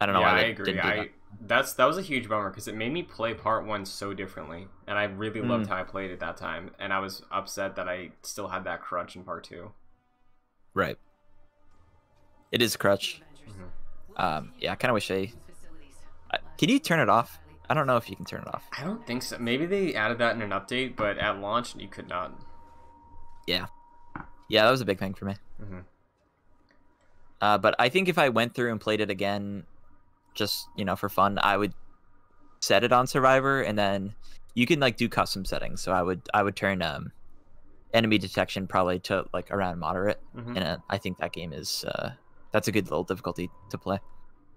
S3: I don't know
S1: yeah,
S3: why
S1: I
S3: they
S1: agree.
S3: didn't do
S1: I
S3: that.
S1: that's that was a huge bummer because it made me play Part One so differently, and I really loved
S3: Mm.
S1: how I played it that time. And I was upset that I still had that crunch in Part Two.
S3: Right. It is a crutch.
S1: Mhm.
S3: Um, yeah, I kind of wish they. I, can you turn it off? I don't know if you can turn it off.
S1: I don't think so. Maybe they added that in an update, but at launch you could not.
S3: Yeah. Yeah, that was a big thing for me.
S1: hmm
S3: Uh, but I think if I went through and played it again, just you know for fun, I would set it on Survivor, and then you can like do custom settings. So I would I would turn um, enemy detection probably to like around moderate,
S1: hmm
S3: and uh, I think that game is uh, that's a good little difficulty to play.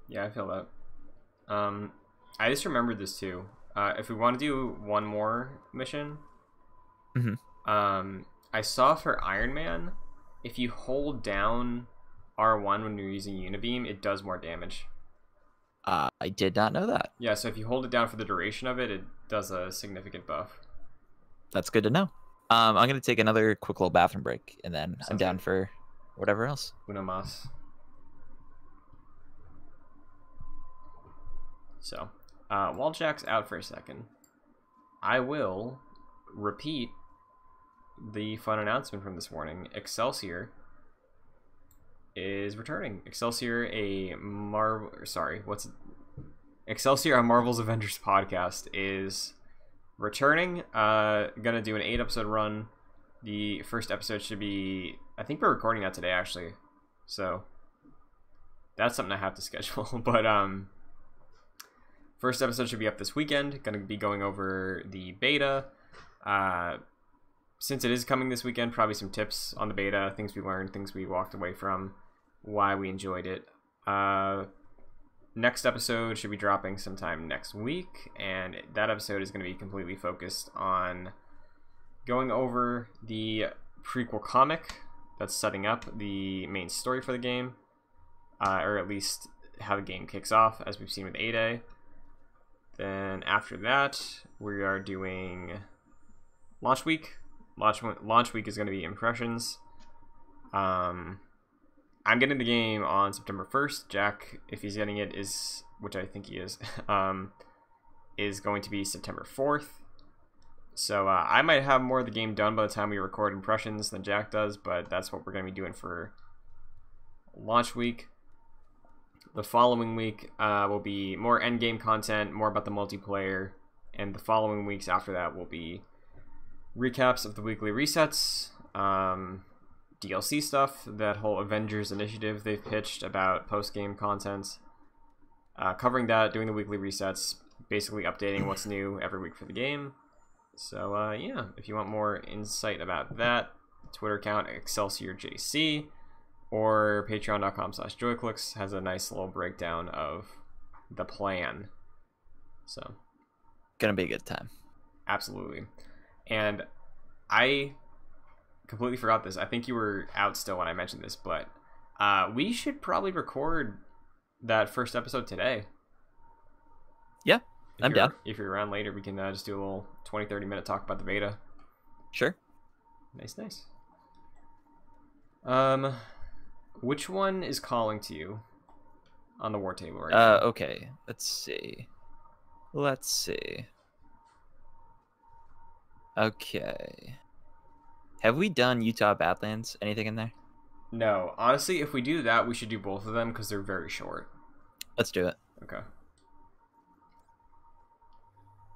S1: Yeah, I feel that. Um, I just remembered this too. Uh, if we want to do one more mission,
S3: Mhm.
S1: um, I saw for Iron Man, if you hold down R1 when you're using Unibeam, it does more damage.
S3: Uh, I did not know that.
S1: Yeah, so if you hold it down for the duration of it, it does a significant buff.
S3: That's good to know. Um, I'm gonna take another quick little bathroom break, and then I'm down
S1: good.
S3: for whatever else.
S1: Uno mas. So, uh, while Jack's out for a second, I will repeat the fun announcement from this morning. Excelsior is returning. Excelsior, a Marvel. Sorry, what's? Excelsior, a Marvel's Avengers podcast, is returning. Uh, gonna do an eight episode run. The first episode should be. I think we're recording that today, actually. So that's something I have to schedule. but um, first episode should be up this weekend. To be going over the beta. Uh, since it is coming this weekend, probably some tips on the beta, things we learned, things we walked away from, why we enjoyed it. Uh, next episode should be dropping sometime next week, and that episode is going to be completely focused on going over the prequel comic that's setting up the main story for the game, uh, or at least how the game kicks off, as we've seen with A Day. Then after that, we are doing launch week. Launch launch week is going to be impressions. Um, I'm getting the game on September 1st. Jack, if he's getting it, is which I think he is, um, is going to be September 4th. So uh, I might have more of the game done by the time we record impressions than Jack does, but that's what we're going to be doing for launch week. The following week uh, will be more endgame content, more about the multiplayer, and the following weeks after that will be recaps of the weekly resets, um, DLC stuff, that whole Avengers initiative they've pitched about post game content, uh, covering that, doing the weekly resets, basically updating what's new every week for the game. So uh, yeah, if you want more insight about that, Twitter account ExcelsiorJC or patreon.com slash joyclicks has a nice little breakdown of the plan. So
S3: Gonna be a good time.
S1: absolutely. And I completely forgot this. I think you were out still when I mentioned this, but uh, we should probably record that first episode today.
S3: Yeah,
S1: If
S3: I'm down.
S1: If you're around later, we can uh, just do a little 20, 30 minute talk about the beta.
S3: Sure.
S1: Nice, nice. Um, which one is calling to you on the war table right
S3: Uh, okay. Let's see. Let's see. Okay. Have we done Utah Badlands? Anything in there?
S1: No, honestly, if we do that, we should do both of them because they're very short.
S3: Let's do it.
S1: Okay.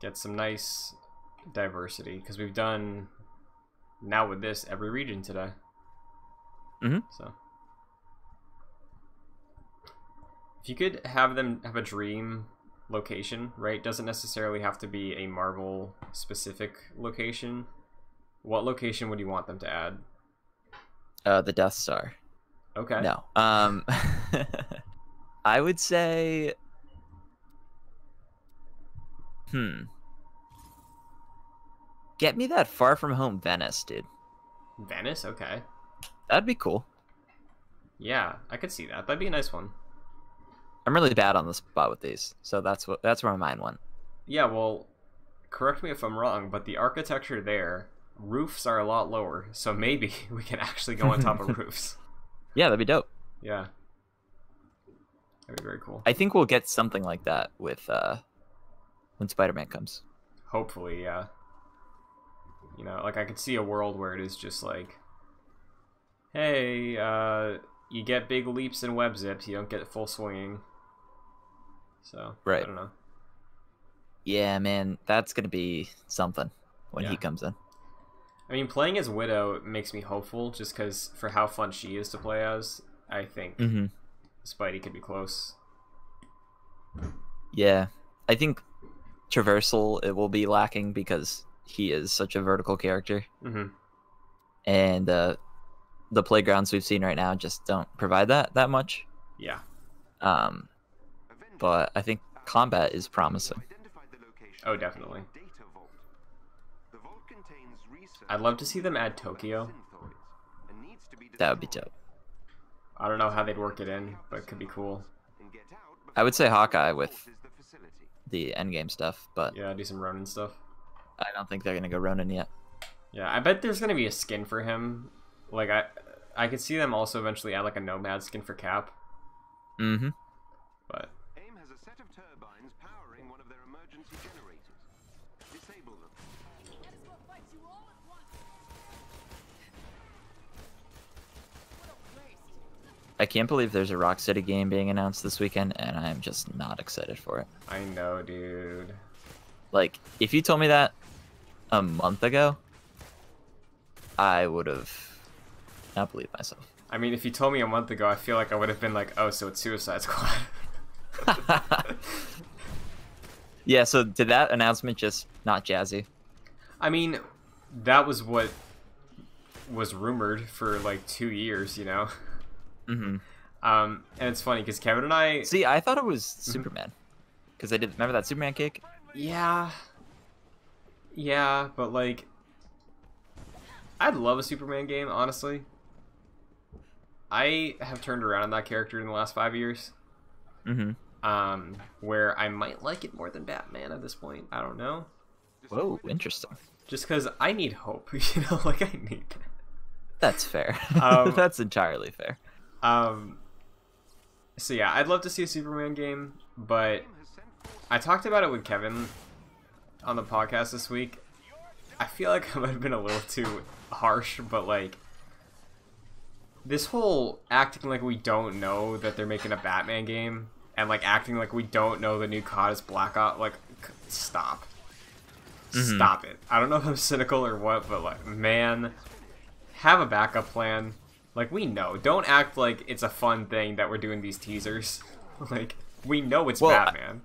S1: Get some nice diversity because we've done now with this every region today.
S3: Mm-hmm.
S1: So if you could have them have a dream location, right? Doesn't necessarily have to be a Marvel specific location. What location would you want them to add?
S3: Uh, the Death Star.
S1: Okay.
S3: No. Um, I would say. Hmm. Get me that Far From Home Venice, dude.
S1: Venice. Okay.
S3: That'd be cool.
S1: Yeah, I could see that. That'd be a nice one.
S3: I'm really bad on the spot with these, so that's what that's where my mind went.
S1: Yeah, well, correct me if I'm wrong, but the architecture there, roofs are a lot lower, so maybe we can actually go on top of roofs.
S3: Yeah, that'd be dope.
S1: Yeah. That'd be very cool.
S3: I think we'll get something like that with uh when Spider-Man comes.
S1: Hopefully, yeah. You know, like I could see a world where it is just like, hey, uh, you get big leaps and web zips, you don't get full swinging. So, I
S3: Right.
S1: don't know.
S3: Yeah, man, that's gonna be something when
S1: Yeah.
S3: he comes in.
S1: I mean, playing as Widow makes me hopeful just because for how fun she is to play as, I think
S3: Mm-hmm.
S1: Spidey could be close.
S3: Yeah, I think traversal it will be lacking because he is such a vertical character,
S1: hmm
S3: and uh, the playgrounds we've seen right now just don't provide that that much.
S1: Yeah.
S3: Um, but I think combat is promising.
S1: Oh, definitely. I'd love to see them add Tokyo.
S4: synthoids and needs to be
S3: That would be dope.
S1: I don't know how they'd work it in, but it could be cool.
S4: And get out
S3: I would say Hawkeye with
S4: the
S3: endgame stuff, but
S1: Yeah, do some Ronin stuff.
S3: I don't think they're gonna go Ronin yet.
S1: Yeah, I bet there's gonna be a skin for him. Like I, I could see them also eventually add like a Nomad skin for Cap,
S3: Mm-hmm.
S1: but
S4: AIM has a set of turbines powering one of their emergency generators. Disable them.
S5: Might as well fight you all at once. What a waste.
S3: I can't believe there's a Rocksteady game being announced this weekend, and I'm just not excited for it.
S1: I know, dude.
S3: Like, if you told me that a month ago, I would have not believed myself.
S1: I mean, if you told me a month ago, I feel like I would have been like, oh, so it's Suicide Squad.
S3: yeah, so did that announcement just not jazzy?
S1: I mean, that was what was rumored for like two years, you know.
S3: Mm-hmm.
S1: Um, and it's funny because Kevin and I,
S3: See, I thought it was Superman. Because they did, remember that Superman kick?
S1: yeah, yeah, but like, I'd love a Superman game, honestly. I have turned around on that character in the last five years.
S3: Mm-hmm.
S1: Um, where I might like it more than Batman at this point. I don't know.
S3: Whoa, interesting.
S1: Just because I need hope, you know, like I need.
S3: That's fair.
S1: Um,
S3: That's entirely fair.
S1: Um. So yeah, I'd love to see a Superman game, but
S4: AIM has sent forces
S1: I talked about it with Kevin on the podcast this week. I feel like I might have been a little too harsh, but like, this whole acting like we don't know that they're making a Batman game and like acting like we don't know the new COD is Black Ops. Like, stop.
S3: Mhm.
S1: Stop it. I don't know if I'm cynical or what, but like, man, have a backup plan. Like, we know. Don't act like it's a fun thing that we're doing these teasers. like, we know it's
S3: Well, I-
S1: Batman.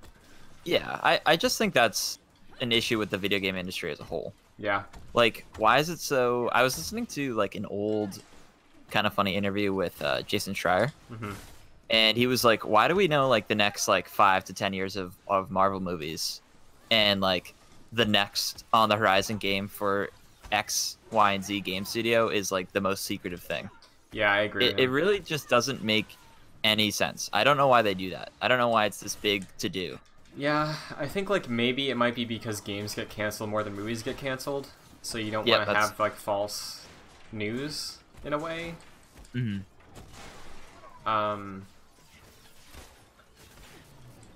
S3: Yeah, I, I just think that's an issue with the video game industry as a whole.
S1: Yeah.
S3: Like, why is it so? I was listening to like an old, Kinda Funny interview with uh, Jason Schreier,
S1: Mhm.
S3: and he was like, "Why do we know like the next like five to ten years of of Marvel movies, and like the next on the horizon game for X, Y, and Z game studio is like the most secretive thing?
S1: Yeah, I agree.
S3: It, it really just doesn't make any sense. I don't know why they do that. I don't know why it's this big to do.
S1: Yeah, I think like maybe it might be because games get canceled more than movies get canceled, so you don't
S3: Yeah,
S1: want to have like false news in a way.
S3: Mm-hmm.
S1: Um,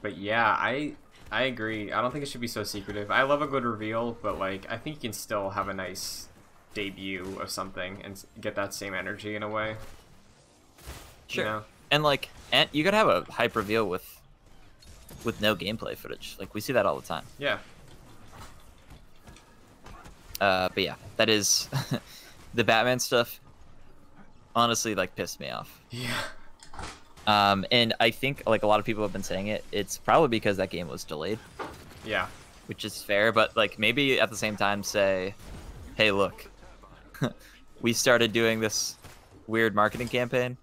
S1: but yeah, I I agree. I don't think it should be so secretive. I love a good reveal, but like I think you can still have a nice debut of something and get that same energy in a way.
S3: Sure.
S1: You know?
S3: And like, and you could have a hype reveal with with no gameplay footage. Like we see that all the time.
S1: Yeah.
S3: Uh, but yeah, that is the Batman stuff. Honestly, like pissed me off.
S1: Yeah.
S3: Um, and I think like a lot of people have been saying it. It's probably because that game was delayed,
S1: Yeah.
S3: which is fair. But like maybe at the same time say, hey, look, we started doing this weird marketing campaign,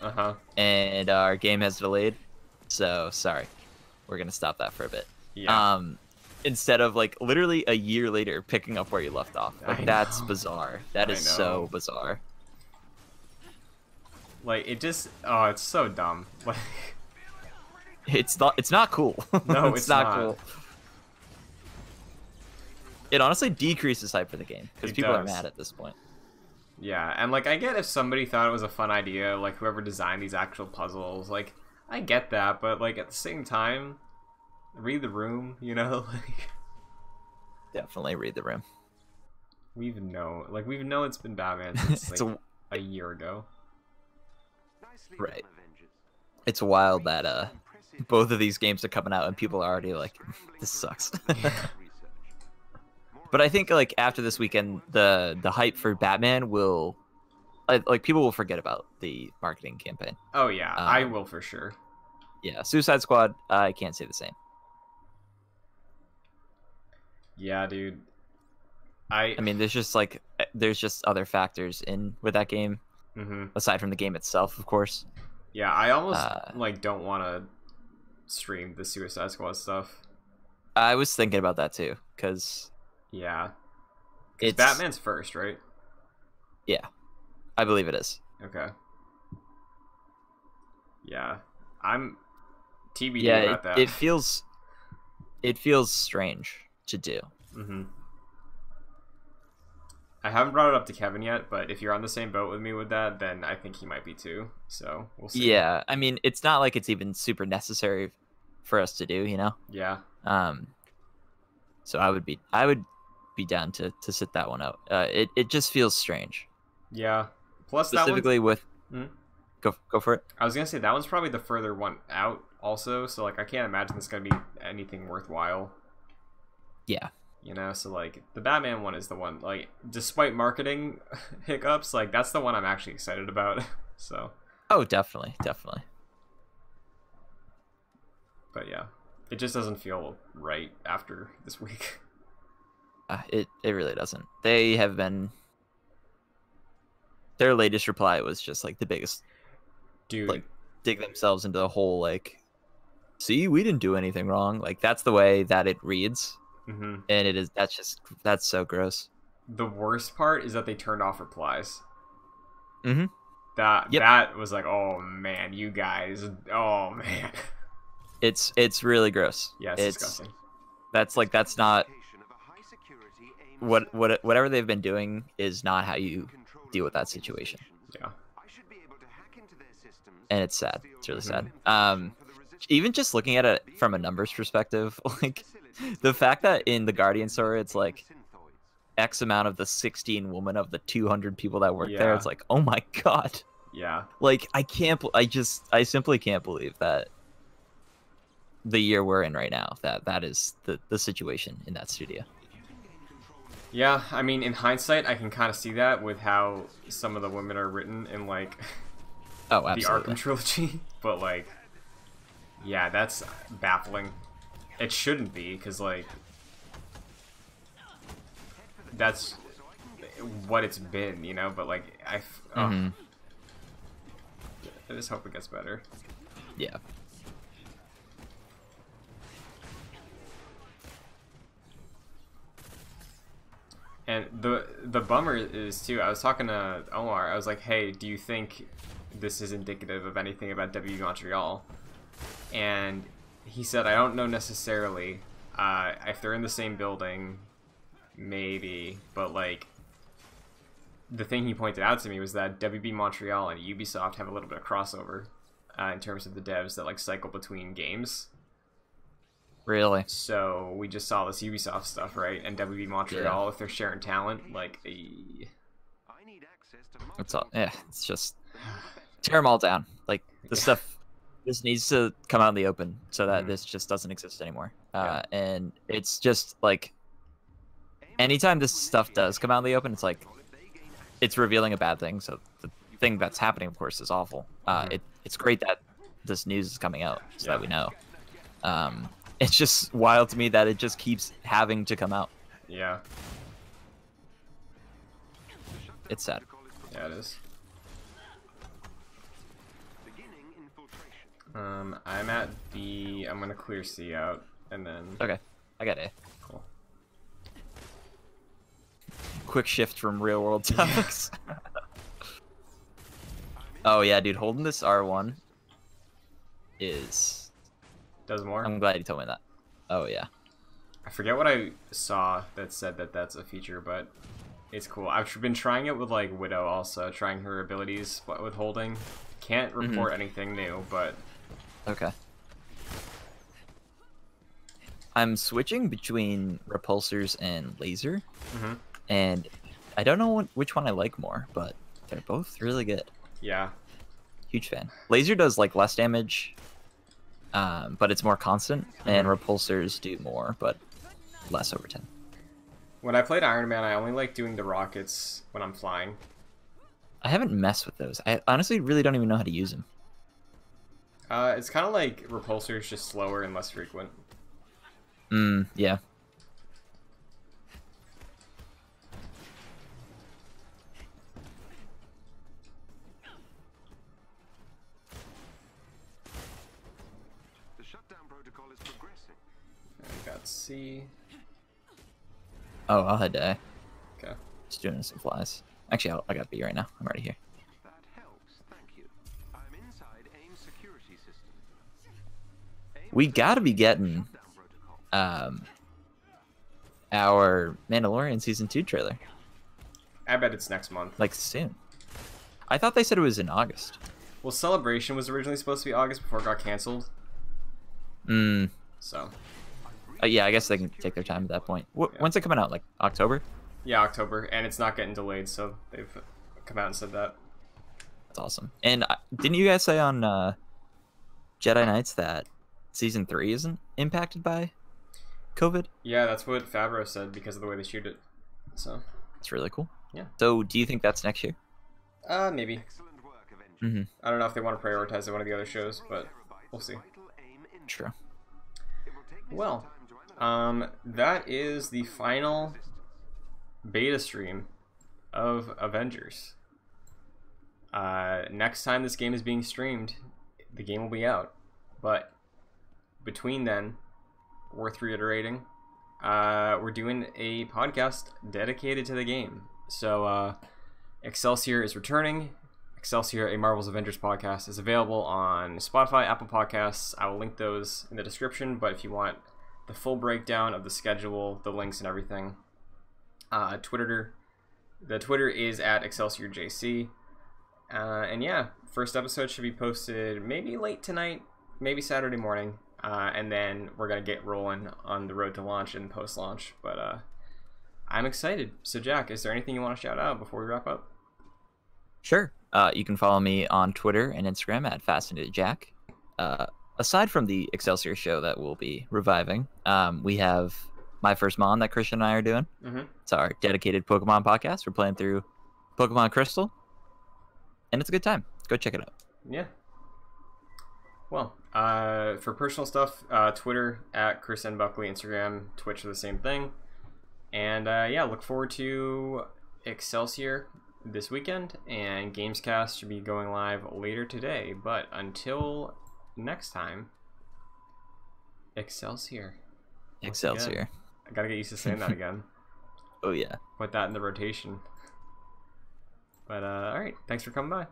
S1: Uh huh.
S3: and our game has delayed. So sorry, we're gonna stop that for a bit.
S1: Yeah.
S3: um instead of like literally a year later picking up where you left off like
S1: I
S3: that's
S1: know.
S3: bizarre That
S1: I
S3: is
S1: know.
S3: so bizarre
S1: like it just oh, it's so dumb. Like
S3: it's not it's not cool
S1: No, it's
S3: not,
S1: not.
S3: cool it honestly decreases hype for the game because
S1: It
S3: people are mad at this point
S1: Yeah, and like I get if somebody thought it was a fun idea, like whoever designed these actual puzzles, like I get that, but like at the same time, read the room, you know, like
S3: definitely read the room
S1: we've known, like we've known it's been Batman since
S3: it's
S1: like
S3: a,
S1: a year ago.
S3: Right. it's wild that uh both of these games are coming out and people are already like this sucks
S4: Research.
S3: But I think like after this weekend, the the hype for Batman will, like, people will forget about the marketing campaign.
S1: Oh yeah, I
S3: Um,
S1: will for sure.
S3: Yeah, Suicide Squad, I can't say the same.
S1: Yeah, dude. I
S3: I mean, there's just like eh, there's just other factors in with that game
S1: hmm
S3: aside from the game itself, of course.
S1: yeah, I almost
S3: Uh,
S1: like don't want to stream the Suicide Squad stuff.
S3: I was thinking about that too, because
S1: Yeah,
S3: it's
S1: Batman's first, right?
S3: Yeah, I believe it is.
S1: Okay. Yeah, I'm TBD
S3: yeah,
S1: about
S3: it,
S1: that.
S3: it feels it feels strange to do.
S1: Mm-hmm. I haven't brought it up to Kevin yet, but if you're on the same boat with me with that, then I think he might be too. So we'll see.
S3: Yeah, I mean, it's not like it's even super necessary for us to do, you know.
S1: Yeah.
S3: Um, so I would be I would be down to to sit that one out. Uh, it it just feels strange,
S1: Yeah. Plus that one.
S3: specifically with.
S1: Hmm?
S3: Go go for it.
S1: I was gonna say that one's probably the further one out, also. So like, I can't imagine it's gonna be anything worthwhile.
S3: Yeah,
S1: You know, so like the Batman one is the one. Like, despite marketing hiccups, like that's the one I'm actually excited about. so,
S3: Oh, definitely, definitely.
S1: but yeah, it just doesn't feel right after this week.
S3: Uh, it it really doesn't. They have been. Their latest reply was just like the biggest,
S1: Dude,
S3: like dig themselves into the hole. like. See, we didn't do anything wrong. Like that's the way that it reads,
S1: hmm
S3: and it is. That's just that's so gross.
S1: the worst part is that they turned off replies.
S3: Mhm.
S1: That
S3: Yep.
S1: that was like, oh man, you guys, oh man,
S3: It's it's really gross.
S1: yeah, it's,
S3: it's
S1: disgusting.
S3: that's like that's not
S4: Of a high security AIM
S3: what what whatever they've been doing is not how you deal with that situation.
S1: Yeah.
S4: I should be able to hack into their systems
S3: and it's sad. It's really sad. Um,
S4: the resistance
S3: even just looking at it from a numbers perspective, like the fact that in the Guardian story it's like. X amount of the 16 women of the 200 people that work there,
S1: Yeah.
S3: it's like, oh my god,
S1: Yeah.
S3: Like I can't. I just. I simply can't believe that the year we're in right now. That that is the the situation in that studio.
S1: Yeah, I mean, in hindsight, I can kind of see that with how some of the women are written in like
S3: Oh,
S1: the
S3: absolutely.
S1: Arkham trilogy, but like, yeah, that's baffling. It shouldn't be because like that's what it's been, you know. But like, I, oh,
S3: Mhm.
S1: I just hope it gets better.
S3: Yeah.
S1: And the the bummer is too. I was talking to Omar. I was like, "Hey, do you think this is indicative of anything about WB Montreal?" And he said, "I don't know necessarily. Uh, if they're in the same building, maybe. But like, the thing he pointed out to me was that WB Montreal and Ubisoft have a little bit of crossover uh, in terms of the devs that like cycle between games.
S3: Really.
S1: So we just saw this Ubisoft stuff, right? And WB Montreal, if they're sharing talent, like,
S4: I need access to
S3: It's all. Yeah. It's just tear them all down. Like the stuff. This needs to come out in the open so that
S1: Mhm.
S3: this just doesn't exist anymore. Uh, and it's just like anytime this stuff does come out in the open, it's like it's revealing a bad thing. So the thing that's happening, of course, is awful. Uh,
S1: Mhm.
S3: it, it's great that this news is coming out so
S1: Yeah.
S3: that we know. Um, it's just wild to me that it just keeps having to come out.
S1: yeah,
S3: It's sad.
S1: yeah, it is. Um, I'm at B. I'm gonna clear C out, and then
S3: Okay, I got A.
S1: cool.
S3: Quick shift from real world topics. oh yeah, dude, holding this R1 is.
S1: Does more.
S3: I'm glad you told me that. Oh yeah.
S1: I forget what I saw that said that that's a feature, but it's cool. I've been trying it with like Widow also, trying her abilities but with holding. Can't report anything new, but
S3: Okay. I'm switching between repulsors and laser,
S1: Mhm.
S3: and I don't know what, which one I like more, but they're both really good.
S1: yeah,
S3: Huge fan. Laser does like less damage, um, but it's more constant, and repulsors do more, but less over ten.
S1: when I played Iron Man, I only like doing the rockets when I'm flying.
S3: I haven't messed with those. I honestly really don't even know how to use them.
S1: Uh, it's kind of like repulsors, just slower and less frequent.
S3: Mm, yeah.
S1: I got C.
S3: Oh, I'll head to A.
S1: Okay.
S3: Just doing some flies. Actually, I'll, I got B right now. I'm already here.
S4: That helps, thank you. I'm inside AIM security system. AIM
S3: We gotta be getting um our Mandalorian season two trailer
S1: I bet it's next month.
S3: like soon. I thought they said it was in August.
S1: Well, Celebration was originally supposed to be August before it got canceled.
S3: Mm.
S1: So,
S3: Uh, yeah, I guess they can take their time at that point. Wh-
S1: Yeah.
S3: When's it coming out? Like October?
S1: yeah, October, and it's not getting delayed, so they've come out and said that.
S3: That's awesome. And uh, didn't you guys say on uh, Jedi Knights that season three isn't impacted by COVID?
S1: Yeah, that's what Favreau said because of the way they shoot it. So,
S3: It's really cool.
S1: Yeah.
S3: So, do you think that's next year?
S1: uh, maybe.
S4: Work,
S3: Mm-hmm.
S1: I don't know if they want to prioritize it one of the other shows, but we'll see.
S3: True.
S4: It will take me
S1: Well, Um, that is the final beta stream of Avengers. Uh, next time this game is being streamed, the game will be out. But between then, worth reiterating, uh, we're doing a podcast dedicated to the game. So, uh, Excelsior is returning. Excelsior, a Marvel's Avengers podcast, is available on Spotify, Apple Podcasts. I will link those in the description. But if you want the full breakdown of the schedule, the links, and everything, uh, Twitter, the Twitter is at Excelsior JC. Uh, and yeah, first episode should be posted maybe late tonight, maybe Saturday morning. Uh, and then we're gonna get rolling on the road to launch and post launch. But uh, I'm excited. So Jack, is there anything you want to shout out before we wrap up?
S3: Sure. Uh, you can follow me on Twitter and Instagram at Fascinated Jack. Uh, aside from the Excelsior show that we'll be reviving, um, we have my first mon that Christian and I are doing.
S1: Mm-hmm.
S3: It's our dedicated Pokemon podcast. We're playing through Pokemon Crystal, and it's a good time. Go check it out.
S1: Yeah. Well, uh, for personal stuff, uh, Twitter at Chris N Buckley, Instagram, Twitch are the same thing, and uh, yeah, look forward to Excelsior this weekend, and Gamescast should be going live later today. But until next time, Excelsior. Once again.
S3: Excelsior.
S1: I gotta get used to saying that again.
S3: Oh yeah.
S1: Put that in the rotation. But uh, all right, thanks for coming by.